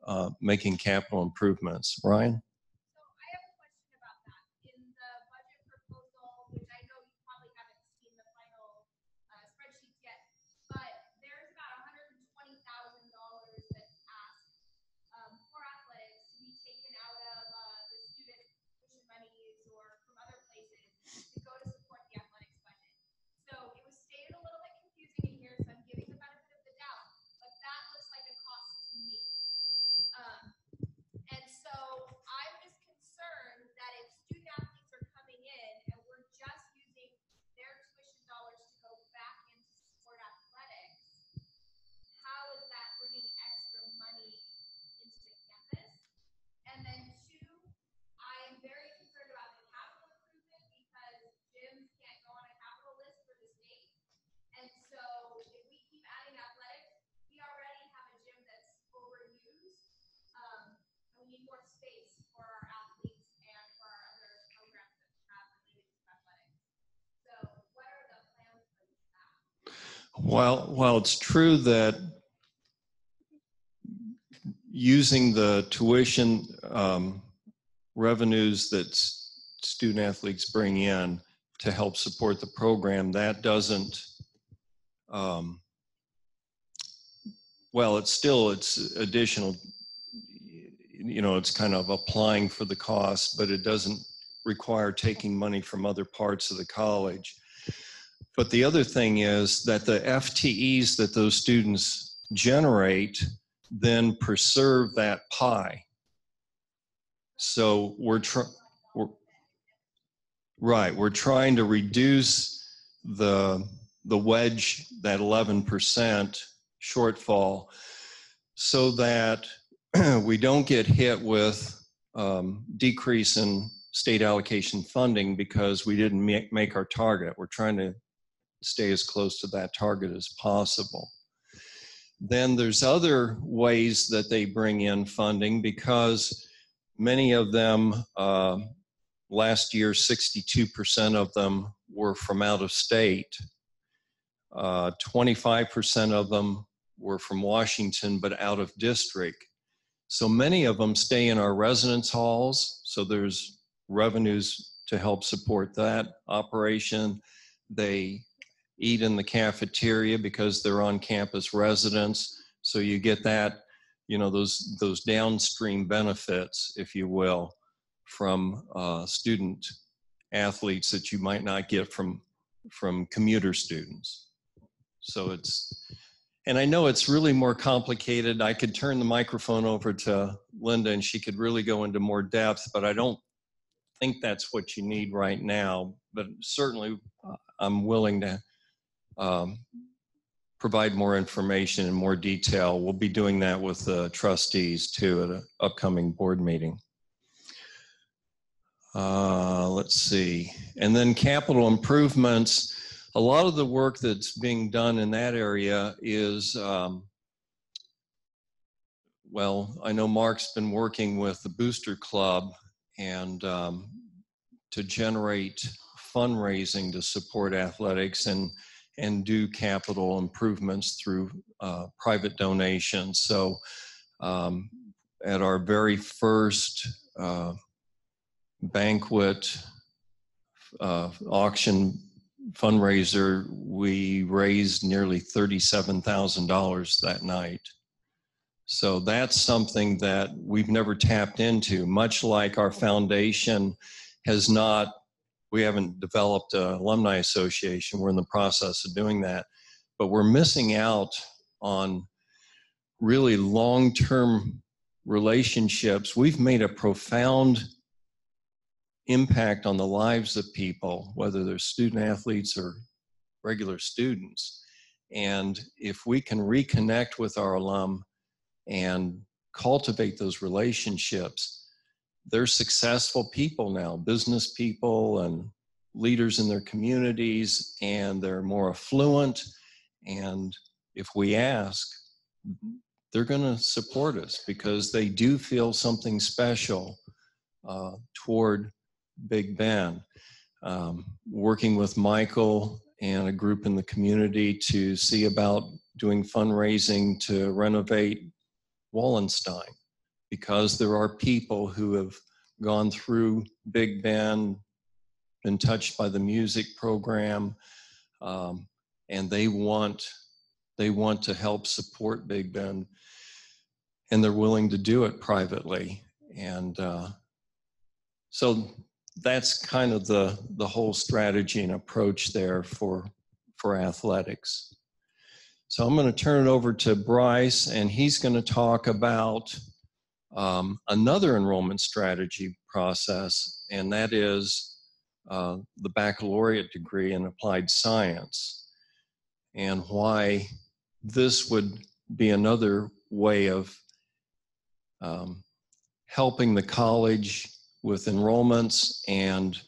uh, making capital improvements. Ryan? While, while it's true that using the tuition um, revenues that student athletes bring in to help support the program, that doesn't, um, well, it's still, it's additional, you know, it's kind of applying for the cost, but it doesn't require taking money from other parts of the college. But the other thing is that the FTEs that those students generate then preserve that pie. So we're, tr- we're right. We're trying to reduce the the wedge, that 11% shortfall, so that we don't get hit with um, decrease in state allocation funding because we didn't make, make our target. We're trying to stay as close to that target as possible. Then there's other ways that they bring in funding because many of them, uh, last year, 62% of them were from out of state. Uh, 25% of them were from Washington, but out of district. So many of them stay in our residence halls. So there's revenues to help support that operation. They eat in the cafeteria because they're on campus residents. So you get that, you know, those those downstream benefits, if you will, from uh, student athletes that you might not get from from commuter students. So it's, and I know it's really more complicated. I could turn the microphone over to Linda and she could really go into more depth, but I don't think that's what you need right now. But certainly, uh, I'm willing to um, provide more information and more detail. We'll be doing that with the trustees too at an upcoming board meeting. Uh, let's see. And then capital improvements. A lot of the work that's being done in that area is, um, well, I know Mark's been working with the Booster Club and um, to generate fundraising to support athletics and and do capital improvements through uh, private donations. So um, at our very first uh, banquet uh, auction fundraiser, we raised nearly $37,000 that night. So that's something that we've never tapped into, much like our foundation has not, we haven't developed an alumni association. We're in the process of doing that. But we're missing out on really long term relationships. We've made a profound impact on the lives of people, whether they're student athletes or regular students. And if we can reconnect with our alum and cultivate those relationships, they're successful people now, business people and leaders in their communities, and they're more affluent. And if we ask, they're going to support us because they do feel something special uh, toward Big Bend. Um, working with Michael and a group in the community to see about doing fundraising to renovate Wallenstein because there are people who have gone through Big Bend, been touched by the music program, um, and they want they want to help support Big Bend, and they're willing to do it privately. And uh, so that's kind of the the whole strategy and approach there for for athletics. So I'm going to turn it over to Bryce, and he's going to talk about um, another enrollment strategy process, and that is uh, the baccalaureate degree in applied science, and why this would be another way of um, helping the college with enrollments and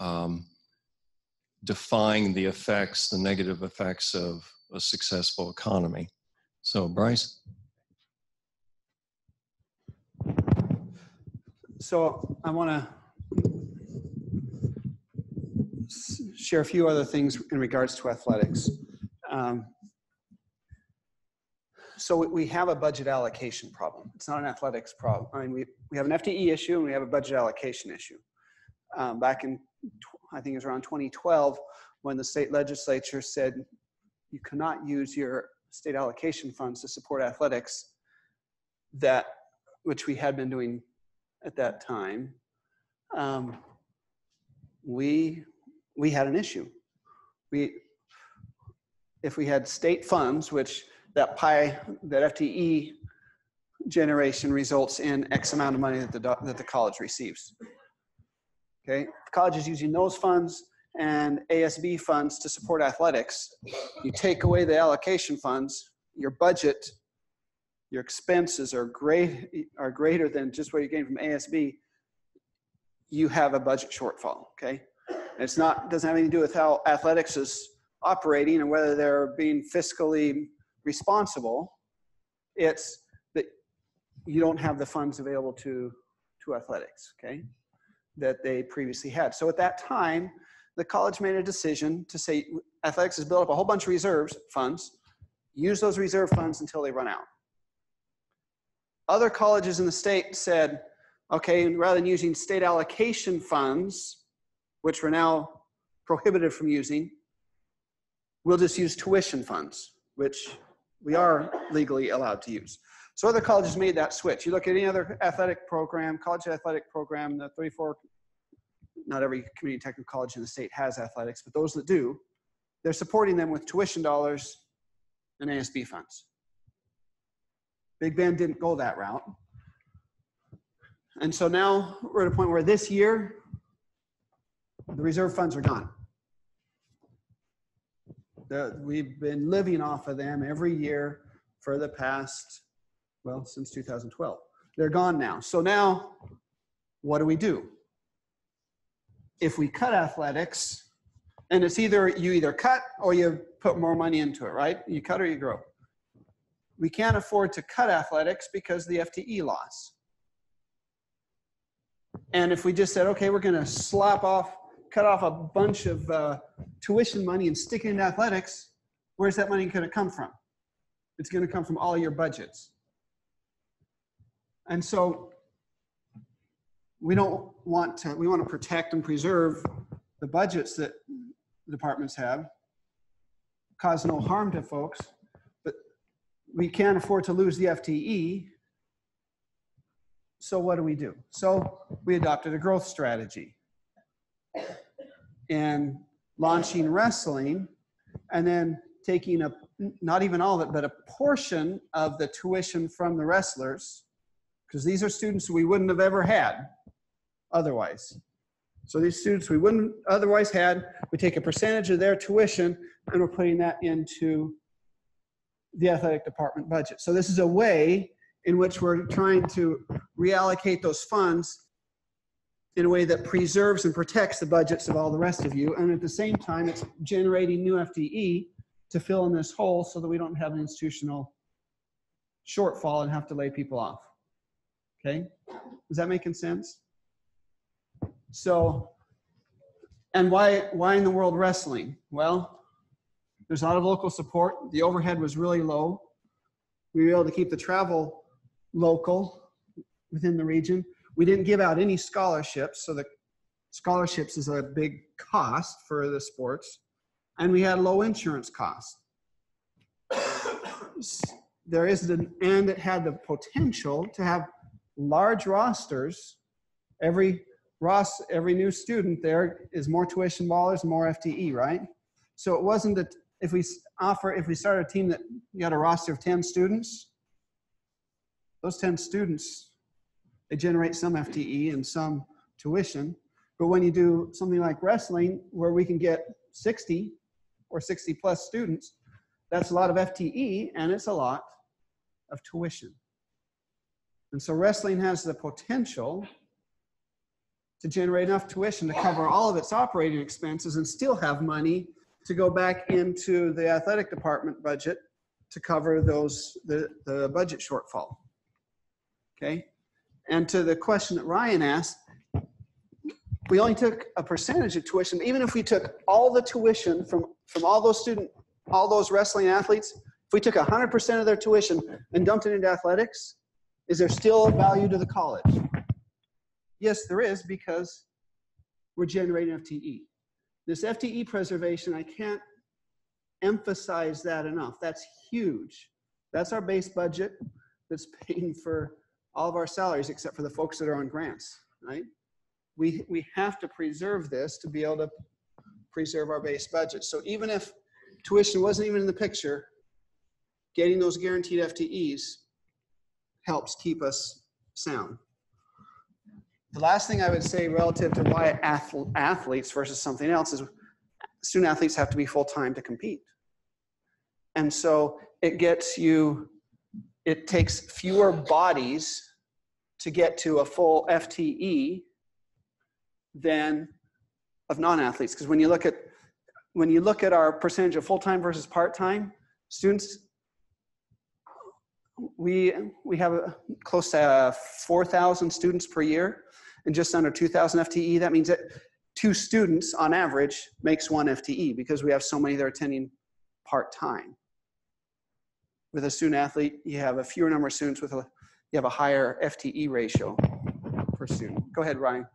um, defying the effects, the negative effects of a successful economy. So, Bryce? So I want to share a few other things in regards to athletics. Um, so we- have a budget allocation problem. It's not an athletics problem. I mean, we, we have an FTE issue and we have a budget allocation issue. Um, back in, I think it was around 2012, when the state legislature said you cannot use your state allocation funds to support athletics, that, which we had been doing at that time, um, we, we had an issue. We, if we had state funds, which that pie, that FTE generation results in X amount of money that the, that the college receives. Okay, the college is using those funds and ASB funds to support athletics. You take away the allocation funds, your budget, your expenses are great, are greater than just what you're getting from ASB. You have a budget shortfall, okay? It's not, doesn't have anything to do with how athletics is operating and whether they're being fiscally responsible. It's that you don't have the funds available to, to athletics, okay? That they previously had. So at that time, the college made a decision to say athletics has built up a whole bunch of reserves funds. Use those reserve funds until they run out. Other colleges in the state said, okay, rather than using state allocation funds, which we're now prohibited from using, we'll just use tuition funds, which we are legally allowed to use. So other colleges made that switch. You look at any other athletic program, college athletic program, the 34, not every community technical college in the state has athletics, but those that do, they're supporting them with tuition dollars and ASB funds. Big Bend didn't go that route. And so now we're at a point where this year, the reserve funds are gone. The, we've been living off of them every year for the past, well, since 2012. They're gone now. So now, what do we do? If we cut athletics, and it's either you either cut or you put more money into it, right? You cut or you grow. We can't afford to cut athletics because the FTE loss. And if we just said, okay, we're going to slap off, cut off a bunch of uh, tuition money and stick it into athletics, where's that money going to come from? It's going to come from all your budgets. And so we don't want to, we want to protect and preserve the budgets that departments have, cause no harm to folks, we can't afford to lose the FTE. So what do we do? So we adopted a growth strategy and launching wrestling and then taking a not even all of it but a portion of the tuition from the wrestlers because these are students we wouldn't have ever had otherwise so these students we wouldn't otherwise had we take a percentage of their tuition and we're putting that into the athletic department budget so this is a way in which we're trying to reallocate those funds in a way that preserves and protects the budgets of all the rest of you. And at the same time, it's generating new FTE to fill in this hole so that we don't have an institutional shortfall and have to lay people off. Okay? Is that making sense? So, and why, why in the world wrestling? Well, there's a lot of local support. The overhead was really low. We were able to keep the travel local within the region. We didn't give out any scholarships, so the scholarships is a big cost for the sports, and we had low insurance costs. There is an, and it had the potential to have large rosters. Every Ross, every new student there is more tuition dollars, more FTE, right? So it wasn't that if we offer, if we start a team that you got a roster of 10 students, those 10 students, they generate some FTE and some tuition. But when you do something like wrestling, where we can get 60 or 60 plus students, that's a lot of FTE and it's a lot of tuition. And so wrestling has the potential to generate enough tuition to cover all of its operating expenses and still have money to go back into the athletic department budget to cover those the, the budget shortfall. Okay? And to the question that Ryan asked, we only took a percentage of tuition. Even if we took all the tuition from, from all those student, all those wrestling athletes If we took 100% of their tuition and dumped it into athletics, is there still value to the college? Yes, there is because we're generating FTE. This FTE preservation, I can't emphasize that enough. That's huge. That's our base budget that's paying for all of our salaries except for the folks that are on grants, right? We, we have to preserve this to be able to preserve our base budget. So even if tuition wasn't even in the picture, getting those guaranteed FTEs helps keep us sound. The last thing I would say relative to why athletes versus something else is student athletes have to be full time to compete. And so it gets you, it takes fewer bodies to get to a full FTE than of non-athletes. Because when you look at when you look at our percentage of full-time versus part-time students, we we have a, close to uh, 4,000 students per year and just under 2,000 FTE. That means that two students on average makes one FTE because we have so many that are attending part-time. With a student athlete, you have a fewer number of students with a you have a higher FTE ratio per student. Go ahead, Ryan.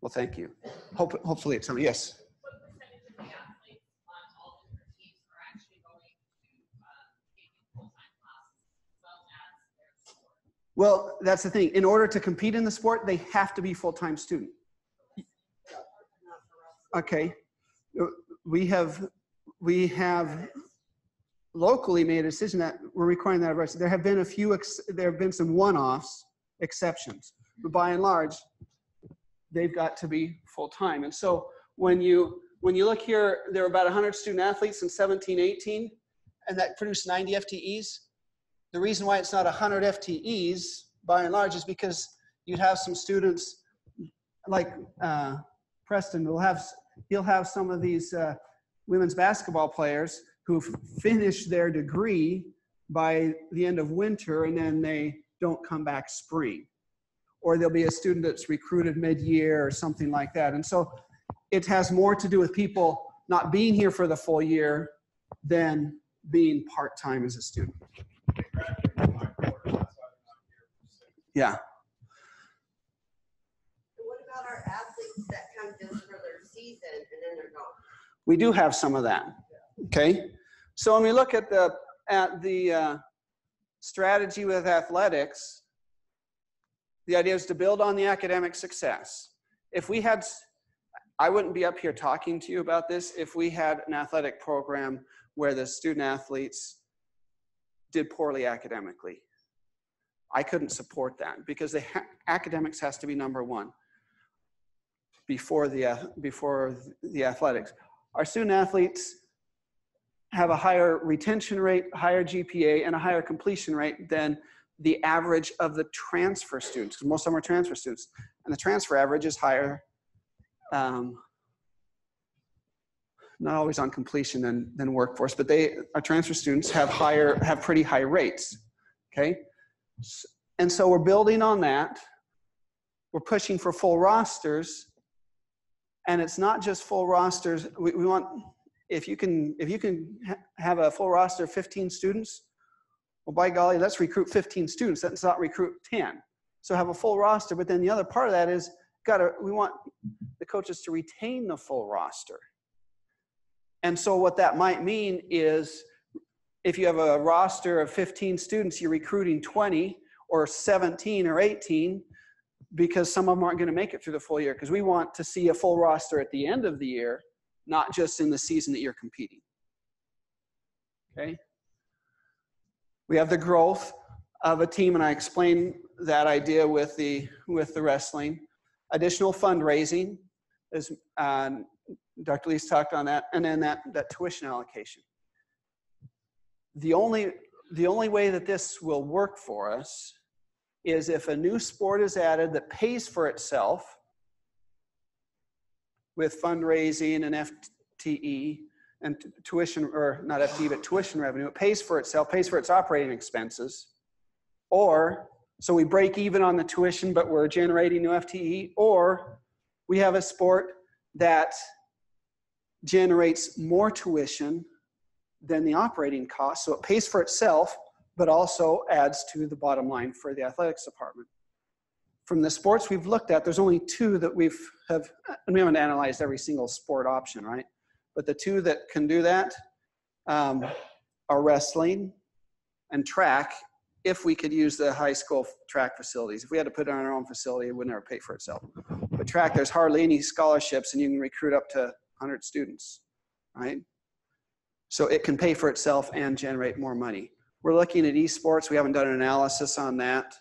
Well, thank you. Hope, hopefully it's something. yes. Well, that's the thing. In order to compete in the sport, they have to be full-time student. Okay. We have, we have locally made a decision that we're requiring that of. There have been a few, ex- there have been some one-offs, exceptions, but by and large, they've got to be full-time. And so when you, when you look here, there are about 100 student athletes in 17, 18, and that produced 90 FTEs. The reason why it's not 100 FTEs by and large is because you'd have some students like uh, Preston will have he'll have some of these uh, women's basketball players who finish their degree by the end of winter and then they don't come back spring. Or there'll be a student that's recruited mid-year or something like that. And so it has more to do with people not being here for the full year than being part-time as a student yeah. What about our athletes that come just for their season and then they're gone? we do have some of that. Okay? So when we look at the at the uh, strategy with athletics the idea is to build on the academic success. If we had i wouldn't be up here talking to you about this if we had an athletic program where the student athletes did poorly academically i couldn't support that because the ha- academics has to be number one before the ath- before the athletics. Our student athletes have a higher retention rate, higher GPA, and a higher completion rate than the average of the transfer students. 'cause most of them are transfer students, and the transfer average is higher. Um, not always on completion than, than workforce, but they our transfer students have higher have pretty high rates. Okay, and so we're building on that. We're pushing for full rosters. And it's not just full rosters. We, we want if you can if you can ha- have a full roster of 15 students well by golly let's recruit 15 students. Let's not recruit 10 so have a full roster. But then the other part of that is got to we want the coaches to retain the full roster. And so what that might mean is if you have a roster of 15 students you're recruiting 20 or 17 or 18 because some of them aren't going to make it through the full year because we want to see a full roster at the end of the year not just in the season that you're competing. Okay? We have the growth of a team and i explained that idea with the with the wrestling. Additional fundraising as uh, dr lee's talked on that and then that that tuition allocation the only the only way that this will work for us is if a new sport is added that pays for itself with fundraising and FTE and tuition, or not FTE, but tuition revenue, it pays for itself, pays for its operating expenses, or So we break even on the tuition, but we're generating new FTE, or we have a sport that generates more tuition than the operating cost. So it pays for itself, but also adds to the bottom line for the athletics department. From the sports we've looked at, there's only two that we've have, and we haven't analyzed every single sport option, right? But the two that can do that um, are wrestling and track if we could use the high school track facilities. If we had to put it on our own facility, it would never pay for itself. But track, there's hardly any scholarships and you can recruit up to 100 students, right? So it can pay for itself and generate more money. We're looking at esports. We haven't done an analysis on that.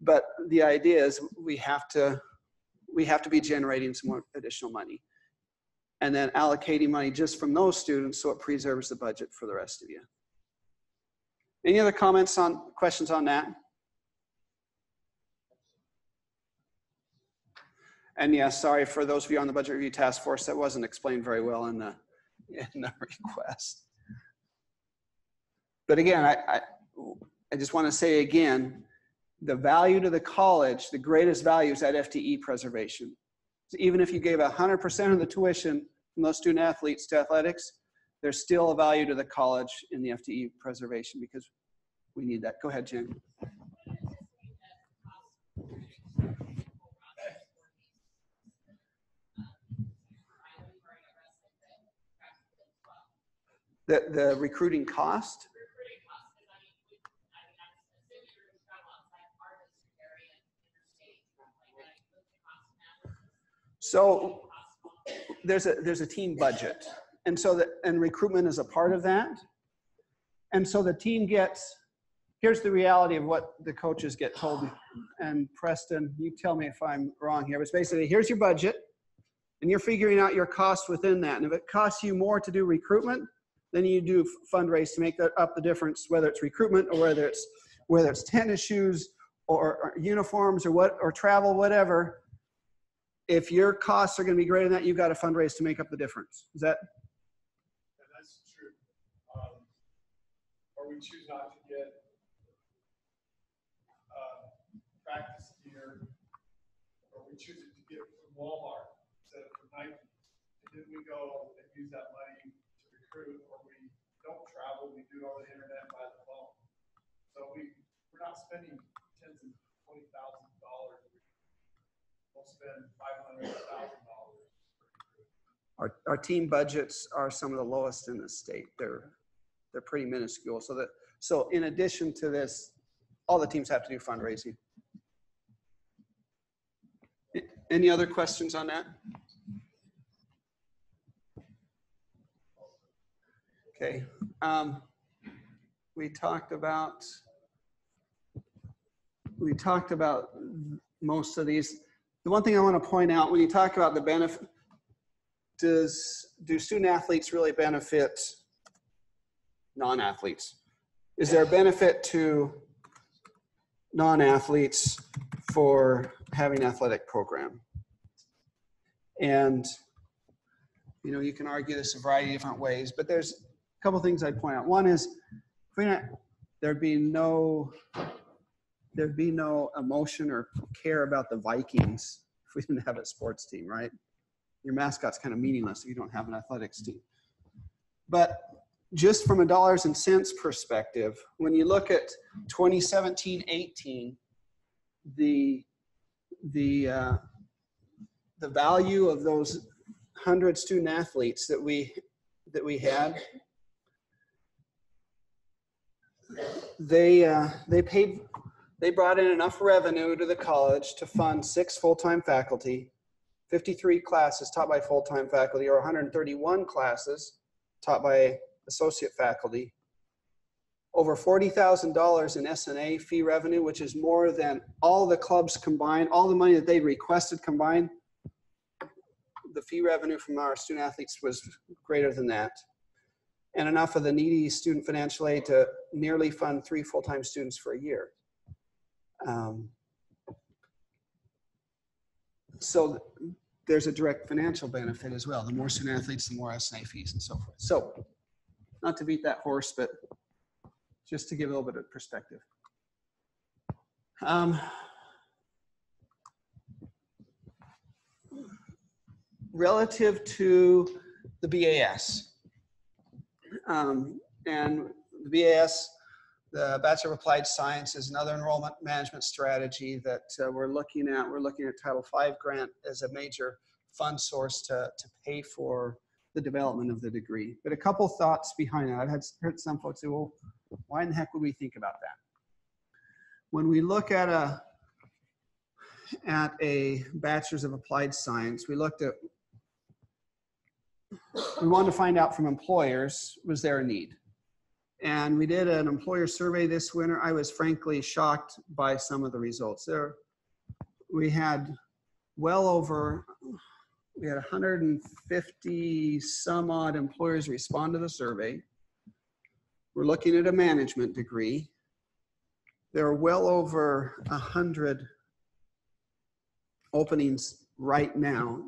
But the idea is we have to we have to be generating some more additional money and then allocating money just from those students so it preserves the budget for the rest of you. Any other comments on questions on that? And yes, sorry for those of you on the budget review task force, that wasn't explained very well in the, in the request. But again, I, I, I just want to say again, the value to the college, the greatest value is that FTE preservation. So even if you gave 100% of the tuition from those student athletes to athletics, there's still a value to the college in the FTE preservation because we need that. Go ahead, Jen. The, the recruiting cost? So there's a there's a team budget, and so that and recruitment is a part of that. And so the team gets. Here's the reality of what the coaches get told. And Preston, you tell me if I'm wrong here. But it's basically here's your budget, and you're figuring out your costs within that. And if it costs you more to do recruitment, then you do fundraise to make up the difference, whether it's recruitment or whether it's whether it's tennis shoes or, or uniforms or what or travel, whatever if your costs are going to be greater than that, you've got to fundraise to make up the difference. Is that? And that's true. Um, or we choose not to get uh, practice gear, or we choose to get from Walmart instead of from Nike. And then we go and use that money to recruit, don't travel, we do it on the internet by the phone. So we, we're not spending tens and twenty thousand dollars we'll spend five hundred thousand dollars. Our, our team budgets are some of the lowest in the state. They're, they're pretty minuscule. So that, so in addition to this, all the teams have to do fundraising. Any other questions on that? Okay. Um, we talked about, we talked about most of these. The one thing I want to point out when you talk about the benefit, does do student athletes really benefit non-athletes? Is there a benefit to non-athletes for having an athletic program? And you know, you can argue this a variety of different ways, but there's couple things I'd point out. One is, there'd be no there'd be no emotion or care about the Vikings if we didn't have a sports team, right? Your mascot's kind of meaningless if you don't have an athletics team. But just from a dollars and cents perspective, when you look at 2017-18, the the uh, the value of those hundred student athletes that we that we had, they uh, they paid they brought in enough revenue to the college to fund six full-time faculty, 53 classes taught by full-time faculty, or 131 classes taught by associate faculty, over $40,000 in S&A fee revenue, which is more than all the clubs combined, all the money that they requested combined. The fee revenue from our student athletes was greater than that. And enough of the needy student financial aid to nearly fund three full-time students for a year. Um, so there's a direct financial benefit as well. The more student athletes, the more S&A fees and so forth. So not to beat that horse, but just to give a little bit of perspective. Um, relative to the BAS. Um, and the BAS, the Bachelor of Applied Science is another enrollment management strategy that uh, we're looking at. We're looking at Title V grant as a major fund source to, to pay for the development of the degree. But a couple thoughts behind that. I've had heard some folks say, well, why in the heck would we think about that? When we look at a at a bachelor's of applied science, we looked at we wanted to find out from employers was there a need? And we did an employer survey this winter. I was frankly shocked by some of the results there. We had well over we had 150 some odd employers respond to the survey. We're looking at a management degree. There are well over 100 openings right now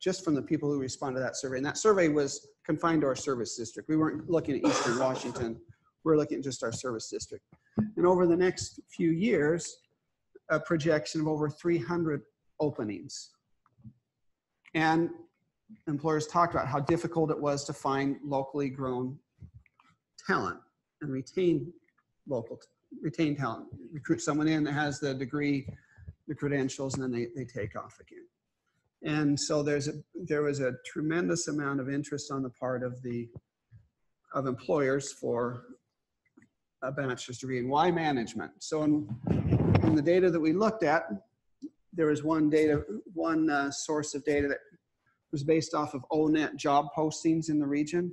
just from the people who responded to that survey. And that survey was confined to our service district. We weren't looking at Eastern Washington. We are looking at just our service district. And over the next few years, a projection of over 300 openings. And employers talked about how difficult it was to find locally grown talent and retain local, retain talent. Recruit someone in that has the degree, the credentials, and then they, they take off again. And so there's a, there was a tremendous amount of interest on the part of the of employers for a bachelor's degree. in why management? So in, in the data that we looked at, there was one data, one uh, source of data that was based off of ONET job postings in the region.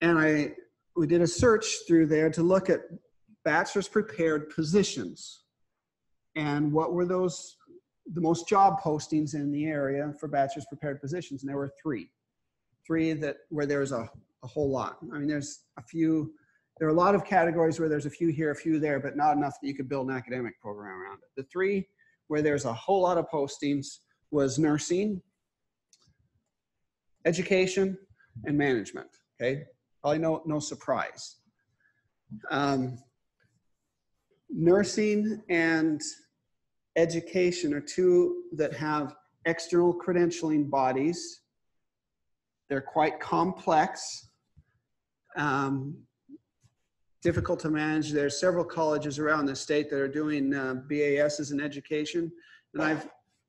And I we did a search through there to look at bachelor's prepared positions. And what were those the most job postings in the area for bachelor's prepared positions, and there were three. Three that where there's a, a whole lot. I mean, there's a few, there are a lot of categories where there's a few here, a few there, but not enough that you could build an academic program around it. The three where there's a whole lot of postings was nursing, education, and management. Okay, probably no, no surprise. Um, nursing and education are two that have external credentialing bodies. They're quite complex, um, difficult to manage. There are several colleges around the state that are doing uh, BASs in education. And I've,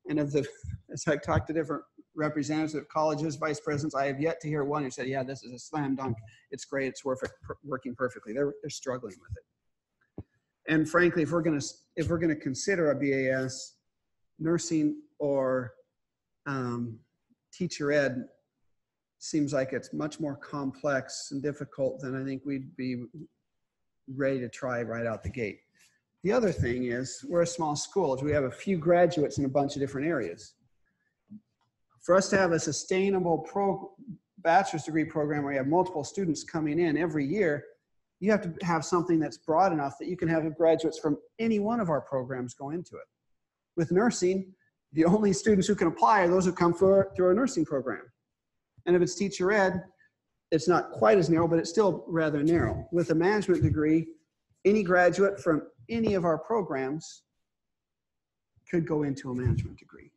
and of the, as I've talked to different representatives of colleges, vice presidents, I have yet to hear one who said, yeah, this is a slam dunk. It's great. It's working perfectly. They're, they're struggling with it and frankly, if we're going to if we're going to consider a BAS, nursing or um, teacher ed seems like it's much more complex and difficult than I think we'd be ready to try right out the gate. The other thing is we're a small school. We have a few graduates in a bunch of different areas. For us to have a sustainable pro bachelor's degree program where you have multiple students coming in every year, you have to have something that's broad enough that you can have graduates from any one of our programs go into it. With nursing, the only students who can apply are those who come through our nursing program. And if it's teacher ed, it's not quite as narrow, but it's still rather narrow. With a management degree, any graduate from any of our programs could go into a management degree.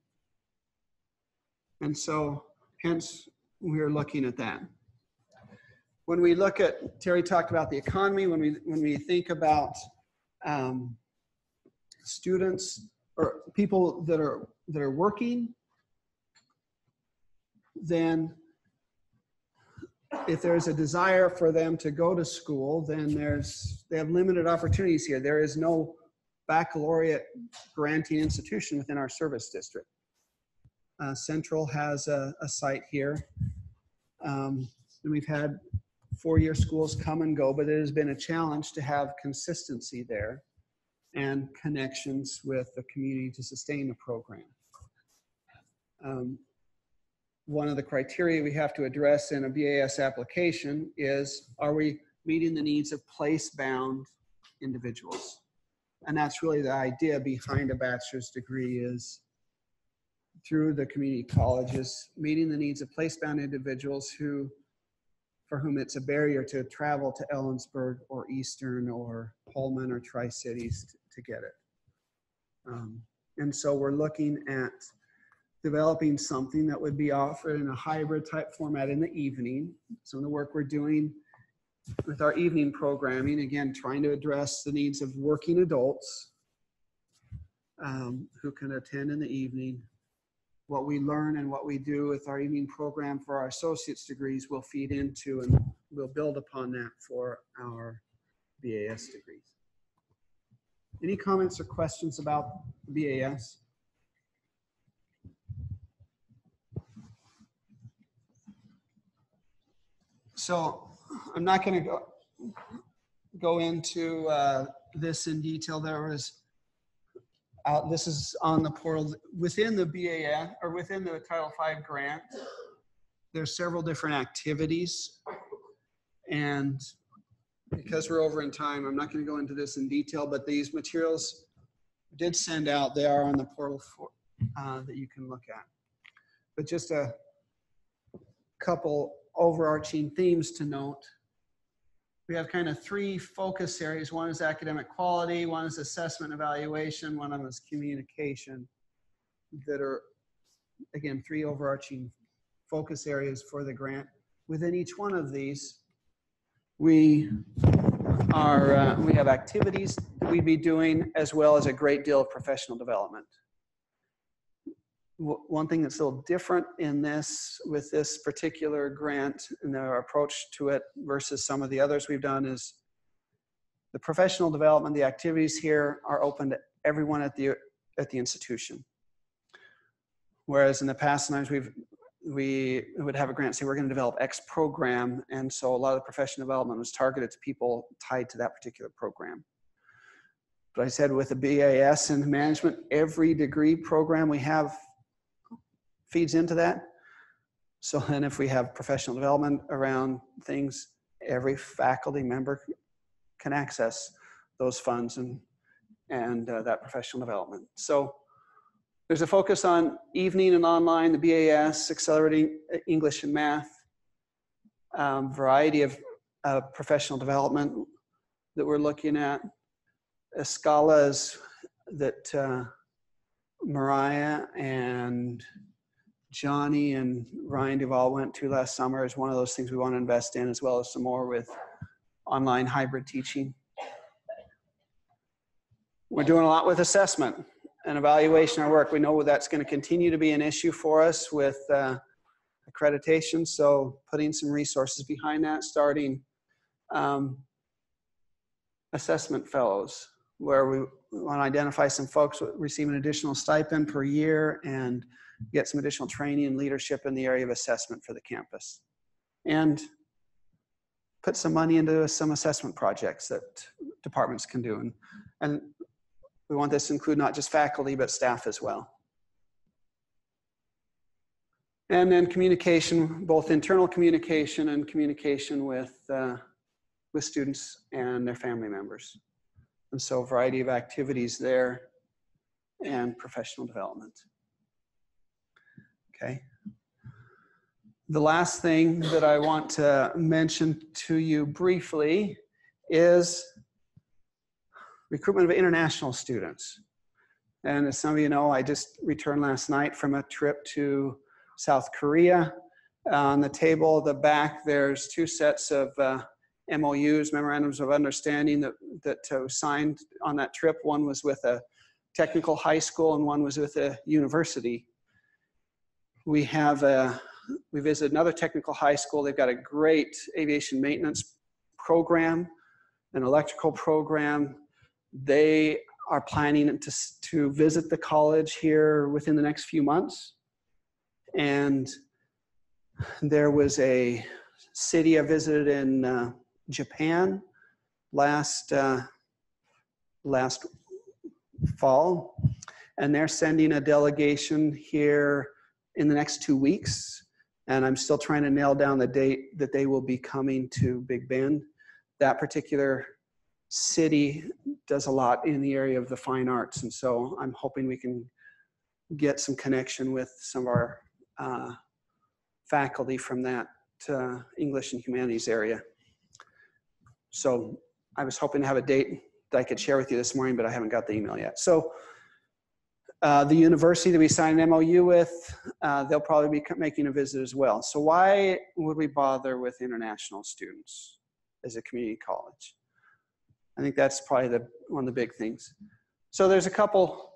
And so, hence, we're looking at that when we look at Terry talked about the economy, when we when we think about um, students or people that are that are working, then if there's a desire for them to go to school, then there's they have limited opportunities here. There is no baccalaureate granting institution within our service district. Uh, Central has a, a site here. Um, and we've had four-year schools come and go, but it has been a challenge to have consistency there and connections with the community to sustain the program. Um, one of the criteria we have to address in a BAS application is, are we meeting the needs of place-bound individuals? And that's really the idea behind a bachelor's degree is through the community colleges, meeting the needs of place-bound individuals who for whom it's a barrier to travel to Ellensburg or Eastern or Pullman or Tri Cities to, get it. Um, and so we're looking at developing something that would be offered in a hybrid type format in the evening. Some of the work we're doing with our evening programming, again, trying to address the needs of working adults um, who can attend in the evening. What we learn and what we do with our evening program for our associate's degrees will feed into and we'll build upon that for our BAS degrees. Any comments or questions about BAS? So I'm not going to go go into uh, this in detail. There was This is on the portal within the BAS or within the Title V grant. There's several different activities, and because we're over in time, I'm not going to go into this in detail. But these materials did send out. They are on the portal for, uh, that you can look at. But just a couple overarching themes to note. We have kind of three focus areas. One is academic quality, one is assessment evaluation, one of them is communication that are, again, three overarching focus areas for the grant. Within each one of these, we are, uh, we have activities that we'd be doing as well as a great deal of professional development one thing that's a little different in this with this particular grant and our approach to it versus some of the others we've done is the professional development the activities here are open to everyone at the at the institution. Whereas in the past sometimes we've we would have a grant say we're going to develop x program and so a lot of the professional development was targeted to people tied to that particular program. But i said with the bas and management every degree program we have feeds into that. So then if we have professional development around things, every faculty member can access those funds and, and uh, that professional development. So there's a focus on evening and online, the BAS, accelerating uh, English and math, um, variety of uh, professional development that we're looking at. Escalas that uh, Mariah and Johnny and Ryan Duvall went to last summer is one of those things we want to invest in, as well as some more with online hybrid teaching. We're doing a lot with assessment and evaluation our work. We know that's going to continue to be an issue for us with uh, accreditation, so putting some resources behind that, starting um, assessment fellows, where we want to identify some folks receiving an additional stipend per year and get some additional training and leadership in the area of assessment for the campus. And put some money into some assessment projects that departments can do. And, and we want this to include not just faculty, but staff as well. And then communication, both internal communication and communication with, uh, with students and their family members. And so a variety of activities there and professional development. Okay. The last thing that I want to mention to you briefly is recruitment of international students. And as some of you know, I just returned last night from a trip to South Korea. On the table, the back, there's two sets of uh, MOUs, memorandums of understanding that, that uh, signed on that trip. One was with a technical high school and one was with a university we have a, we visited another technical high school. They've got a great aviation maintenance program, an electrical program. They are planning to, to visit the college here within the next few months. And there was a city I visited in uh, Japan last, uh, last fall. And they're sending a delegation here in the next two weeks. And I'm still trying to nail down the date that they will be coming to Big Bend. That particular city does a lot in the area of the fine arts. And so I'm hoping we can get some connection with some of our uh, faculty from that uh, English and humanities area. So I was hoping to have a date that I could share with you this morning, but I haven't got the email yet. So Uh, the university that we signed an MOU with, uh, they'll probably be making a visit as well. So why would we bother with international students as a community college? I think that's probably the, one of the big things. So there's a couple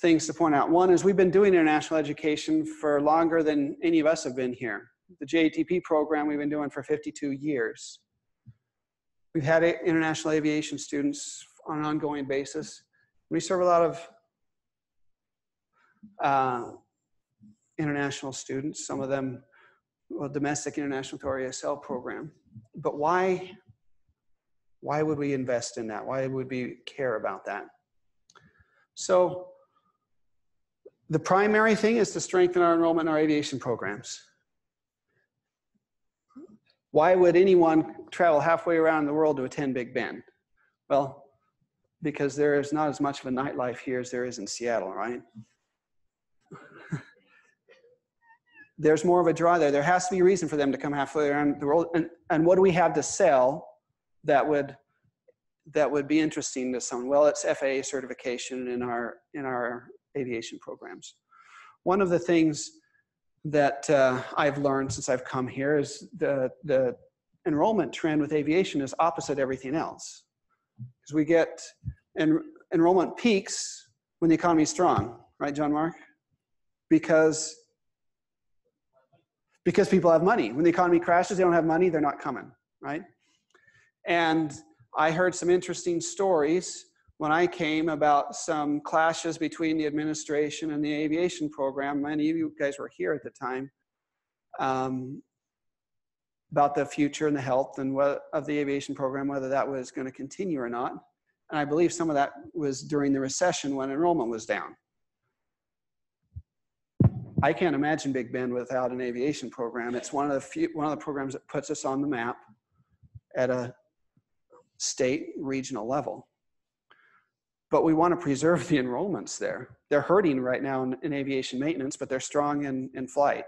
things to point out. One is we've been doing international education for longer than any of us have been here. The JATP program we've been doing for 52 years. We've had international aviation students on an ongoing basis. We serve a lot of uh, international students, some of them well, domestic international through our ESL program. But why, why would we invest in that? Why would we care about that? So the primary thing is to strengthen our enrollment in our aviation programs. Why would anyone travel halfway around the world to attend Big Bend? Well, because there is not as much of a nightlife here as there is in Seattle, right? There's more of a draw there. There has to be a reason for them to come halfway around the world. And, and what do we have to sell that would that would be interesting to someone? Well, it's FAA certification in our in our aviation programs. One of the things that uh, I've learned since I've come here is the the enrollment trend with aviation is opposite everything else because we get en- enrollment peaks when the economy is strong, right, John Mark? Because because people have money. When the economy crashes, they don't have money, they're not coming, right? And I heard some interesting stories when I came about some clashes between the administration and the aviation program. Many of you guys were here at the time. Um, about the future and the health and what of the aviation program, whether that was going to continue or not. And I believe some of that was during the recession when enrollment was down. I can't imagine Big Bend without an aviation program. It's one of the few, one of the programs that puts us on the map at a state, regional level. But we want to preserve the enrollments there. They're hurting right now in, in aviation maintenance, but they're strong in, in flight.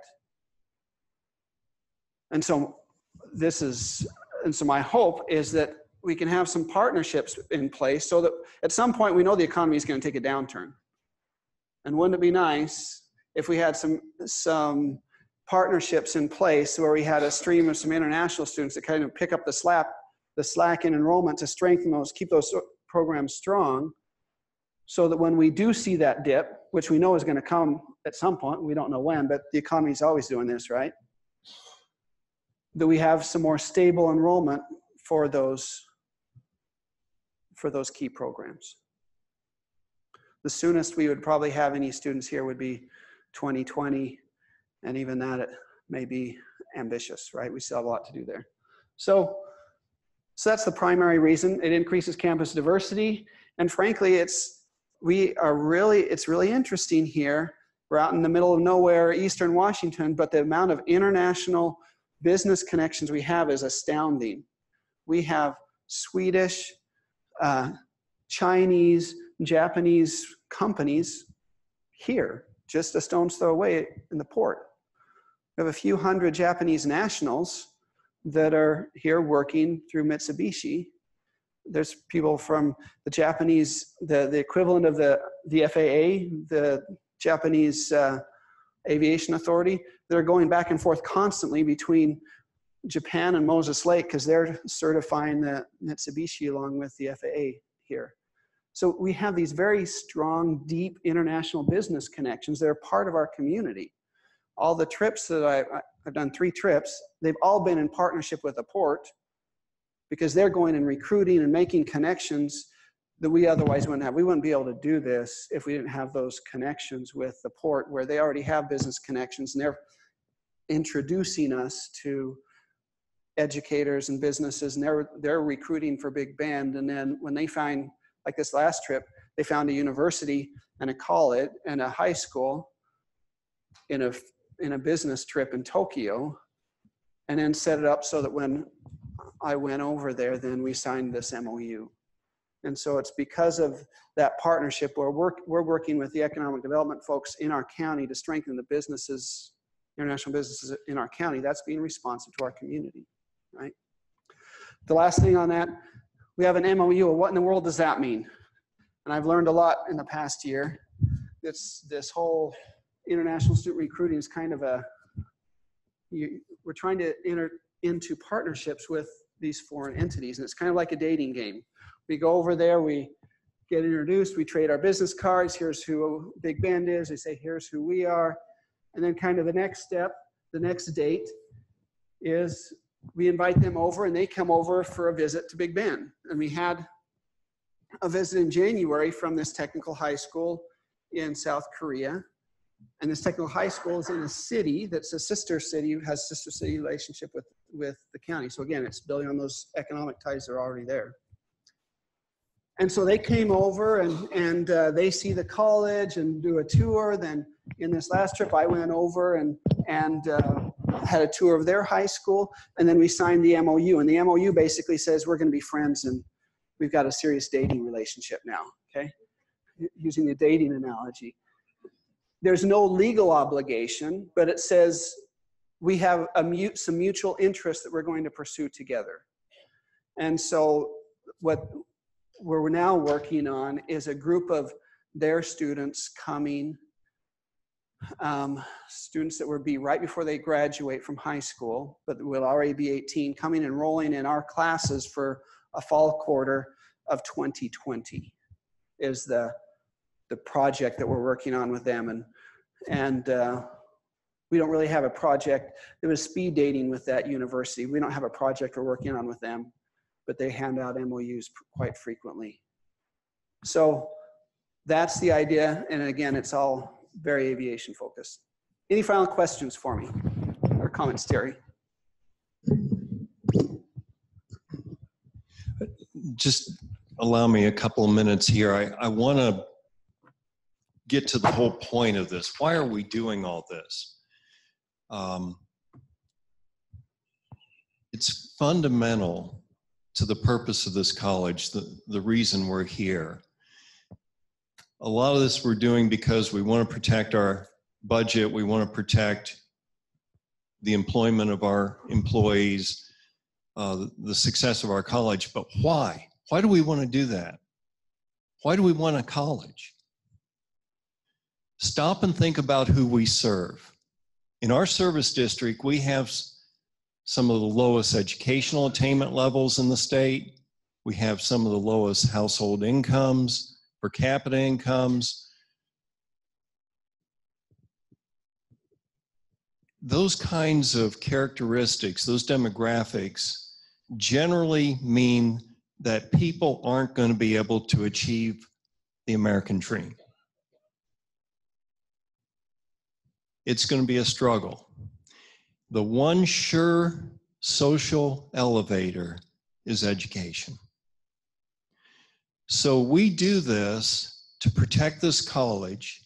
And so this is, and so my hope is that we can have some partnerships in place so that at some point we know the economy is going to take a downturn. And wouldn't it be nice if we had some some partnerships in place where we had a stream of some international students that kind of pick up the slack the slack in enrollment to strengthen those, keep those programs strong, so that when we do see that dip, which we know is going to come at some point, we don't know when, but the economy is always doing this, right? That we have some more stable enrollment for those for those key programs. The soonest we would probably have any students here would be 2020, and even that it may be ambitious, right? We still have a lot to do there. So, so that's the primary reason. It increases campus diversity, and frankly, it's we are really it's really interesting here. We're out in the middle of nowhere, Eastern Washington, but the amount of international business connections we have is astounding. We have Swedish, uh, Chinese, Japanese companies here, just a stone's throw away in the port. We have a few hundred Japanese nationals that are here working through Mitsubishi. There's people from the Japanese, the, the equivalent of the, the FAA, the Japanese uh, Aviation Authority, that are going back and forth constantly between Japan and Moses Lake because they're certifying the Mitsubishi along with the FAA here. So we have these very strong, deep international business connections that are part of our community. All the trips that I, I've done three trips, they've all been in partnership with the port because they're going and recruiting and making connections that we otherwise wouldn't have. We wouldn't be able to do this if we didn't have those connections with the port where they already have business connections and they're introducing us to educators and businesses and they're they're recruiting for Big Bend and then when they find like this last trip they found a university and a college and a high school in a in a business trip in Tokyo and then set it up so that when I went over there then we signed this MOU and so it's because of that partnership where we're, we're working with the economic development folks in our county to strengthen the businesses international businesses in our county that's being responsive to our community right? The last thing on that, we have an MOU. What in the world does that mean? And I've learned a lot in the past year. this this whole international student recruiting is kind of a you, we're trying to enter into partnerships with these foreign entities, and it's kind of like a dating game. We go over there, we get introduced, we trade our business cards. Here's who Big Bend is. They say, here's who we are, and then kind of the next step, the next date, is we invite them over, and they come over for a visit to Big Bend. And we had a visit in January from this technical high school in South Korea. And this technical high school is in a city that's a sister city, has sister city relationship with, with the county. So again, it's building on those economic ties that are already there. And so they came over and, and uh, they see the college and do a tour. Then in this last trip, I went over and, and uh, had a tour of their high school. And then we signed the MOU. And the MOU basically says we're going to be friends and we've got a serious dating relationship now, okay? Using the dating analogy. There's no legal obligation, but it says we have a mute, some mutual interest that we're going to pursue together. And so what we're now working on is a group of their students coming, um, students that would be right before they graduate from high school, but will already be 18, coming and enrolling in our classes for a fall quarter of 2020 is the the project that we're working on with them. And and uh, we don't really have a project. There was speed dating with that university. We don't have a project we're working on with them but they hand out MOUs quite frequently. So that's the idea. And again it's all very aviation focused any final questions for me or comments Terry just allow me a couple of minutes here. I, I want to get to the whole point of this. Why are we doing all this? Um, it's fundamental to the purpose of this college, the, the reason we're here. A lot of this we're doing because we want to protect our budget, we want to protect the employment of our employees, uh, the success of our college, but why? Why do we want to do that? Why do we want a college? Stop and think about who we serve. In our service district, we have some of the lowest educational attainment levels in the state. We have some of the lowest household incomes, per capita incomes. Those kinds of characteristics, those demographics, generally mean that people aren't going to be able to achieve the American dream. It's going to be a struggle. The one sure social elevator is education. So we do this to protect this college.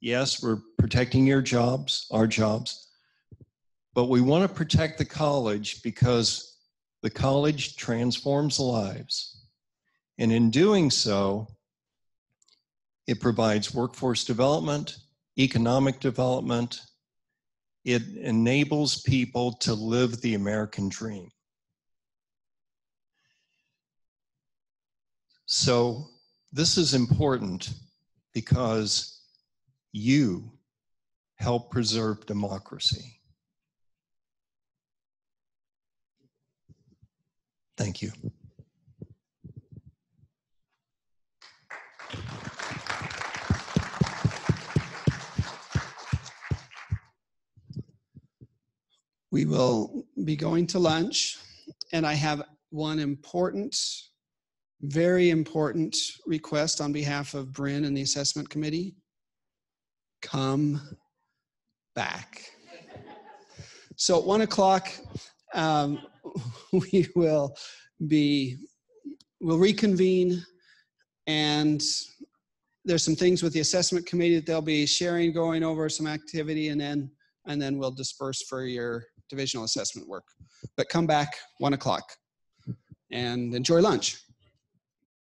Yes, we're protecting your jobs, our jobs, but we want to protect the college because the college transforms lives. And in doing so, it provides workforce development, economic development. It enables people to live the American dream. So, this is important because you help preserve democracy. Thank you. We will be going to lunch, and I have one important, very important request on behalf of Bryn and the assessment committee. Come back. So at one o'clock, um, we will be, we'll reconvene and there's some things with the assessment committee that they'll be sharing, going over some activity, and then and then we'll disperse for your divisional assessment work. But come back one o'clock and enjoy lunch.